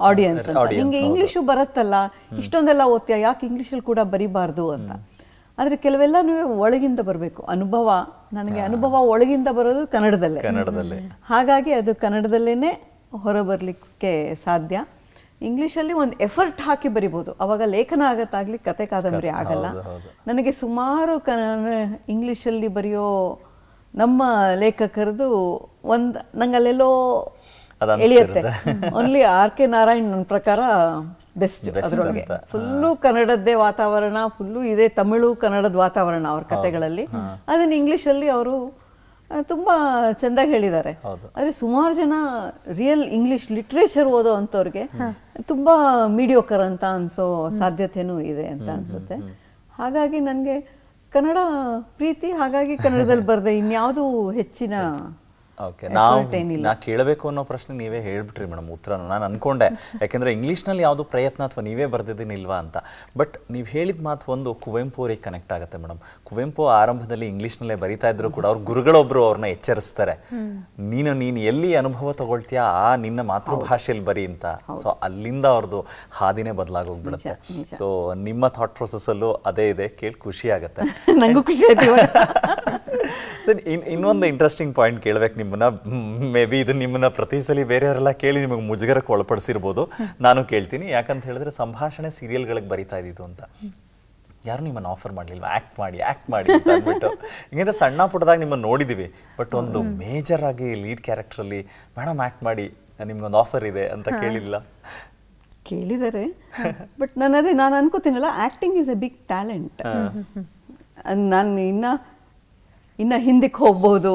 S4: ಆಡಿಯನ್ಸ್ ಅಂತ. ನಿಂಗೆ ಇಂಗ್ಲಿಷು ಬರುತ್ತಲ್ಲ ಇಷ್ಟೊಂದೆಲ್ಲ ಓದ್ತೀಯ ಯಾಕೆ ಇಂಗ್ಲೀಷಲ್ಲಿ ಕೂಡ ಬರಿಬಾರ್ದು ಅಂತ. ಆದ್ರೆ ಕೆಲವೆಲ್ಲ ನೀವು ಒಳಗಿಂದ ಬರಬೇಕು. ಅನುಭವ ನನಗೆ ಅನುಭವ ಒಳಗಿಂದ ಬರೋದು ಕನ್ನಡದಲ್ಲೇ.
S2: ಕನ್ನಡದಲ್ಲೇ.
S4: ಹಾಗಾಗಿ ಅದು ಕನ್ನಡದಲ್ಲೇ ಹೊರಬರಲಿಕ್ಕೆ ಸಾಧ್ಯ. ಇಂಗ್ಲೀಷಲ್ಲಿ ಒಂದು ಎಫರ್ಟ್ ಹಾಕಿ ಬರಿಬೋದು. ಅವಾಗ ಲೇಖನ ಆಗತ್ತಾಗ್ಲಿ ಕತೆ ಕಾದಂಬರಿ ಆಗಲ್ಲ. ನನಗೆ ಸುಮಾರು ಕ ಇಂಗ್ಲೀಷಲ್ಲಿ ಬರೆಯೋ ನಮ್ಮ ಲೇಖಕರದು ಒಂದು ನಂಗೆ ಅಲ್ಲೆಲ್ಲೋ
S2: ಅದು
S4: ಎಳೆಯುತ್ತೆ. ಓನ್ಲಿ ಆರ್ ಕೆ ನಾರಾಯಣ್ ನನ್ನ ಪ್ರಕಾರ ಬೆಸ್ಟ್ ಅದರೊಳಗೆ. ಫುಲ್ಲು ಕನ್ನಡದ್ದೇ ವಾತಾವರಣ ಫುಲ್ಲು ಇದೆ ತಮಿಳು ಕನ್ನಡದ ವಾತಾವರಣ ಅವ್ರ ಕತೆಗಳಲ್ಲಿ ಅದನ್ನ ಇಂಗ್ಲೀಷಲ್ಲಿ ಅವರು ತುಂಬಾ ಚೆಂದಾಗಿ ಹೇಳಿದ್ದಾರೆ. ಆದ್ರೆ ಸುಮಾರು ಜನ ರಿಯಲ್ ಇಂಗ್ಲಿಷ್ ಲಿಟ್ರೇಚರ್ ಓದೋ ಅಂಥವ್ರಿಗೆ ತುಂಬಾ ಮೀಡಿಯೋಕರ್ ಅಂತ ಅನ್ಸೋ ಸಾಧ್ಯತೆನೂ ಇದೆ ಅಂತ ಅನ್ಸುತ್ತೆ. ಹಾಗಾಗಿ ನನಗೆ ಕನ್ನಡ ಪ್ರೀತಿ ಹಾಗಾಗಿ ಕನ್ನಡದಲ್ಲಿ ಬರ್ದೆ ಇನ್ಯಾವುದು ಹೆಚ್ಚಿನ
S2: ಓಕೆ ನಾವು ನಾ ಕೇಳಬೇಕು ಅನ್ನೋ ಪ್ರಶ್ನೆ ನೀವೇ ಹೇಳ್ಬಿಟ್ರಿ ಮೇಡಮ್ ಉತ್ತರನ ನಾನು ಅನ್ಕೊಂಡೆ. ಯಾಕೆಂದ್ರೆ ಇಂಗ್ಲೀಷ್ನಲ್ಲಿ ಯಾವುದು ಪ್ರಯತ್ನ ಅಥವಾ ನೀವೇ ಬರೆದಿದ್ದೀನಿಲ್ವಾ ಅಂತ. ಬಟ್ ನೀವು ಹೇಳಿದ ಮಾತು ಒಂದು ಕುವೆಂಪು ಅವರಿಗೆ ಕನೆಕ್ಟ್ ಆಗುತ್ತೆ ಮೇಡಮ್. ಕುವೆಂಪು ಆರಂಭದಲ್ಲಿ ಇಂಗ್ಲೀಷ್ನಲ್ಲೇ ಬರಿತಾ ಇದ್ರು ಕೂಡ ಅವ್ರ ಗುರುಗಳೊಬ್ರು ಅವ್ರನ್ನ ಎಚ್ಚರಿಸ್ತಾರೆ. ನೀನು ನೀನು ಎಲ್ಲಿ ಅನುಭವ ತಗೊಳ್ತೀಯಾ? ಆ ನಿನ್ನ ಮಾತೃಭಾಷೆಯಲ್ಲಿ ಬರಿ ಅಂತ. ಸೊ ಅಲ್ಲಿಂದ ಅವ್ರದ್ದು ಹಾದಿನೇ ಬದಲಾಗೋಗ್ಬಿಡುತ್ತೆ. ಸೊ ನಿಮ್ಮ ಥಾಟ್ ಪ್ರೊಸೆಸ್ಸಲ್ಲೂ ಅದೇ ಇದೆ. ಕೇಳಿ ಖುಷಿ ಆಗುತ್ತೆ.
S4: ನನಗೂ ಖುಷಿ ಆಯ್ತು.
S2: ಸರ್ ಇನ್ ಇನ್ನೊಂದು ಇಂಟ್ರೆಸ್ಟಿಂಗ್ ಪಾಯಿಂಟ್ ಕೇಳ್ಬೇಕು ನಿಮ್ಮನ್ನ ಮೇ ಬಿ ಇದು ನಿಮ್ಮನ್ನ ಪ್ರತಿ ಸಲ ಬೇರೆಯವರೆಲ್ಲ ಕೇಳಿ ನಿಮಗೆ ಮುಜುಗರಕ್ಕೆ ಒಳಪಡಿಸಿರ್ಬೋದು. ನಾನು ಕೇಳ್ತೀನಿ. ಯಾಕಂತ ಹೇಳಿದ್ರೆ ಸಂಭಾಷಣೆ ಸೀರಿಯಲ್ಗಳಿಗೆ ಬರಿತಾ ಇದ್ದಿದ್ದು ಅಂತ. ಯಾರು ನಿಮ್ಮನ್ನು ಆಫರ್ ಮಾಡಲಿಲ್ಲ ಆ್ಯಕ್ಟ್ ಮಾಡಿ ಆ್ಯಕ್ಟ್ ಮಾಡಿ ಅಂತ ಅಂದ್ಬಿಟ್ಟು. ಹಿಂಗಂದ್ರೆ ಸಣ್ಣ ಪುಟ್ಟದಾಗ ನಿಮ್ಮನ್ನು ನೋಡಿದ್ದೀವಿ ಬಟ್ ಒಂದು ಮೇಜರ್ ಆಗಿ ಲೀಡ್ ಕ್ಯಾರೆಕ್ಟ್ರಲ್ಲಿ ಮೇಡಮ್ ಆ್ಯಕ್ಟ್ ಮಾಡಿ. ನಿಮ್ಗೊಂದು ಆಫರ್ ಇದೆ ಅಂತ ಕೇಳಿಲ್ಲ
S4: ಕೇಳಿದ್ದಾರೆ ಬಟ್ ನಾನು ಅದೇ ನಾನು ಅನ್ಕೋತೀನಲ್ಲ acting is a big talent ನಾನು ಇನ್ನ ಇನ್ನ ಹಿಂದಕ್ಕೆ ಹೋಗ್ಬೋದು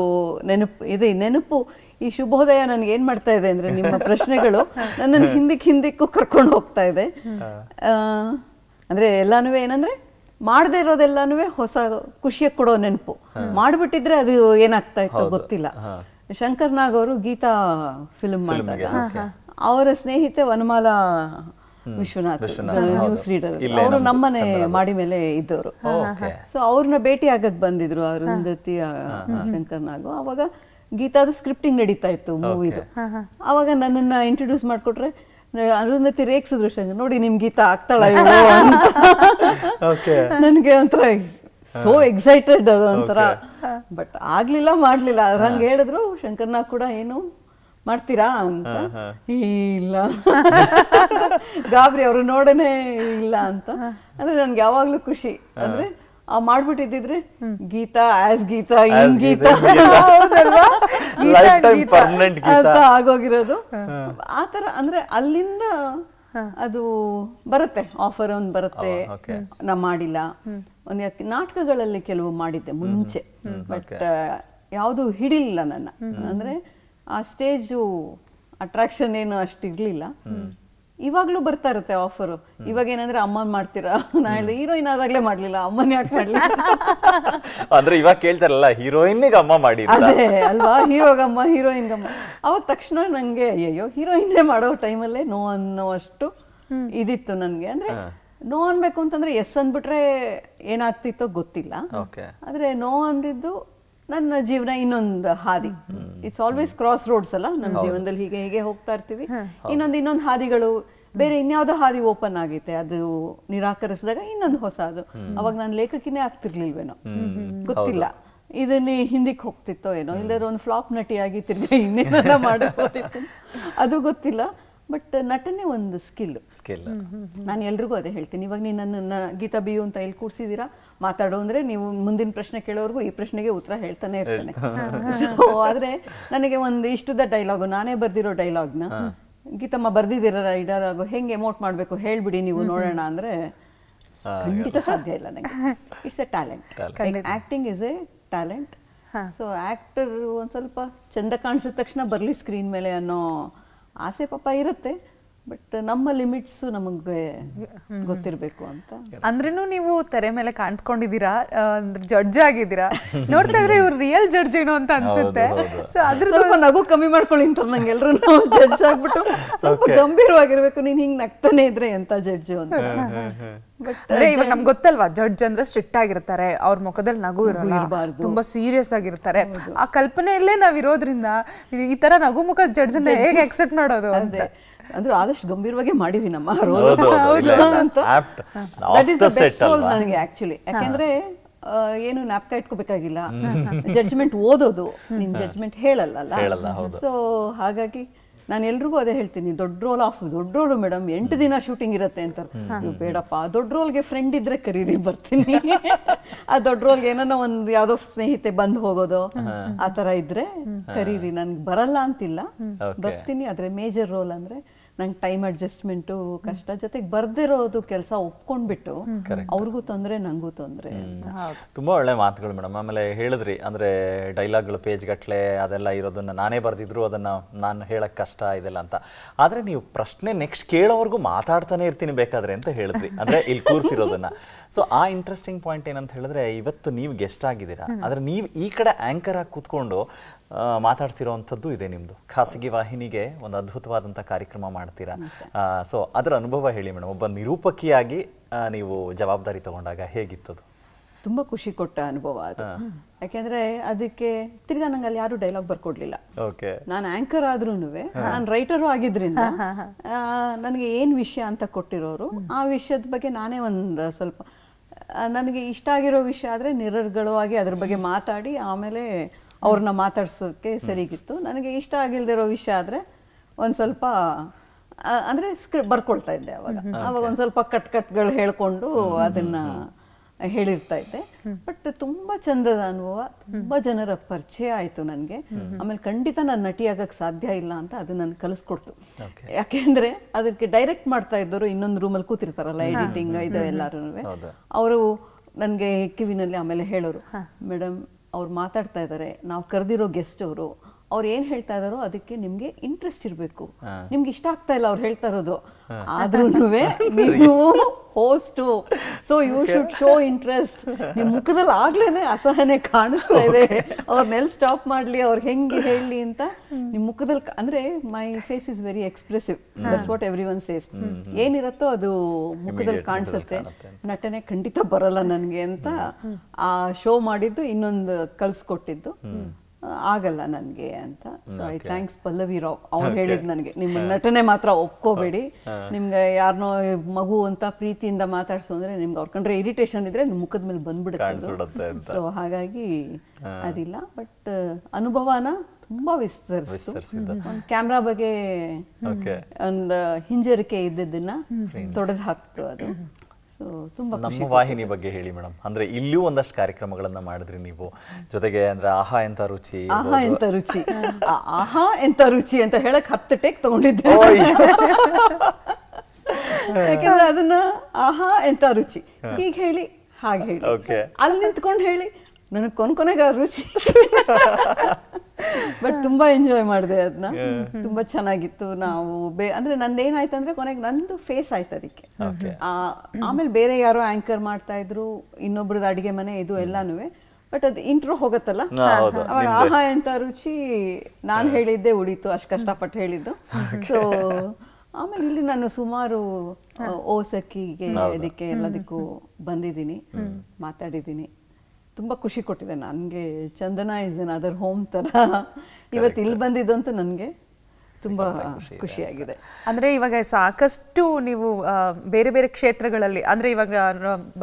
S4: ನೆನಪು ಇದೆ ನೆನಪು ಈ ಶುಭೋದಯ ನನಗೆ ಏನು ಮಾಡ್ತಾ ಇದೆ ಅಂದ್ರೆ ನಿಮ್ಮ ಪ್ರಶ್ನೆಗಳು ನನ್ನನ್ನು ಹಿಂದಕ್ಕೆ ಹಿಂದಕ್ಕೂ ಕರ್ಕೊಂಡು ಹೋಗ್ತಾ ಇದೆ. ಅಂದರೆ ಅಂದ್ರೆ ಎಲ್ಲಾನು ಏನಂದ್ರೆ ಮಾಡದೇ ಇರೋದೆಲ್ಲನೂ ಹೊಸ ಖುಷಿಯ ಕೊಡೋ ನೆನಪು. ಮಾಡಿಬಿಟ್ಟಿದ್ರೆ ಅದು ಏನಾಗ್ತಾ ಇತ್ತು ಗೊತ್ತಿಲ್ಲ. ಶಂಕರ್ ನಾಗ್ ಅವರು ಗೀತಾ ಫಿಲ್ಮ್ ಮಾಡಿದಾಗ ಅವರ ಸ್ನೇಹಿತೆ ವನಮಾಲಾ ವಿಶ್ವನಾಥ್ ನ್ಯೂಸ್ ರೀಡರ್. ಅವರು ನಮ್ಮನೆ ಮಾಡಿ ಮೇಲೆ ಇದ್ದವರು.
S2: ಓಕೆ.
S4: ಸೊ ಅವ್ರನ್ನ ಭೇಟಿ ಆಗಕ್ ಬಂದಿದ್ರು ಅರುಂಧತಿ ಶಂಕರ್ ನಾಗು. ಅವಾಗ ಗೀತಾದು ಸ್ಕ್ರಿಪ್ಟಿಂಗ್ ನಡೀತಾ ಇತ್ತು ಮೂವಿದು ಅವಾಗ ನನ್ನನ್ನ ಇಂಟ್ರೊಡ್ಯೂಸ್ ಮಾಡ್ಕೊಟ್ರೆ ಅರುಂಧತಿ ರೇಗ್ಸಿದ್ರು ಶಂಕರ್ ನೋಡಿ ನಿಮ್ ಗೀತಾ ಆಗ್ತಾಳ ನನ್ಗೆ ಅಂತ.
S2: ಓಕೆ.
S4: ನನಗೆ ಒಂಥರ ಸೋ ಎಕ್ಸೈಟೆಡ್ ಅದು ಒಂಥರ. ಬಟ್ ಆಗ್ಲಿಲ್ಲ ಮಾಡ್ಲಿಲ್ಲ. ಅದ್ ಹಂಗ ಹೇಳಿದ್ರು ಶಂಕರ್ನಾಗ್ ಕೂಡ ಏನು ಮಾಡ್ತೀರಾ ಅಂತ? ಇಲ್ಲ. ಗಾಬರಿ ಅವರು ನೋಡನೆ ಇಲ್ಲ ಅಂತ. ಅಂದ್ರೆ ನನ್ಗೆ ಯಾವಾಗ್ಲೂ ಖುಷಿ. ಅಂದ್ರೆ ಆ ಮಾಡ್ಬಿಟ್ಟಿದ್ರೆ ಗೀತಾ ಆಸ್ ಗೀತಾ ಇನ್
S2: ಗೀತಾ,
S4: ಅಂತ ಆಗೋಗಿರೋದು. ಆತರ ತರ ಅಂದ್ರೆ ಅಲ್ಲಿಂದ ಅದು ಬರುತ್ತೆ ಆಫರ್ ಒಂದು ಬರುತ್ತೆ. ನಾ ಮಾಡಿಲ್ಲ. ಒಂದ್ ಯಾಕೆ ನಾಟಕಗಳಲ್ಲಿ ಕೆಲವು ಮಾಡಿದ್ದೆ ಮುಂಚೆ. ಬಟ್ ಯಾವುದು ಹಿಡಿಲಿಲ್ಲ ನನ್ನ. ಅಂದ್ರೆ ಆ ಸ್ಟೇಜು ಅಟ್ರಾಕ್ಷನ್ ಏನು ಅಷ್ಟು ಇರ್ಲಿಲ್ಲ. ಇವಾಗ್ಲೂ ಬರ್ತಾ ಇರುತ್ತೆ ಆಫರ್ ಇವಾಗ ಏನಂದ್ರೆ ಅಮ್ಮ ಮಾಡ್ತೀರಾ? ನಾ ಹೇಳಿದೆ ಹೀರೋಯಿನ್ ಆದಾಗ್ಲೇ ಮಾಡ್ಲಿಲ್ಲ ಅಮ್ಮನ ಯಾಕೆ ಮಾಡ್ಲಿಲ್ಲ?
S2: ಅಂದ್ರೆ ಇವಾಗ ಕೇಳ್ತಾರಲ್ಲ ಹೀರೋಯಿನ್ಗೆ ಅಮ್ಮ ಮಾಡಿ ಅಂತ
S4: ಅದೇ ಅಲ್ವಾ? ಹೀರೋಗಮ್ಮ ಹೀರೋಯಿನ್ಗಮ್ಮ ಅವಾಗ ತಕ್ಷಣ ನಂಗೆ ಅಯ್ಯಯ್ಯೋ ಹೀರೋಯಿನ್ನೇ ಮಾಡೋ ಟೈಮಲ್ಲೇ ನೋ ಅನ್ನೋ ಅಷ್ಟು ಇದಿತ್ತು ನನ್ಗೆ. ಅಂದ್ರೆ ನೋ ಅನ್ಬೇಕು ಅಂತಂದ್ರೆ ಎಸ್ ಅಂದ್ಬಿಟ್ರೆ ಏನಾಗ್ತಿತ್ತೋ ಗೊತ್ತಿಲ್ಲ. ಆದ್ರೆ ನೋ ಅಂದಿದ್ದು ನನ್ನ ಜೀವನ ಇನ್ನೊಂದು ಹಾದಿ. ಇಟ್ಸ್ ಆಲ್ವೇಸ್ ಕ್ರಾಸ್ ರೋಡ್ಸ್ ಅಲ್ಲ ನಮ್ಮ ಜೀವನದಲ್ಲಿ ಹೀಗೆ ಹೀಗೆ ಹೋಗ್ತಾ ಇರ್ತೀವಿ. ಇನ್ನೊಂದು ಇನ್ನೊಂದು ಹಾದಿಗಳು ಬೇರೆ ಇನ್ಯಾವುದೋ ಹಾದಿ ಓಪನ್ ಆಗೈತೆ ಅದು ನಿರಾಕರಿಸಿದಾಗ ಇನ್ನೊಂದು ಹೊಸ ಅದು ಅವಾಗ ನಾನು ಲೇಖಕಿನೇ ಆಗ್ತಿರ್ಲಿಲ್ವೇನೋ? ಗೊತ್ತಿಲ್ಲ. ಇದನ್ನ ಹಿಂದಿಕ್ ಹೋಗ್ತಿತ್ತೋ ಏನೋ? ಇಲ್ಲದ್ರೆ ಒಂದು ಫ್ಲಾಪ್ ನಟಿಯಾಗಿ ತಿರ್ಗಿ ಇನ್ನೇನ ಮಾಡಬಹುದಿತ್ತು ಅದು ಗೊತ್ತಿಲ್ಲ. ಬಟ್ ನಟನೆ ಒಂದು ಸ್ಕಿಲ್.
S2: ಸ್ಕಿಲ್
S4: ನಾನು ಎಲ್ರಿಗೂ ಅದೇ ಹೇಳ್ತೀನಿ. ಇವಾಗ ನೀವು ನನ್ನನ್ನ ಗೀತಾ ಬಿಯು ಅಂತ ಇಲ್ಲಿ ಕೂರಿಸಿದೀರಾ? ಮಾತಾಡೋ ಅಂದ್ರೆ ನೀವು ಮುಂದಿನ ಪ್ರಶ್ನೆ ಕೇಳೋರ್ಗು ಈ ಪ್ರಶ್ನೆಗೆ ಉತ್ತರ ಹೇಳ್ತಾನೆ ಇರ್ತೇನೆ. ಸೊ ಆದ್ರೆ ನನಗೆ ಒಂದು ಇಷ್ಟದ ಡೈಲಾಗು ನಾನೇ ಬರ್ದಿರೋ ಡೈಲಾಗ್ನ ಗೀತಮ್ಮ ಬರ್ದಿದ್ದೀರ ರೈಡರ್ ಆಗು ಹೆಂಗೆ ಎಮೋಟ್ ಮಾಡ್ಬೇಕು ಹೇಳ್ಬಿಡಿ ನೀವು ನೋಡೋಣ ಅಂದ್ರೆ ಖಂಡಿತ ಸಾಧ್ಯ ಇಲ್ಲ ನನಗೆ it's a talent acting is a talent so actor ಒಂದ್ ಸ್ವಲ್ಪ ಚಂದ ಕಾಣಿಸಿದ ತಕ್ಷಣ ಬರ್ಲಿ ಸ್ಕ್ರೀನ್ ಮೇಲೆ ಅನ್ನೋ ಆಸೆ ಪಾಪ ಇರುತ್ತೆ. ಬಟ್ ನಮ್ಮ ಲಿಮಿಟ್ಸ್ ನಮಗೆ ಗೊತ್ತಿರಬೇಕು ಅಂತ.
S1: ಅಂದ್ರೂ ನೀವು ತೆರೆ ಮೇಲೆ ಕಾಣಿಸ್ಕೊಂಡಿದ್ದೀರಾ? ಜಡ್ಜ್ ಆಗಿದ್ದೀರಾ? ನೋಡ್ತಾ ಇದ್ರೆ ಇವ್ರು ರಿಯಲ್ ಜಡ್ಜ್ ಏನೋ ಅಂತ ಅನ್ಸುತ್ತೆ. ಸೊ ಅದ್ರ
S4: ಸ್ವಲ್ಪ ನಗು ಕಮ್ಮಿ ಮಾಡ್ಕೊಳ್ಳಿ ಅಂತ ನಂಗೆ ಎಲ್ರು ಜಡ್ಜ್ ಆಗ್ಬಿಟ್ಟು. ಸ್ವಲ್ಪ ಗಂಭೀರವಾಗಿರ್ಬೇಕು ನೀನ್ ಹಿಂಗ್ ನಗ್ತಾನೆ ಇದ್ರೆ ಎಂತ ಜಡ್ಜ್ ಅಂತ. ಬಟ್
S1: ಅಂದ್ರೆ ಇವಾಗ ನಮ್ಗೆ ಗೊತ್ತಲ್ವಾ ಜಡ್ಜ್ ಅಂದ್ರೆ ಸ್ಟ್ರಿಕ್ಟ್ ಆಗಿರ್ತಾರೆ ಅವ್ರ ಮುಖದಲ್ಲಿ ನಗು ಇರಲ್ಲ ತುಂಬಾ ಸೀರಿಯಸ್ ಆಗಿರ್ತಾರೆ. ಆ ಕಲ್ಪನೆಯಲ್ಲೇ ನಾವ್ ಇರೋದ್ರಿಂದ ಈ ತರ ನಗು ಮುಖ ಜಡ್ಜ್ ಹೇಗೆ ಅಕ್ಸೆಪ್ಟ್ ಮಾಡೋದು ಅಂತ.
S4: ಅಂದ್ರೆ ಆದಷ್ಟು ಗಂಭೀರವಾಗಿ
S2: ಮಾಡಿದೀನಿ ನಮ್ಮ?
S4: ನನಗೆ ಆಕ್ಚುಲಿ ಯಾಕೆಂದ್ರೆ ಏನು ನಾಪ್ಕ ಇಟ್ಕೋಬೇಕಾಗಿಲ್ಲ. ಜಡ್ಜ್ಮೆಂಟ್ ಓದೋದು ನಿನ್ ಜಡ್ಜ್ಮೆಂಟ್ ಹೇಳಲ್ಲ. ಸೊ ಹಾಗಾಗಿ ನಾನು ಎಲ್ರಿಗೂ ಅದೇ ಹೇಳ್ತೀನಿ ದೊಡ್ಡ ರೋಲ್ ಆಫ್ ದೊಡ್ಡ ರೋಲ್ ಮೇಡಮ್ ಎಂಟು ದಿನ ಶೂಟಿಂಗ್ ಇರುತ್ತೆ ಅಂತಾರೆ ಬೇಡಪ್ಪ ದೊಡ್ಡ ರೋಲ್ಗೆ ಫ್ರೆಂಡ್ ಇದ್ರೆ ಕರೀರಿ ಬರ್ತೀನಿ. ಆ ದೊಡ್ಡ ರೋಲ್ಗೆ ಏನೋ ಒಂದು ಯಾವ್ದೋ ಸ್ನೇಹಿತೆ ಬಂದು ಹೋಗೋದು ಆ ತರ ಇದ್ರೆ ಕರೀರಿ ನನ್ಗೆ ಬರಲ್ಲ ಅಂತಿಲ್ಲ. ಬರ್ತೀನಿ ಆದ್ರೆ ಮೇಜರ್ ರೋಲ್ ಅಂದ್ರೆ ನಂಗೆ ಟೈಮ್ ಅಡ್ಜಸ್ಟ್ಮೆಂಟು ಕಷ್ಟ ಜೊತೆಗೆ ಬರ್ದಿರೋದು ಕೆಲಸ ಒಪ್ಕೊಂಡ್ಬಿಟ್ಟು ಅವ್ರಿಗೂ ತೊಂದರೆ ನಂಗೂ ತೊಂದರೆ.
S2: ತುಂಬಾ ಒಳ್ಳೆ ಮಾತುಗಳು ಮೇಡಮ್. ಆಮೇಲೆ ಹೇಳಿದ್ರಿ ಅಂದ್ರೆ ಡೈಲಾಗ್ಗಳು ಪೇಜ್ ಗಟ್ಟಲೆ ಅದೆಲ್ಲ ಇರೋದನ್ನ ನಾನೇ ಬರ್ದಿದ್ರು ಅದನ್ನ ನಾನು ಹೇಳಕ್ ಕಷ್ಟ ಇದೆಲ್ಲ ಅಂತ. ಆದ್ರೆ ನೀವು ಪ್ರಶ್ನೆ ನೆಕ್ಸ್ಟ್ ಕೇಳೋವರೆಗೂ ಮಾತಾಡ್ತಾನೆ ಇರ್ತೀನಿ ಬೇಕಾದ್ರೆ ಅಂತ ಹೇಳಿದ್ರಿ. ಅಂದ್ರೆ ಇಲ್ಲಿ ಕೂರ್ಸಿರೋದನ್ನ. ಸೊ ಆ ಇಂಟ್ರೆಸ್ಟಿಂಗ್ ಪಾಯಿಂಟ್ ಏನಂತ ಹೇಳಿದ್ರೆ ಇವತ್ತು ನೀವು ಗೆಸ್ಟ್ ಆಗಿದ್ದೀರಾ. ಆದ್ರೆ ನೀವು ಈ ಕಡೆ ಆ್ಯಂಕರ್ ಆಗಿ ಕೂತ್ಕೊಂಡು ಮಾತಾಡ್ತಿರೋವಂಥದ್ದು ಇದೆ ನಿಮ್ದು. ಖಾಸಗಿ ವಾಹಿನಿಗೆ ಒಂದು ಅದ್ಭುತವಾದಂಥ ಕಾರ್ಯಕ್ರಮ ಮಾಡ್ತೀರಾ? ಸೊ ಅದರ ಅನುಭವ ಹೇಳಿ ಮೇಡಮ್. ಒಬ್ಬ ನಿರೂಪಕಿಯಾಗಿ ನೀವು ಜವಾಬ್ದಾರಿ ತಗೊಂಡಾಗ ಹೇಗಿತ್ತದು?
S4: ತುಂಬಾ ಖುಷಿ ಕೊಟ್ಟ ಅನುಭವ ಅದು. ಯಾಕೆಂದ್ರೆ ಅದಕ್ಕೆ ತಿರ್ಗಾ ನಂಗೆ ಅಲ್ಲಿ ಯಾರು ಡೈಲಾಗ್ ಬರ್ಕೊಡ್ಲಿಲ್ಲ.
S2: ಓಕೆ.
S4: ನಾನು ಆಂಕರ್ ಆದ್ರೂ ನಾನು ರೈಟರು ಆಗಿದ್ರಿಂದ ಆ, ನನಗೆ ಏನು ವಿಷಯ ಅಂತ ಕೊಟ್ಟಿರೋರು ಆ ವಿಷಯದ ಬಗ್ಗೆ ನಾನೇ ಒಂದು ಸ್ವಲ್ಪ ನನಗೆ ಇಷ್ಟ ಆಗಿರೋ ವಿಷಯ ಆದರೆ ನಿರರ್ಗಳವಾಗಿ ಅದ್ರ ಬಗ್ಗೆ ಮಾತಾಡಿ ಆಮೇಲೆ ಅವ್ರನ್ನ ಮಾತಾಡ್ಸೋಕ್ಕೆ ಸರಿಗಿತ್ತು ನನಗೆ ಇಷ್ಟ ಆಗಿಲ್ದಿರೋ ವಿಷಯ ಆದರೆ ಒಂದು ಸ್ವಲ್ಪ ಅಂದರೆ ಸ್ಕ್ರಿಪ್ಟ್ ಬರ್ಕೊಳ್ತಾ ಇದ್ದೆ ಅವಾಗ. ಅವಾಗ ಒಂದು ಸ್ವಲ್ಪ ಕಟ್ ಕಟ್ಗಳು ಹೇಳ್ಕೊಂಡು ಅದನ್ನ ಹೇಳಿರ್ತಾ ಇದ್ದೆ. ಬಟ್ ತುಂಬಾ ಚಂದದ ಅನುಭವ ತುಂಬಾ ಜನರ ಪರಿಚಯ ಆಯಿತು ನನಗೆ. ಆಮೇಲೆ ಖಂಡಿತ ನಾನು ನಟಿ ಆಗಕ್ ಸಾಧ್ಯ ಇಲ್ಲ ಅಂತ ಅದು ನನ್ ಕಲಿಸ್ಕೊಡ್ತು. ಯಾಕೆಂದ್ರೆ ಅದಕ್ಕೆ ಡೈರೆಕ್ಟ್ ಮಾಡ್ತಾ ಇದ್ದವರು ಇನ್ನೊಂದು ರೂಮಲ್ಲಿ ಕೂತಿರ್ತಾರಲ್ಲ ಎಡಿಟಿಂಗ್ ಇದು ಎಲ್ಲರೂ. ಅವರು ನನಗೆ ಕಿವಿನಲ್ಲಿ ಆಮೇಲೆ ಹೇಳೋರು ಮೇಡಮ್ ಅವ್ರು ಮಾತಾಡ್ತಾ ಇದ್ದಾರೆ ನಾವು ಕರೆದಿರೋ ಗೆಸ್ಟ್ ಅವರು ಅವ್ರು ಏನ್ ಹೇಳ್ತಾ ಇದಾರೋ ಅದಕ್ಕೆ ನಿಮ್ಗೆ ಇಂಟ್ರೆಸ್ಟ್ ಇರಬೇಕು. ನಿಮ್ಗೆ ಇಷ್ಟ ಆಗ್ತಾ ಇಲ್ಲ ಅವ್ರು ಹೇಳ್ತಾ ಇರೋದು. ಆದ್ರೂ ನೀವು host so you should show interest ನಿಮ್ ಮುಖದಲ್ಲಿ ಆಗ್ಲೇನೆ ಅಸಹನೆ ಕಾಣಿಸ್ತಾ ಇದೆ. ಅವ್ರನ್ನೆಲ್ ಸ್ಟಾಪ್ ಮಾಡ್ಲಿ ಅವ್ರು ಹೆಂಗೆ ಹೇಳಿ ಅಂತ ನಿಮ್ ಮುಖದಲ್ಲಿ ಅಂದ್ರೆ my face is very expressive that's what everyone says ಏನಿರತ್ತೋ ಅದು ಮುಖದಲ್ಲಿ ಕಾಣಿಸುತ್ತೆ. ನಟನೆ ಖಂಡಿತ ಬರಲ್ಲ ನನಗೆ ಅಂತ ಆ ಶೋ ಮಾಡಿದ್ದು ಇನ್ನೊಂದು ಕಳ್ಸಿಕೊಟ್ಟಿದ್ದು. ಆಗಲ್ಲ ನನಗೆ ಅಂತ. So I thanks Pallavi Rao. ಅವ್ರು ಹೇಳಿದ್ ನನಗೆ. ನಿಮ್ಮ ನಟನೆ ಮಾತ್ರ ಒಪ್ಕೋಬೇಡಿ. ನಿಮ್ಗೆ ಯಾರನ್ನೋ ಮಗು ಅಂತ ಪ್ರೀತಿಯಿಂದ ಮಾತಾಡ್ಸು ಅಂದ್ರೆ ನಿಮ್ಗೆ ಅವ್ರ ಕಂಡ್ರೆ ಇರಿಟೇಷನ್ ಇದ್ರೆ ನಿಮ್ಮ ಮುಖದ ಮೇಲೆ ಬಂದ್ಬಿಡುತ್ತೆ. ಸೊ ಹಾಗಾಗಿ ಅದಿಲ್ಲ. ಬಟ್ ಅನುಭವನ ತುಂಬಾ ವಿಸ್ತರಿಸಿತು. ಒಂದು ಕ್ಯಾಮ್ರಾ ಬಗ್ಗೆ. ಒಂದು ಹಿಂಜರಿಕೆ ಇದ್ದದನ್ನ ತೊಡೆದು ಹಾಕ್ತು ಅದು. ಸೊ ತುಂಬಾ
S2: ನಮ್ಮ ವಾಹಿನಿ ಬಗ್ಗೆ ಹೇಳಿ ಮೇಡಮ್. ಅಂದ್ರೆ ಇಲ್ಲೂ ಒಂದಷ್ಟು ಕಾರ್ಯಕ್ರಮಗಳನ್ನ ಮಾಡಿದ್ರಿ ನೀವು. ಜೊತೆಗೆ ಅಂದ್ರೆ ಆಹಾ ಎಂತ ರುಚಿ
S4: ಆಹಾ ಎಂತ ರುಚಿ. ಆಹಾ ಎಂತ ರುಚಿ ಅಂತ ಹೇಳಕ್ ಹತ್ತು ಟೇಕ್ ತಗೊಂಡಿದ್ದೆ. ಯಾಕಂದ್ರೆ ಅದನ್ನ ಆಹಾ ಎಂತ ರುಚಿ. ಹೀಗೆ ಹೇಳಿ ಹಾಗೆ ಹೇಳಿ. ಅಲ್ಲಿ ನಿಂತ್ಕೊಂಡು ಹೇಳಿ ನನಗೆ ಕೊನೆ ಕೊನೆಗೆ ರುಚಿ. ಬಟ್ ತುಂಬಾ ಎಂಜಾಯ್ ಮಾಡಿದೆ ಅದನ್ನ ತುಂಬಾ ಚೆನ್ನಾಗಿತ್ತು. ನಾವು ಬೇ ಅಂದ್ರೆ ನಂದೇನಾಯ್ತು ಅಂದ್ರೆ ಕೊನೆಗೆ ನಂದು ಫೇಸ್ ಆಯ್ತು ಅದಕ್ಕೆ. ಆ, ಆಮೇಲೆ ಬೇರೆ ಯಾರೋ ಆಂಕರ್ ಮಾಡ್ತಾ ಇದ್ರು ಇನ್ನೊಬ್ರದ್ದು ಅಡಿಗೆ ಮನೆ ಇದು ಎಲ್ಲಾನು ಬಟ್ ಅದು ಇಂಟ್ರೋ ಹೋಗತ್ತಲ್ಲ? ಅವಾಗ ಆಹಾ ಎಂತ ರುಚಿ ನಾನು ಹೇಳಿದ್ದೆ ಉಳಿತು ಅಷ್ಟು ಕಷ್ಟಪಟ್ಟು ಹೇಳಿದ್ದು. ಸೊ ಆಮೇಲೆ ಇಲ್ಲಿ ನಾನು ಸುಮಾರು ಓಸಕ್ಕಿಗೆ ಇದಕ್ಕೆ ಎಲ್ಲದಕ್ಕೂ ಬಂದಿದ್ದೀನಿ ಮಾತಾಡಿದ್ದೀನಿ. ತುಂಬಾ ಖುಷಿ ಕೊಟ್ಟಿದೆ. ನನಗೆ Chandana is another home ಥರ ಇವತ್ತು ಇಲ್ಲಿ ಬಂದಿದ್ದಂತೂ ನನಗೆ ತುಂಬಾ ಖುಷಿಯಾಗಿದೆ.
S1: ಅಂದ್ರೆ ಇವಾಗ ಸಾಕಷ್ಟು ನೀವು ಬೇರೆ ಬೇರೆ ಕ್ಷೇತ್ರಗಳಲ್ಲಿ ಅಂದ್ರೆ ಇವಾಗ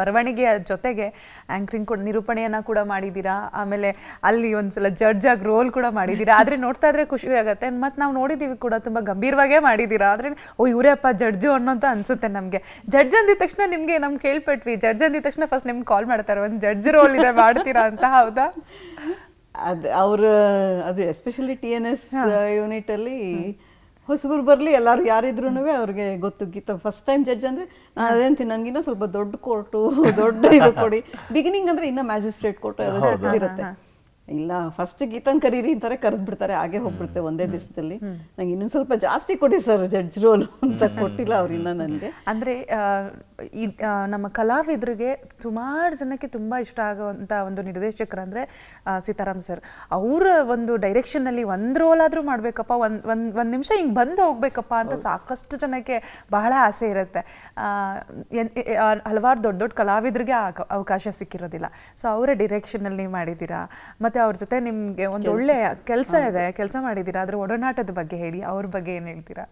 S1: ಬರವಣಿಗೆಯ ಜೊತೆಗೆ ಆಂಕರಿಂಗ್ ಕೂಡ ನಿರೂಪಣೆಯನ್ನ ಕೂಡ ಮಾಡಿದ್ದೀರಾ ಆಮೇಲೆ ಅಲ್ಲಿ ಒಂದ್ಸಲ ಜಡ್ಜ್ ಆಗಿ ರೋಲ್ ಕೂಡ ಮಾಡಿದ್ದೀರಾ ಆದ್ರೆ ನೋಡ್ತಾ ಇದ್ರೆ ಖುಷಿ ಆಗುತ್ತೆ. ಮತ್ತೆ ನಾವು ನೋಡಿದೀವಿ ಕೂಡ ತುಂಬಾ ಗಂಭೀರವಾಗೇ ಮಾಡಿದ್ದೀರಾ ಆದ್ರೆ ಓ ಇವರೇ ಅಪ್ಪ ಜಡ್ಜು ಅನ್ನೋಂತ ಅನ್ಸುತ್ತೆ ನಮ್ಗೆ. ಜಡ್ಜ್ ಅಂದಿದ ತಕ್ಷಣ ನಿಮ್ಗೆ ನಮ್ಗೆ ಕೇಳ್ಪಟ್ವಿ ಜಡ್ಜ್ ಅಂದಿದ ತಕ್ಷಣ ಫಸ್ಟ್ ನಿಮ್ಗೆ ಕಾಲ್ ಮಾಡ್ತಾರೆ. ಒಂದು ಜಡ್ಜ್ ರೋಲ್ ಇದೆ ಮಾಡ್ತೀರಾ ಅಂತ ಹೌದಾ?
S4: ಅದ್ ಅವ್ರ ಅದು especially T N S unit ಅಲ್ಲಿ ಹೊಸಬರು ಬರಲಿ ಎಲ್ಲರೂ ಯಾರಿದ್ರು ಅವ್ರಿಗೆ ಗೊತ್ತು. ಗೀತಾ ಫಸ್ಟ್ ಟೈಮ್ ಜಡ್ಜ್ ಅಂದ್ರೆ ನಾನು ಅದೇಂತೀನಿ ನನಗಿನ್ನ ಸ್ವಲ್ಪ ದೊಡ್ಡ ಕೋರ್ಟು ದೊಡ್ಡ ಇದು ಕೊಡಿ. ಬಿಗಿನಿಂಗ್ ಅಂದರೆ ಇನ್ನೂ ಮ್ಯಾಜಿಸ್ಟ್ರೇಟ್ ಕೋರ್ಟ್ ಇರುತ್ತೆ. ಇಲ್ಲ ಫಸ್ಟ್ ಗೀತನ್ ಕರೀರಿ ಅಂತಾರೆ ಕರೆದು ಬಿಡ್ತಾರೆ ಹಾಗೆ ಹೋಗ್ಬಿಡುತ್ತೆ ಒಂದೇ ದಿವಸದಲ್ಲಿ ನಂಗೆ ಇನ್ನೊಂದು ಸ್ವಲ್ಪ ಜಾಸ್ತಿ ಕೊಡಿ ಸರ್ ಜಡ್ಜ್ ರೋಲ್ ಅಂತ ಕೊಟ್ಟಿಲ್ಲ ಅವ್ರಿನ್ನ ನನ್ಗೆ.
S1: ಅಂದ್ರೆ ನಮ್ಮ ಕಲಾವಿದರಿಗೆ ಸುಮಾರು ಜನಕ್ಕೆ ತುಂಬಾ ಇಷ್ಟ ಆಗುವಂತ ಒಂದು ನಿರ್ದೇಶಕರು ಅಂದ್ರೆ ಸೀತಾರಾಮ್ ಸರ್. ಅವರ ಒಂದು ಡೈರೆಕ್ಷನ್ ಅಲ್ಲಿ ಒಂದ್ ರೋಲ್ ಆದ್ರೂ ಮಾಡ್ಬೇಕಪ್ಪ ಒಂದ್ ಒಂದ್ ಒಂದ್ ನಿಮಿಷ ಹಿಂಗ್ ಬಂದು ಹೋಗ್ಬೇಕಪ್ಪ ಅಂತ ಸಾಕಷ್ಟು ಜನಕ್ಕೆ ಬಹಳ ಆಸೆ ಇರುತ್ತೆ. ಹಲವಾರು ದೊಡ್ಡ ದೊಡ್ಡ ಕಲಾವಿದರಿಗೆ ಅವಕಾಶ ಸಿಕ್ಕಿರೋದಿಲ್ಲ. ಸೊ ಅವರ ಡಿರೆಕ್ಷನ್ ಅಲ್ಲಿ ಮಾಡಿದ್ದೀರಾ? ಮತ್ತೆ ಅವ್ರ ಜೊತೆ ನಿಮ್ಗೆ ಒಂದು ಒಳ್ಳೆ ಕೆಲಸ ಇದೆ ಕೆಲಸ ಮಾಡಿದ್ದೀರಾ ಆದ್ರೆ ಒಡನಾಟದ ಬಗ್ಗೆ ಹೇಳಿ ಅವ್ರ ಬಗ್ಗೆ ಏನ್ ಹೇಳ್ತೀರಾ?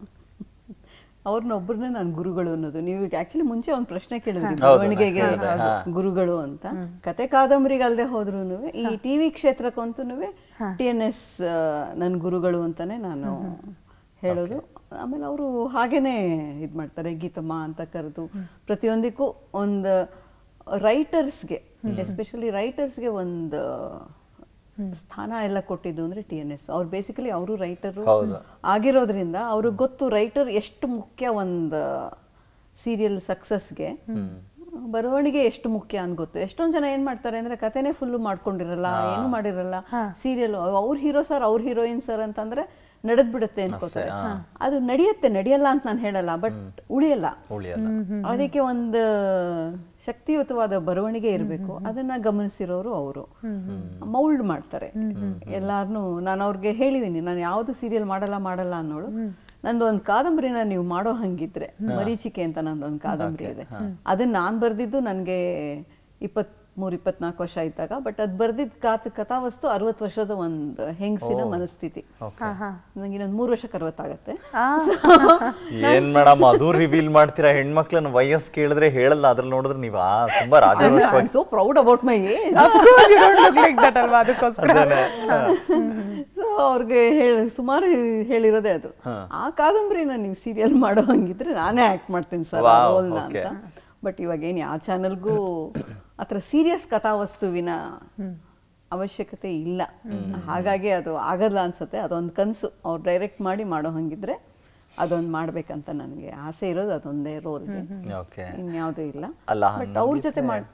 S4: ಅವ್ರನ್ನೊಬ್ಬರನ್ನೇ ನಾನು ಗುರುಗಳು ಅನ್ನೋದು. ನೀವು ಆಕ್ಚುಲಿ ಮುಂಚೆ ಒಂದು ಪ್ರಶ್ನೆ ಕೇಳಿದ್ರಿ ಬೆಳವಣಿಗೆಗೆ. ಗುರುಗಳು ಅಂತ. ಕತೆ ಕಾದಂಬರಿಗೆ ಅಲ್ಲದೆ ಹೋದ್ರು ಈ ಟಿವಿ ಕ್ಷೇತ್ರಕ್ಕಂತೂ ಟಿ ಎನ್ ಎಸ್ ನನ್ನ ಗುರುಗಳು ಅಂತಾನೆ ನಾನು ಹೇಳೋದು. ಆಮೇಲೆ ಅವರು ಹಾಗೇನೆ ಇದು ಮಾಡ್ತಾರೆ ಗೀತಮ್ಮ ಅಂತ ಕರೆದು. ಪ್ರತಿಯೊಂದಕ್ಕೂ ಒಂದು ರೈಟರ್ಸ್ಗೆ ಎಸ್ಪೆಷಲಿ ರೈಟರ್ಸ್ಗೆ ಒಂದು ಸ್ಥಾನ ಎಲ್ಲ ಕೊಟ್ಟಿದ್ದು ಅಂದ್ರೆ ಟಿ ಎನ್ ಎಸ್. ಅವ್ರು ಬೇಸಿಕಲಿ ಅವರು ರೈಟರ್ ಆಗಿರೋದ್ರಿಂದ ಅವ್ರಿಗೆ ಗೊತ್ತು ರೈಟರ್ ಎಷ್ಟು ಮುಖ್ಯ ಒಂದು ಸೀರಿಯಲ್ ಸಕ್ಸಸ್ಗೆ ಬರವಣಿಗೆ ಎಷ್ಟು ಮುಖ್ಯ ಅಂತ ಗೊತ್ತು. ಎಷ್ಟೊಂದು ಜನ ಏನ್ ಮಾಡ್ತಾರೆ ಅಂದ್ರೆ ಕತೆನೇ ಫುಲ್ ಮಾಡ್ಕೊಂಡಿರಲ್ಲ ಏನು ಮಾಡಿರಲ್ಲ. ಸೀರಿಯಲ್ ಅವ್ರ ಹೀರೋ ಸರ್ ಅವ್ರ ಹೀರೋಯಿನ್ ಸರ್ ಅಂತಂದ್ರೆ ನಡೆದ್ ಬಿಡುತ್ತೆ ಅನ್ಕೋತಾರೆ. ಅದು ನಡೆಯುತ್ತೆ ನಡೆಯಲ್ಲ ಅಂತ ನಾನು ಹೇಳಲ್ಲ ಬಟ್ ಉಳಿಯಲ್ಲ.
S2: ಉಳಿಯಲ್ಲ.
S4: ಅದಕ್ಕೆ ಒಂದು ಶಕ್ತಿಯುತವಾದ ಬರವಣಿಗೆ ಇರಬೇಕು. ಅದನ್ನ ಗಮನಿಸಿರೋರು ಅವರು. ಮೌಲ್ಡ್ ಮಾಡ್ತಾರೆ. ಎಲ್ಲಾರ್ನು ನಾನು ಅವ್ರಿಗೆ ಹೇಳಿದೀನಿ ನಾನು ಯಾವ್ದು ಸೀರಿಯಲ್ ಮಾಡಲ್ಲ ಮಾಡಲ್ಲ ಅನ್ನೋಳು. ನಂದು ಒಂದು ಕಾದಂಬರಿನ ನೀವು ಮಾಡೋ ಹಂಗಿದ್ರೆ ಮರೀಚಿಕೆ ಅಂತ ನಂದೊಂದು ಕಾದಂಬರಿ ಇದೆ. ಅದನ್ನ ನಾನ್ ಬರ್ದಿದ್ದು ನನ್ಗೆ ಇಪ್ಪತ್ ಮೂರ್ ಇಪ್ಪತ್ನಾಲ್ಕು ವರ್ಷ ಇದ್ದಾಗ ಬಟ್ ಅದ್ ಬರ್ದಿದ್ ಕಾತ್ ಕಥಾವಸ್ತು ಅರವತ್ತು ವರ್ಷದ ಒಂದು ಹೆಂಗಸಿನ ಮನಸ್ಥಿತಿ. ನಂಗೆ ಇನ್ನೊಂದು ಮೂರು ವರ್ಷಕ್ಕೆ ಅರವತ್ತಾಗತ್ತೆ
S2: ಏನ್ ಮೇಡಮ್ ಅದು ರಿವೀಲ್ ಮಾಡ್ತೀರಾ? ಹೆಣ್ಮಕ್ಳನ್ನ ವಯಸ್ಸು ಕೇಳಿದ್ರೆ ಹೇಳಲ್ಲ ಅದ್ರಲ್ಲಿ ನೋಡಿದ್ರೆ ನೀವು ತುಂಬಾ Raja
S4: so proud about my so ಅವ್ರಿಗೆ ಹೇಳಿ ಸುಮಾರು ಹೇಳಿರೋದೇ ಅದು. ಆ ಕಾದಂಬರಿನ ನೀವು ಸೀರಿಯಲ್ ಮಾಡೋ ಹಂಗಿದ್ರೆ ನಾನೇ ಆಕ್ಟ್ ಮಾಡ್ತೀನಿ ಸರ್ ಅಂತ. ಬಟ್ ಇವಾಗ ಏನು ಯಾವ ಚಾನಲ್ಗೂ ಆತರ ಸೀರಿಯಸ್ ಕಥಾವಸ್ತುವಿನ ಅವಶ್ಯಕತೆ ಇಲ್ಲ. ಹಾಗಾಗಿ ಅದು ಆಗಲ್ಲ ಅನ್ಸುತ್ತೆ. ಅದೊಂದು ಕನಸು ಅವ್ರು ಡೈರೆಕ್ಟ್ ಮಾಡಿ ಮಾಡೋ ಹಂಗಿದ್ರೆ ಅದೊಂದು ಮಾಡ್ಬೇಕಂತ ನನಗೆ ಆಸೆ ಇರೋದು ಅದೊಂದೇ ರೋಲ್
S2: ಓಕೆ
S4: ಇನ್ಯಾವುದೂ ಇಲ್ಲ.
S2: ಅಲ್ಲ
S4: ಬಟ್ ಅವ್ರ ಜೊತೆ ಮಾಡಿ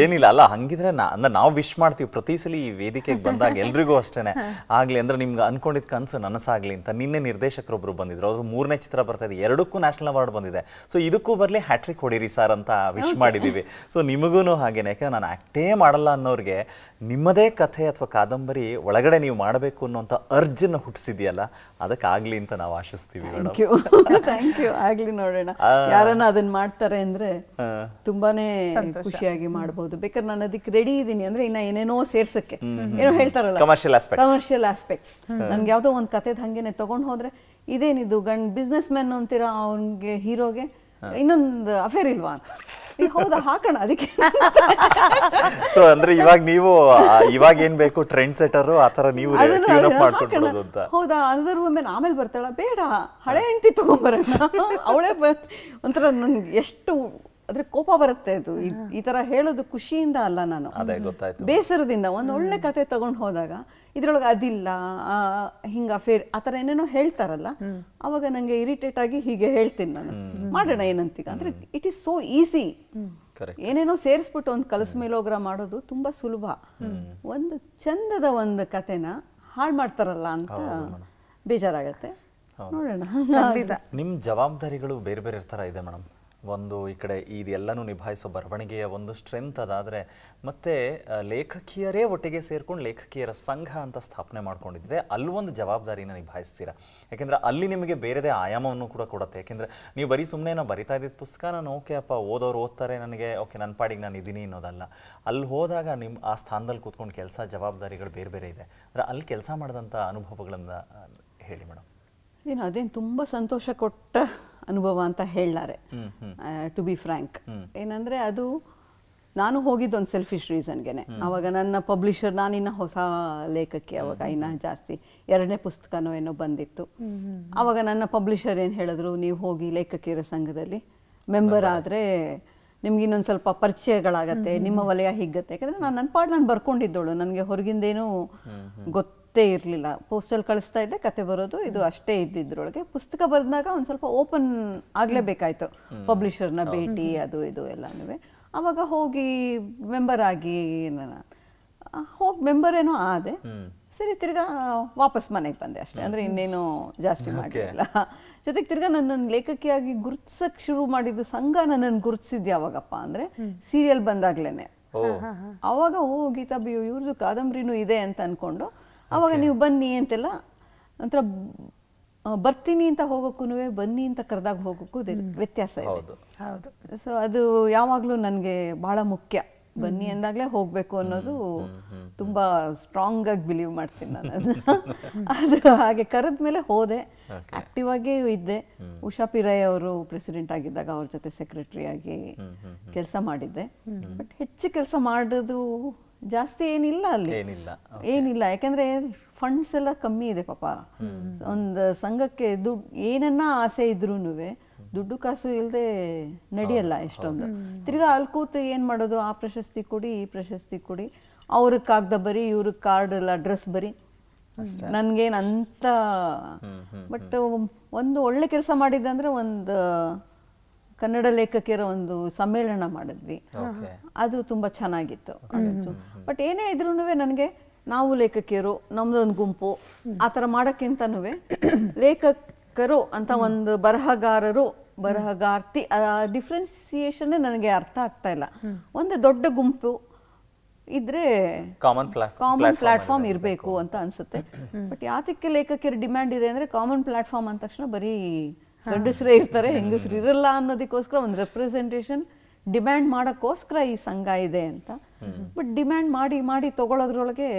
S2: ಏನಿಲ್ಲ ಅಲ್ಲ ಹಂಗಿದ್ರೆ ನಾ ಅಂದ್ರೆ ನಾವು ವಿಶ್ ಮಾಡ್ತೀವಿ. ಪ್ರತಿ ಸಲ ಈ ವೇದಿಕೆಗೆ ಬಂದಾಗ ಎಲ್ರಿಗೂ ಅಷ್ಟೇನೆ. ಆಗ್ಲಿ ಅಂದ್ರೆ ನಿಮ್ಗೆ ಅನ್ಕೊಂಡಿದ್ ಕನ್ಸು ನನಸಾಗ್ಲಿ ಅಂತ ನಿನ್ನೆ ನಿರ್ದೇಶಕರೊಬ್ರು ಬಂದಿದ್ರು. ಅವ್ರು ಮೂರನೇ ಚಿತ್ರ ಬರ್ತಾ ಇದೆ ಎರಡಕ್ಕೂ ನ್ಯಾಷನಲ್ ಅವಾರ್ಡ್ ಬಂದಿದೆ. ಸೊ ಇದಕ್ಕೂ ಬರ್ಲಿ ಹ್ಯಾಟ್ರಿಕ್ ಹೊಡೀರಿ ಸರ್ ಅಂತ ವಿಶ್ ಮಾಡಿದೀವಿ. ಸೊ ನಿಮಗೂ ಹಾಗೇನೆ. ಯಾಕಂದ್ರೆ ನಾನು ಆಕ್ಟೇ ಮಾಡಲ್ಲ ಅನ್ನೋರಿಗೆ ನಿಮ್ಮದೇ ಕಥೆ ಅಥವಾ ಕಾದಂಬರಿ ಒಳಗಡೆ ನೀವು ಮಾಡಬೇಕು ಅನ್ನೋಂಥ ಅರ್ಜನ್ನ ಹುಟ್ಟಿಸಿದೆಯಲ್ಲ ಅದಕ್ಕಾಗ್ಲಿ ಅಂತ ನಾವು ಆಶಿಸ್ತೀವಿ madam
S4: thank you thank you ಆಗ್ಲಿ ನೋಡೋಣ. ಯಾರನ್ನ ಅದನ್ನ ಮಾಡ್ತಾರೆ ಅಂದ್ರೆ ತುಂಬಾನೇ ಖುಷಿಯಾಗಿ ಮಾಡಬಹುದು ಬೇಕಾದ್ರೆ ನಾನು ಅದಕ್ಕೆ ರೆಡಿ ಇದೀನಿ ಅಂದ್ರೆ ಇನ್ನ ಏನೇನೋ ಸೇರ್ಸಕ್ಕೆ. ಏನೋ ಹೇಳ್ತಾರಲ್ಲ.
S2: ಕಮರ್ಷಿಯಲ್ ಆಸ್ಪೆಕ್ಟ್
S4: ಕಮರ್ಷಿಯಲ್ ಆಸ್ಪೆಕ್ಟ್ಸ್ ನನ್ಗೆ ಯಾವ್ದೋ ಒಂದ್ ಕಥೆದ ಹಂಗೇನೆ ತಗೊಂಡ್ ಹೋದ್ರೆ ಇದೇನಿದು ಗಂಡ್ ಬಿಸ್ನೆಸ್ ಮ್ಯಾನ್ ಅಂತೀರಾ ಅವನ್ಗೆ ಹೀರೋಗೆ? ಇನ್ನೊಂದು ಅಫೇರ್ ಇಲ್ವಾ? ಹೌದಾ ಹಾಕೋಣ ಅದಕ್ಕೆ.
S2: ಸೊ ಅಂದ್ರೆ ಇವಾಗ ನೀವು ಇವಾಗ ಏನ್ ಬೇಕು ಟ್ರೆಂಡ್ ಸೆಟರ್ ಆ ತರ ನೀವು ಟ್ಯೂನ್ ಅಪ್. ಮಾಡ್ಕೊಟ್ಬಿಡೋದು ಅಂತ.
S4: ಹೌದಾ ಅನದರ್ ವುಮೆನ್ ಆಮೇಲೆ ಬರ್ತಾಳ. ಬೇಡ ಹಳೆ ಹೆಂಡತಿ ತಗೊಂಬರೋಣ ಅವಳೇ ಒಂಥರ ನನ್ಗೆ ಎಷ್ಟು ಅದ್ರ ಕೋಪ ಬರುತ್ತೆ ಅದು. ಈ- ತರ ಹೇಳೋದು ಖುಷಿಯಿಂದ ಅಲ್ಲ ನಾನು.
S2: ಅದೇ ಗೊತ್ತಾಯ್ತು.
S4: ಬೇಸರದಿಂದ ಒಂದು ಒಳ್ಳೆ ಕತೆ ತಗೊಂಡ್ ಹೋದಾಗ ಇದ್ರೊಳಗೆ ಅದಿಲ್ಲ ಆ, ಹಿಂಗ ಫೇರ್ ಆ ಥರ ಏನೇನೋ ಹೇಳ್ತಾರಲ್ಲ ಅವಾಗ ನಂಗೆ ಇರಿಟೇಟ್ ಆಗಿ ಹೀಗೆ ಹೇಳ್ತೀನಿ ನಾನು. ಮಾಡೋಣ ಏನಂತೀಗ? ಅಂದ್ರೆ it is so easy
S2: correct
S4: ಏನೇನೋ ಸೇರಿಸ್ಬಿಟ್ಟು ಒಂದು ಕಲಸ ಮೇಲೋಗ್ರ ಮಾಡೋದು ತುಂಬಾ ಸುಲಭ. ಒಂದು ಚಂದದ ಒಂದು ಕತೆನ ಹಾಳು ಮಾಡ್ತಾರಲ್ಲ ಅಂತ ಬೇಜಾರಾಗತ್ತೆ. ನೋಡೋಣ.
S2: ನಿಮ್ಮ ಜವಾಬ್ದಾರಿಗಳು ಬೇರೆ ಬೇರೆ ಥರ ಇದೆ ಮೇಡಮ್. ಒಂದು ಈ ಕಡೆ ಇದೆಲ್ಲನೂ ನಿಭಾಯಿಸೋ ಬರವಣಿಗೆಯ ಒಂದು ಸ್ಟ್ರೆಂತ್ ಅದಾದರೆ ಮತ್ತು ಲೇಖಕಿಯರೇ ಒಟ್ಟಿಗೆ ಸೇರ್ಕೊಂಡು ಲೇಖಕಿಯರ ಸಂಘ ಅಂತ ಸ್ಥಾಪನೆ ಮಾಡ್ಕೊಂಡಿದ್ದೆ. ಅಲ್ಲೊಂದು ಜವಾಬ್ದಾರಿನ ನಿಭಾಯಿಸ್ತೀರಾ? ಯಾಕೆಂದರೆ ಅಲ್ಲಿ ನಿಮಗೆ ಬೇರೆದೇ ಆಯಾಮವನ್ನು ಕೂಡ ಕೊಡುತ್ತೆ. ಯಾಕೆಂದ್ರೆ ನೀವು ಬರೀ ಸುಮ್ಮನೆ ನಾವು ಬರಿತಾ ಇದ್ದಿದ್ದ ಪುಸ್ತಕ, ನಾನು ಓಕೆ ಅಪ್ಪ, ಓದೋರು ಓದ್ತಾರೆ ನನಗೆ, ಓಕೆ ನನ್ನ ಪಾಡಿಗೆ ನಾನು ಇದ್ದೀನಿ ಅನ್ನೋದಲ್ಲ. ಅಲ್ಲಿ ಹೋದಾಗ ನಿಮ್ಮ ಆ ಸ್ಥಾನದಲ್ಲಿ ಕೂತ್ಕೊಂಡು ಕೆಲಸ ಜವಾಬ್ದಾರಿಗಳು ಬೇರೆ ಬೇರೆ ಇದೆ. ಅಂದರೆ ಅಲ್ಲಿ ಕೆಲಸ ಮಾಡಿದಂಥ ಅನುಭವಗಳನ್ನು ಹೇಳಿ ಮೇಡಮ್
S4: ಏನು ಅದೇನು ತುಂಬ ಸಂತೋಷ ಕೊಟ್ಟ ಅನುಭವ ಅಂತ ಹೇಳಾರೆ ಟು ಬಿ ಫ್ರ್ಯಾಂಕ್ ಏನಂದ್ರೆ ಅದು ನಾನು ಹೋಗಿದ್ದು ಒಂದು ಸೆಲ್ಫಿಶ್ ರೀಸನ್ಗೆನೆ ಅವಾಗ ನನ್ನ ಪಬ್ಲಿಷರ್ ನಾನಿನ್ನ ಹೊಸ ಲೇಖಕಿ ಅವಾಗ ಇನ್ನ ಜಾಸ್ತಿ ಎರಡನೇ ಪುಸ್ತಕನೋ ಏನೋ ಬಂದಿತ್ತು. ಅವಾಗ ನನ್ನ ಪಬ್ಲಿಷರ್ ಏನು ಹೇಳಿದ್ರು ನೀವು ಹೋಗಿ ಲೇಖಕಿಯರ ಸಂಘದಲ್ಲಿ ಮೆಂಬರ್ ಆದ್ರೆ ನಿಮ್ಗೆ ಇನ್ನೊಂದು ಸ್ವಲ್ಪ ಪರಿಚಯಗಳಾಗತ್ತೆ ನಿಮ್ಮ ವಲಯ ಹಿಗ್ಗತ್ತೆ. ಯಾಕಂದ್ರೆ ನಾನು ನನ್ನ ಪಾಡ್ ನಾನು ಬರ್ಕೊಂಡಿದ್ದೋಳು. ನನಗೆ ಹೊರಗಿಂದೇನು ಗೊತ್ತೇ ಇರಲಿಲ್ಲ. ಪೋಸ್ಟಲ್ ಕಳಿಸ್ತಾ ಇದ್ದೆ ಕತೆ ಬರೋದು ಇದು ಅಷ್ಟೇ ಇದ್ದಿದ್ರೊಳಗೆ. ಪುಸ್ತಕ ಬರೆದಾಗ ಒಂದು ಸ್ವಲ್ಪ ಓಪನ್ ಆಗಲೇಬೇಕಾಯ್ತು. ಪಬ್ಲಿಷರ್ನ ಭೇಟಿ ಅದು ಇದು ಎಲ್ಲನೂ ಅವಾಗ ಹೋಗಿ ಮೆಂಬರ್ ಆಗಿ ಹೋಗಿ ಮೆಂಬರ್ ಏನೋ ಆದೆ. ಸರಿ ತಿರ್ಗಾ ವಾಪಸ್ ಮನೆಗೆ ಬಂದೆ ಅಷ್ಟೇ. ಅಂದ್ರೆ ಇನ್ನೇನು ಜಾಸ್ತಿ ಮಾಡಿಲ್ಲ ಜೊತೆಗೆ ತಿರ್ಗಾ ನನ್ನನ್ನು ಲೇಖಕಿಯಾಗಿ ಗುರುತಿಸಕ್ ಶುರು ಮಾಡಿದ್ದು ಸಂಘ ನನ್ನನ್ನು ಗುರುತಿಸಿದ್ ಯಾವಾಗಪ್ಪ ಅಂದ್ರೆ ಸೀರಿಯಲ್ ಬಂದಾಗ್ಲೇನೆ. ಅವಾಗ ಓ ಗೀತಾ ಬಿ ಇವ್ರದ್ದು ಕಾದಂಬರಿನೂ ಇದೆ ಅಂತ ಅನ್ಕೊಂಡು ಅವಾಗ ನೀವು ಬನ್ನಿ ಅಂತೆಲ್ಲ ಒಂಥರ ಬರ್ತೀನಿ ಅಂತ ಹೋಗೋಕ್ಕೂ ಬನ್ನಿ ಅಂತ ಕರೆದಾಗ ಹೋಗೋಕ್ಕೂ ವ್ಯತ್ಯಾಸ ಇದೆ.
S2: ಹೌದು.
S1: ಹೌದು.
S4: ಸೊ ಅದು ಯಾವಾಗಲೂ ನನಗೆ ಬಹಳ ಮುಖ್ಯ. ಬನ್ನಿ ಅಂದಾಗಲೇ ಹೋಗಬೇಕು ಅನ್ನೋದು ತುಂಬಾ ಸ್ಟ್ರಾಂಗ್ ಆಗಿ ಬಿಲೀವ್ ಮಾಡ್ತೀನಿ ನಾನು ಅದನ್ನ. ಅದು ಹಾಗೆ ಕರೆದ ಮೇಲೆ ಹೋದೆ. ಆಕ್ಟಿವ್ ಆಗಿ ಇದ್ದೆ. ಉಷಾ ಪಿರೈ ಅವರು ಪ್ರೆಸಿಡೆಂಟ್ ಆಗಿದ್ದಾಗ ಅವ್ರ ಜೊತೆ ಸೆಕ್ರೆಟರಿ ಆಗಿ ಕೆಲಸ ಮಾಡಿದ್ದೆ. ಬಟ್ ಹೆಚ್ಚು ಕೆಲಸ ಮಾಡೋದು ಜಾಸ್ತಿ ಏನಿಲ್ಲ ಅಲ್ಲಿ.
S2: ಏನಿಲ್ಲ.
S4: ಏನಿಲ್ಲ. ಯಾಕಂದ್ರೆ ಫಂಡ್ಸ್ ಎಲ್ಲ ಕಮ್ಮಿ ಇದೆ ಪಾಪ. ಒಂದು ಸಂಘಕ್ಕೆ ದುಡ್ಡು ಏನನ್ನ ಆಸೆ ಇದ್ರೂ ದುಡ್ಡು ಕಾಸು ಇಲ್ಲದೆ ನಡೆಯಲ್ಲ ಎಷ್ಟೊಂದು. ತಿರ್ಗಾ ಅಲ್ಲಿ ಕೂತು ಏನು ಮಾಡೋದು? ಆ ಪ್ರಶಸ್ತಿ ಕೊಡಿ ಈ ಪ್ರಶಸ್ತಿ ಕೊಡಿ. ಅವ್ರಿಗೆ ಕಾಗ್ದ ಬರಿ ಇವ್ರಿಗೆ ಕಾರ್ಡ್ ಎಲ್ಲ ಅಡ್ರೆಸ್ ಬರಿ. ನನ್ಗೇನ್ ಅಂತ ಬಟ್ ಒಂದು ಒಳ್ಳೆ ಕೆಲಸ ಮಾಡಿದ್ದಂದ್ರೆ ಒಂದು ಕನ್ನಡ ಲೇಖಕಿಯರ ಒಂದು ಸಮ್ಮೇಳನ ಮಾಡಿದ್ವಿ. ಅದು ತುಂಬಾ ಚೆನ್ನಾಗಿತ್ತು. ಬಟ್ ಏನೇ ಇದ್ರೂ ನನಗೆ ನಾವು ಲೇಖಕಿಯರು ನಮ್ದೊಂದು ಗುಂಪು ಆ ಥರ ಮಾಡೋಕ್ಕಿಂತನೂ ಲೇಖಕರು ಅಂತ ಒಂದು ಬರಹಗಾರರು ಬರಹಗಾರ್ತಿ ಡಿಫ್ರೆನ್ಸಿಯೇಷನ್ ನನಗೆ ಅರ್ಥ ಆಗ್ತಾ ಇಲ್ಲ. ಒಂದು ದೊಡ್ಡ ಗುಂಪು ಇದ್ರೆ
S2: ಕಾಮನ್
S4: ಕಾಮನ್ ಪ್ಲಾಟ್ಫಾರ್ಮ್ ಇರಬೇಕು ಅಂತ ಅನ್ಸುತ್ತೆ. ಬಟ್ ಯಾತಕ್ಕೆ ಲೇಖಕಿಯರ ಡಿಮ್ಯಾಂಡ್ ಇದೆ ಅಂದ್ರೆ ಕಾಮನ್ ಪ್ಲಾಟ್ಫಾರ್ಮ್ ಅಂದ ತಕ್ಷಣ ಬರೀ ಗಂಡಸರೇ ಇರ್ತಾರೆ, ಹೆಂಗಸ್ರು ಇರಲ್ಲ ಅನ್ನೋದಕ್ಕೋಸ್ಕರ ಒಂದು ರೆಪ್ರೆಸೆಂಟೇಷನ್ ಡಿಮ್ಯಾಂಡ್ ಮಾಡೋಕ್ಕೋಸ್ಕರ ಈ ಸಂಘ ಇದೆ ಅಂತ. ಬಟ್ ಡಿಮ್ಯಾಂಡ್ ಮಾಡಿ ಮಾಡಿ ತಗೊಳ್ಳೋದ್ರೊಳಗೆ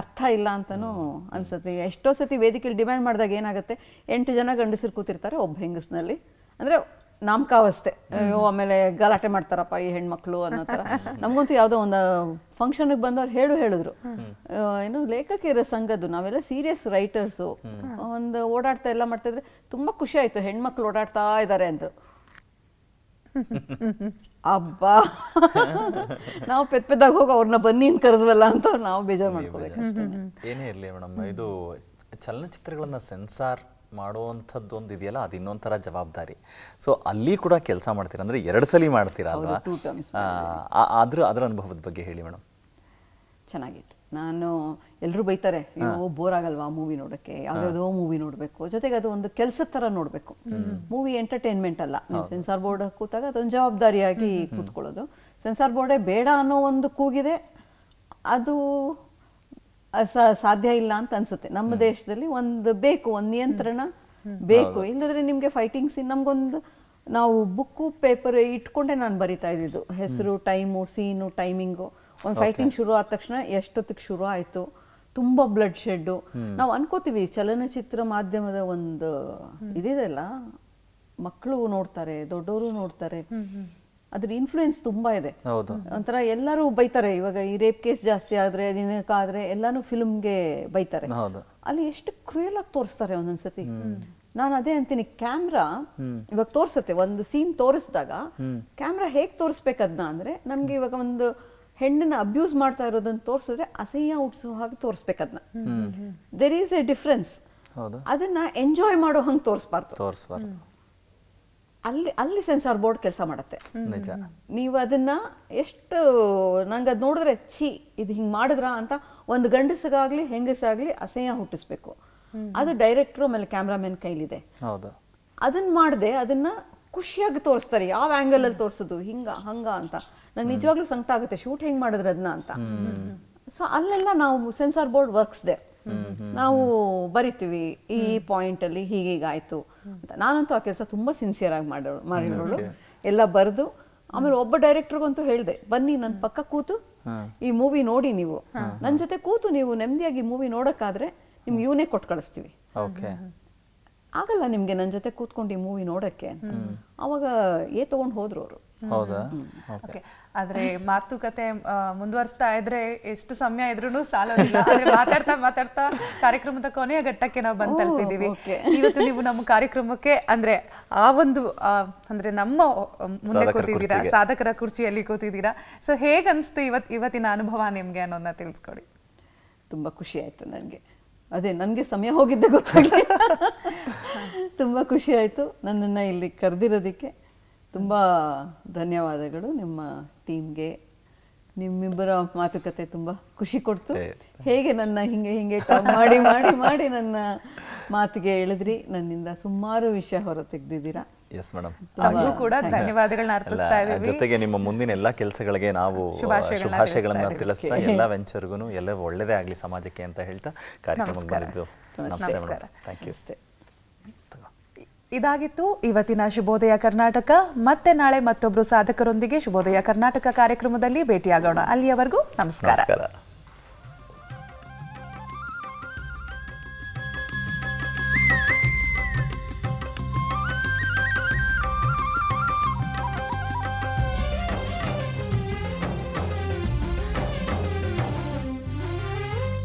S4: ಅರ್ಥ ಇಲ್ಲ ಅಂತನೂ ಅನ್ಸುತ್ತೆ. ಎಷ್ಟೋ ಸತಿ ವೇದಿಕೆಯಲ್ಲಿ ಡಿಮ್ಯಾಂಡ್ ಮಾಡಿದಾಗ ಏನಾಗುತ್ತೆ? ಎಂಟು ಜನ ಗಂಡಸರು ಕೂತಿರ್ತಾರೆ, ಒಬ್ಬ ಹೆಂಗಸ್ನಲ್ಲಿ. ಅಂದ್ರೆ ನಾಮಕಾವಸ್ಥೆ. ಅಯ್ಯೋ ಆಮೇಲೆ ಗಲಾಟೆ ಮಾಡ್ತಾರಪ್ಪ ಈ ಹೆಣ್ಮಕ್ಳು ಅನ್ನೋ ಥರ. ನಮಗಂತೂ ಯಾವುದೋ ಒಂದು ಫಂಕ್ಷನ್ಗೆ ಬಂದವ್ರು ಹೇಳು ಹೇಳಿದ್ರು. ಏನು ಲೇಖಕಿಯರ ಸಂಘದ್ದು ನಾವೆಲ್ಲ ಸೀರಿಯಸ್ ರೈಟರ್ಸು ಒಂದು ಓಡಾಡ್ತಾ ಎಲ್ಲ ಮಾಡ್ತಾ ಇದ್ರೆ ತುಂಬಾ ಖುಷಿ ಆಯ್ತು. ಹೆಣ್ಮಕ್ಳು ಓಡಾಡ್ತಾ ಇದ್ದಾರೆ ಅಂತ ಅಬ್ಬಾ. ನಾವು ಪೆದ್ ಪೆದ್ದಾಗ ಹೋಗಿ ಅವ್ರನ್ನ ಬನ್ನಿ ಅಂತ ಕರೆದ್ವಲ್ಲ ಅಂತ ನಾವು ಬೇಜಾರು ಮಾಡ್ಕೋಬೇಕು.
S2: ಏನೇ ಇರಲಿ ಮೇಡಮ್ ಇದು ಚಲನಚಿತ್ರಗಳನ್ನ ಸೆನ್ಸಾರ್ ಮಾಡುವಂಥದ್ದು ಒಂದು ಇದೆಯಲ್ಲ ಅದು ಇನ್ನೊಂಥರ ಜವಾಬ್ದಾರಿ. ಸೊ ಅಲ್ಲಿ ಕೂಡ ಕೆಲಸ ಮಾಡ್ತೀರಾ? ಅಂದ್ರೆ ಎರಡು ಸಲ ಮಾಡ್ತೀರಾ ಅಲ್ವಾ? ಆದರೂ ಅದ್ರ ಅದರ ಅನುಭವದ ಬಗ್ಗೆ ಹೇಳಿ ಮೇಡಮ್
S4: ಚೆನ್ನಾಗಿತ್ತು ನಾನು ಎಲ್ಲರೂ ಬೈತಾರೆ ಅಯ್ಯೋ ಬೋರ್ ಆಗಲ್ವಾ ಮೂವಿ ನೋಡೋಕ್ಕೆ? ಯಾವುದೋ ಮೂವಿ ನೋಡಬೇಕು. ಜೊತೆಗೆ ಅದು ಒಂದು ಕೆಲಸದ ಥರ ನೋಡಬೇಕು. ಮೂವಿ ಎಂಟರ್ಟೈನ್ಮೆಂಟ್ ಅಲ್ಲ. ನೀವು ಸೆನ್ಸಾರ್ ಬೋರ್ಡ್ ಕೂತಾಗ ಅದೊಂದು ಜವಾಬ್ದಾರಿಯಾಗಿ ಕೂತ್ಕೊಳ್ಳೋದು. ಸೆನ್ಸಾರ್ ಬೋರ್ಡೇ ಬೇಡ ಅನ್ನೋ ಒಂದು ಕೂಗಿದೆ. ಅದು ಸಾಧ್ಯ ಇಲ್ಲ ಅಂತ ಅನ್ಸುತ್ತೆ. ನಮ್ಮ ದೇಶದಲ್ಲಿ ಒಂದು ಬೇಕು ಒಂದು ನಿಯಂತ್ರಣ ಬೇಕು. ಇಲ್ಲದ್ರೆ ನಿಮ್ಗೆ ಫೈಟಿಂಗ್ ಸೀನ್ ನಮ್ಗೊಂದು ನಾವು ಬುಕ್ಕು ಪೇಪರ್ ಇಟ್ಕೊಂಡೆ ನಾನು ಬರಿತಾ ಇದ್ದಿದ್ದು. ಹೆಸರು ಟೈಮು ಸೀನು ಟೈಮಿಂಗು ಒಂದು ಫೈಟಿಂಗ್ ಶುರು ಆದ ತಕ್ಷಣ ಎಷ್ಟೊತ್ತಿಗೆ ಶುರು ಆಯ್ತು? ತುಂಬಾ ಬ್ಲಡ್ ಶೆಡ್ ನಾವು ಅನ್ಕೋತೀವಿ ಚಲನಚಿತ್ರ ಮಾಧ್ಯಮದ ಒಂದು ಇದಿದೆಲ್ಲ. ಮಕ್ಕಳು ನೋಡ್ತಾರೆ ದೊಡ್ಡವರು ನೋಡ್ತಾರೆ. ಅದ್ರ ಇನ್ಫ್ಲೂಯೆನ್ಸ್ ತುಂಬಾ ಇದೆ. ಒಂಥರ ಎಲ್ಲರೂ ಬೈತಾರೆ ಇವಾಗ ಈ ರೇಪ್ ಕೇಸ್ ಜಾಸ್ತಿ ಆದ್ರೆ ದಿನಕ್ಕಾದ್ರೆ ಎಲ್ಲಾನು ಫಿಲ್ಮ್ಗೆ ಬೈತಾರೆ. ಅಲ್ಲಿ ಎಷ್ಟು ಕ್ರೂಯಲ್ ಆಗಿ ತೋರಿಸ್ತಾರೆ ಒಂದೊಂದ್ಸತಿ. ನಾನು ಅದೇ ಅಂತೀನಿ ಕ್ಯಾಮ್ರಾ ಇವಾಗ ತೋರ್ಸತ್ತೆ ಒಂದು ಸೀನ್ ತೋರಿಸಿದಾಗ ಕ್ಯಾಮ್ರಾ ಹೇಗ್ ತೋರಿಸ್ಬೇಕು ಅದನ್ನ ಅಂದ್ರೆ ನಮ್ಗೆ ಇವಾಗ ಒಂದು ಹೆಣ್ಣನ್ನ ಅಬ್ಯೂಸ್ ಮಾಡ್ತಾ ಇರೋದನ್ನ ತೋರಿಸಿದ್ರೆ ಅಸಹ್ಯ ಹುಟ್ಟಿಸೋ ಹಾಗೆ ತೋರಿಸ್ಬೇಕು ಅದನ್ನ ದೇರ್ ಈಸ್ ಎ ಡಿಫ್ರೆನ್ಸ್ ಅದನ್ನ ಎಂಜಾಯ್ ಮಾಡೋ ಹಂಗೆ ತೋರಿಸ್ಬಾರ್ದು.
S2: ತೋರಿಸ್ಬಾರ್ದು.
S4: ಅಲ್ಲಿ ಅಲ್ಲಿ ಸೆನ್ಸಾರ್ ಬೋರ್ಡ್ ಕೆಲಸ ಮಾಡುತ್ತೆ.
S2: ನಿಜ.
S4: ನೀವು ಅದನ್ನ ಎಷ್ಟು ನಂಗೆ ಅದು ನೋಡಿದ್ರೆ ಛೀ ಇದು ಹಿಂಗೆ ಮಾಡಿದ್ರ ಅಂತ ಒಂದು ಗಂಡಸಗಾಗ್ಲಿ ಹೆಂಗಸಾಗ್ಲಿ ಅಸಹ್ಯ ಹುಟ್ಟಿಸ್ಬೇಕು. ಅದು ಡೈರೆಕ್ಟ್ರು ಆಮೇಲೆ ಕ್ಯಾಮ್ರಾಮನ್ ಕೈಲಿದೆ.
S2: ಹೌದು.
S4: ಅದನ್ನ ಮಾಡದೆ ಅದನ್ನ ಖುಷಿಯಾಗಿ ತೋರಿಸ್ತಾರೆ. ಯಾವ ಆಂಗಲ್ ಅಲ್ಲಿ ತೋರಿಸೋದು? ಹಿಂಗ ಹಂಗ ಅಂತ. ನಂಗೆ ನಿಜವಾಗ್ಲೂ ಸಂಕಟ ಆಗುತ್ತೆ. ಶೂಟ್ ಹೆಂಗ್ ಮಾಡಿದ್ರೆ ಅದನ್ನ ಅಂತ ಸೊ ಅಲ್ಲೆಲ್ಲ ನಾವು ಸೆನ್ಸಾರ್ ಬೋರ್ಡ್ ವರ್ಕ್ಸ್ ದೆ ನಾವು ಬರಿತೀವಿ ಈ ಪಾಯಿಂಟ್ ಅಲ್ಲಿ ಹೀಗೀಗಾಯ್ತು ಅಂತ. ನಾನಂತೂ ಆ ಕೆಲಸ ತುಂಬಾ ಸಿನ್ಸಿಯರ್ ಆಗಿ ಮಾಡೋಳು ಮಾಡಿರೋಳು. ಎಲ್ಲ ಬರೆದು ಆಮೇಲೆ ಒಬ್ಬ ಡೈರೆಕ್ಟರ್ಗಂತೂ ಹೇಳಿದೆ ಬನ್ನಿ ನನ್ನ ಪಕ್ಕ ಕೂತು ಈ ಮೂವಿ ನೋಡಿ ನೀವು. ನನ್ನ ಜೊತೆ ಕೂತು ನೀವು ನೆಮ್ಮದಿಯಾಗಿ ಮೂವಿ ನೋಡಕ್ಕಾದ್ರೆ ನಿಮ್ಗೆ ಇವನೇ ಕೊಟ್ಟು ಕಳಿಸ್ತೀವಿ.
S2: ಓಕೆ.
S4: ಆಗಲ್ಲ ನಿಮ್ಗೆ ನನ್ನ ಜೊತೆ ಕೂತ್ಕೊಂಡು ಈ ಮೂವಿ ನೋಡಕ್ಕೆ ಅವಾಗ ಏ ತಗೊಂಡು ಹೋದ್ರು ಅವರು.
S2: ಹೌದಾ?
S1: ಓಕೆ. ಆದ್ರೆ ಮಾತುಕತೆ ಆ, ಮುಂದುವರಿಸ್ತಾ ಇದ್ರೆ ಎಷ್ಟು ಸಮಯ ಇದ್ರೂ ಸಾಲೋದಿಲ್ಲ. ಆದ್ರೆ ಮಾತಾಡ್ತಾ ಮಾತಾಡ್ತಾ ಕಾರ್ಯಕ್ರಮದ ಕೊನೆಯ ಘಟ್ಟಕ್ಕೆ ನಾವು ಬಂದು ತಲುಪಿದೀವಿ. ಇವತ್ತು ನೀವು ನಮ್ಮ ಕಾರ್ಯಕ್ರಮಕ್ಕೆ ಅಂದ್ರೆ ಆ ಒಂದು ಅಂದ್ರೆ ನಮ್ಮ ಮುಂದೆ
S2: ಸಾಧಕರ
S1: ಕೂತಿದ್ದೀರಾ. ಸಾಧಕರ ಕುರ್ಚಿಯಲ್ಲಿ ಕೂತಿದ್ದೀರಾ. ಸೊ ಹೇಗ್ ಅನ್ಸ್ತು ಇವತ್ ಇವತ್ತಿನ ಅನುಭವ ನಿಮ್ಗೆ ಅನ್ನೋದನ್ನ ತಿಳಿಸ್ಕೊಡಿ.
S4: ತುಂಬಾ ಖುಷಿ ಆಯ್ತು ನನಗೆ. ಅದೇ ನನಗೆ ಸಮಯ ಹೋಗಿದ್ದೆ ಗೊತ್ತಾಗಲಿ ತುಂಬಾ ಖುಷಿ ಆಯ್ತು ನನ್ನನ್ನು ಇಲ್ಲಿ ಕರೆದಿರೋದಕ್ಕೆ. ತುಂಬಾ ಧನ್ಯವಾದಗಳು ನಿಮ್ಮ ಟೀಮ್ಗೆ ನಿಮ್ಮಿಬ್ಬರ ಮಾತುಕತೆ ತುಂಬಾ ಖುಷಿ ಕೊಡ್ತು. ಹೇಗೆ ನನ್ನ ಹಿಂಗೆ ಹಿಂಗೆ ಮಾಡಿ ಮಾಡಿ ಮಾಡಿ ನನ್ನ ಮಾತಿಗೆ ಎಳೆದ್ರಿ. ನನ್ನಿಂದ ಸುಮಾರು ವಿಷಯ ಹೊರ ತೆಗ್ದಿದ್ದೀರಾ
S2: ಎಸ್ ಮೇಡಮ್
S1: ಕೂಡ ಧನ್ಯವಾದಗಳನ್ನ ಅರ್ಪಿಸ್ತಾ ಇದ್ದೀವಿ.
S2: ಜೊತೆಗೆ ನಿಮ್ಮ ಮುಂದಿನ ಎಲ್ಲಾ ಕೆಲಸಗಳಿಗೆ ನಾವು
S1: ಶುಭಾಶಯಗಳನ್ನ ತಿಳಿಸ್ತಾ
S2: ಎಲ್ಲಾ ವೆಂಚರ್ಗೂ ಎಲ್ಲ ಒಳ್ಳೇದೇ ಆಗಲಿ ಸಮಾಜಕ್ಕೆ ಅಂತ ಹೇಳ್ತಾ ಕಾರ್ಯಕ್ರಮಕ್ಕೆ
S1: ನಮಸ್ಕಾರ.
S2: ಬಂದಿದ್ದು. ನಮಸ್ತೆ ಮೇಡಮ್ ಥ್ಯಾಂಕ್ ಯು
S4: ಅಷ್ಟೇ
S1: ಇದಾಗಿತ್ತು. ಇವತ್ತಿನ ಶುಭೋದಯ ಕರ್ನಾಟಕ. ಮತ್ತೆ ನಾಳೆ ಮತ್ತೊಬ್ಬರು ಸಾಧಕರೊಂದಿಗೆ ಶುಭೋದಯ ಕರ್ನಾಟಕ ಕಾರ್ಯಕ್ರಮದಲ್ಲಿ ಭೇಟಿಯಾಗೋಣ. ಅಲ್ಲಿಯವರೆಗೂ ನಮಸ್ಕಾರ.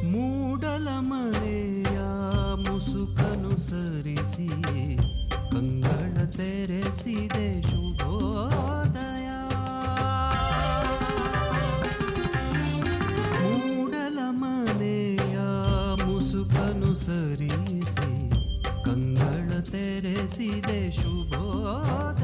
S2: ಮೂಡಲ ಮಲೆ सीरे शुभो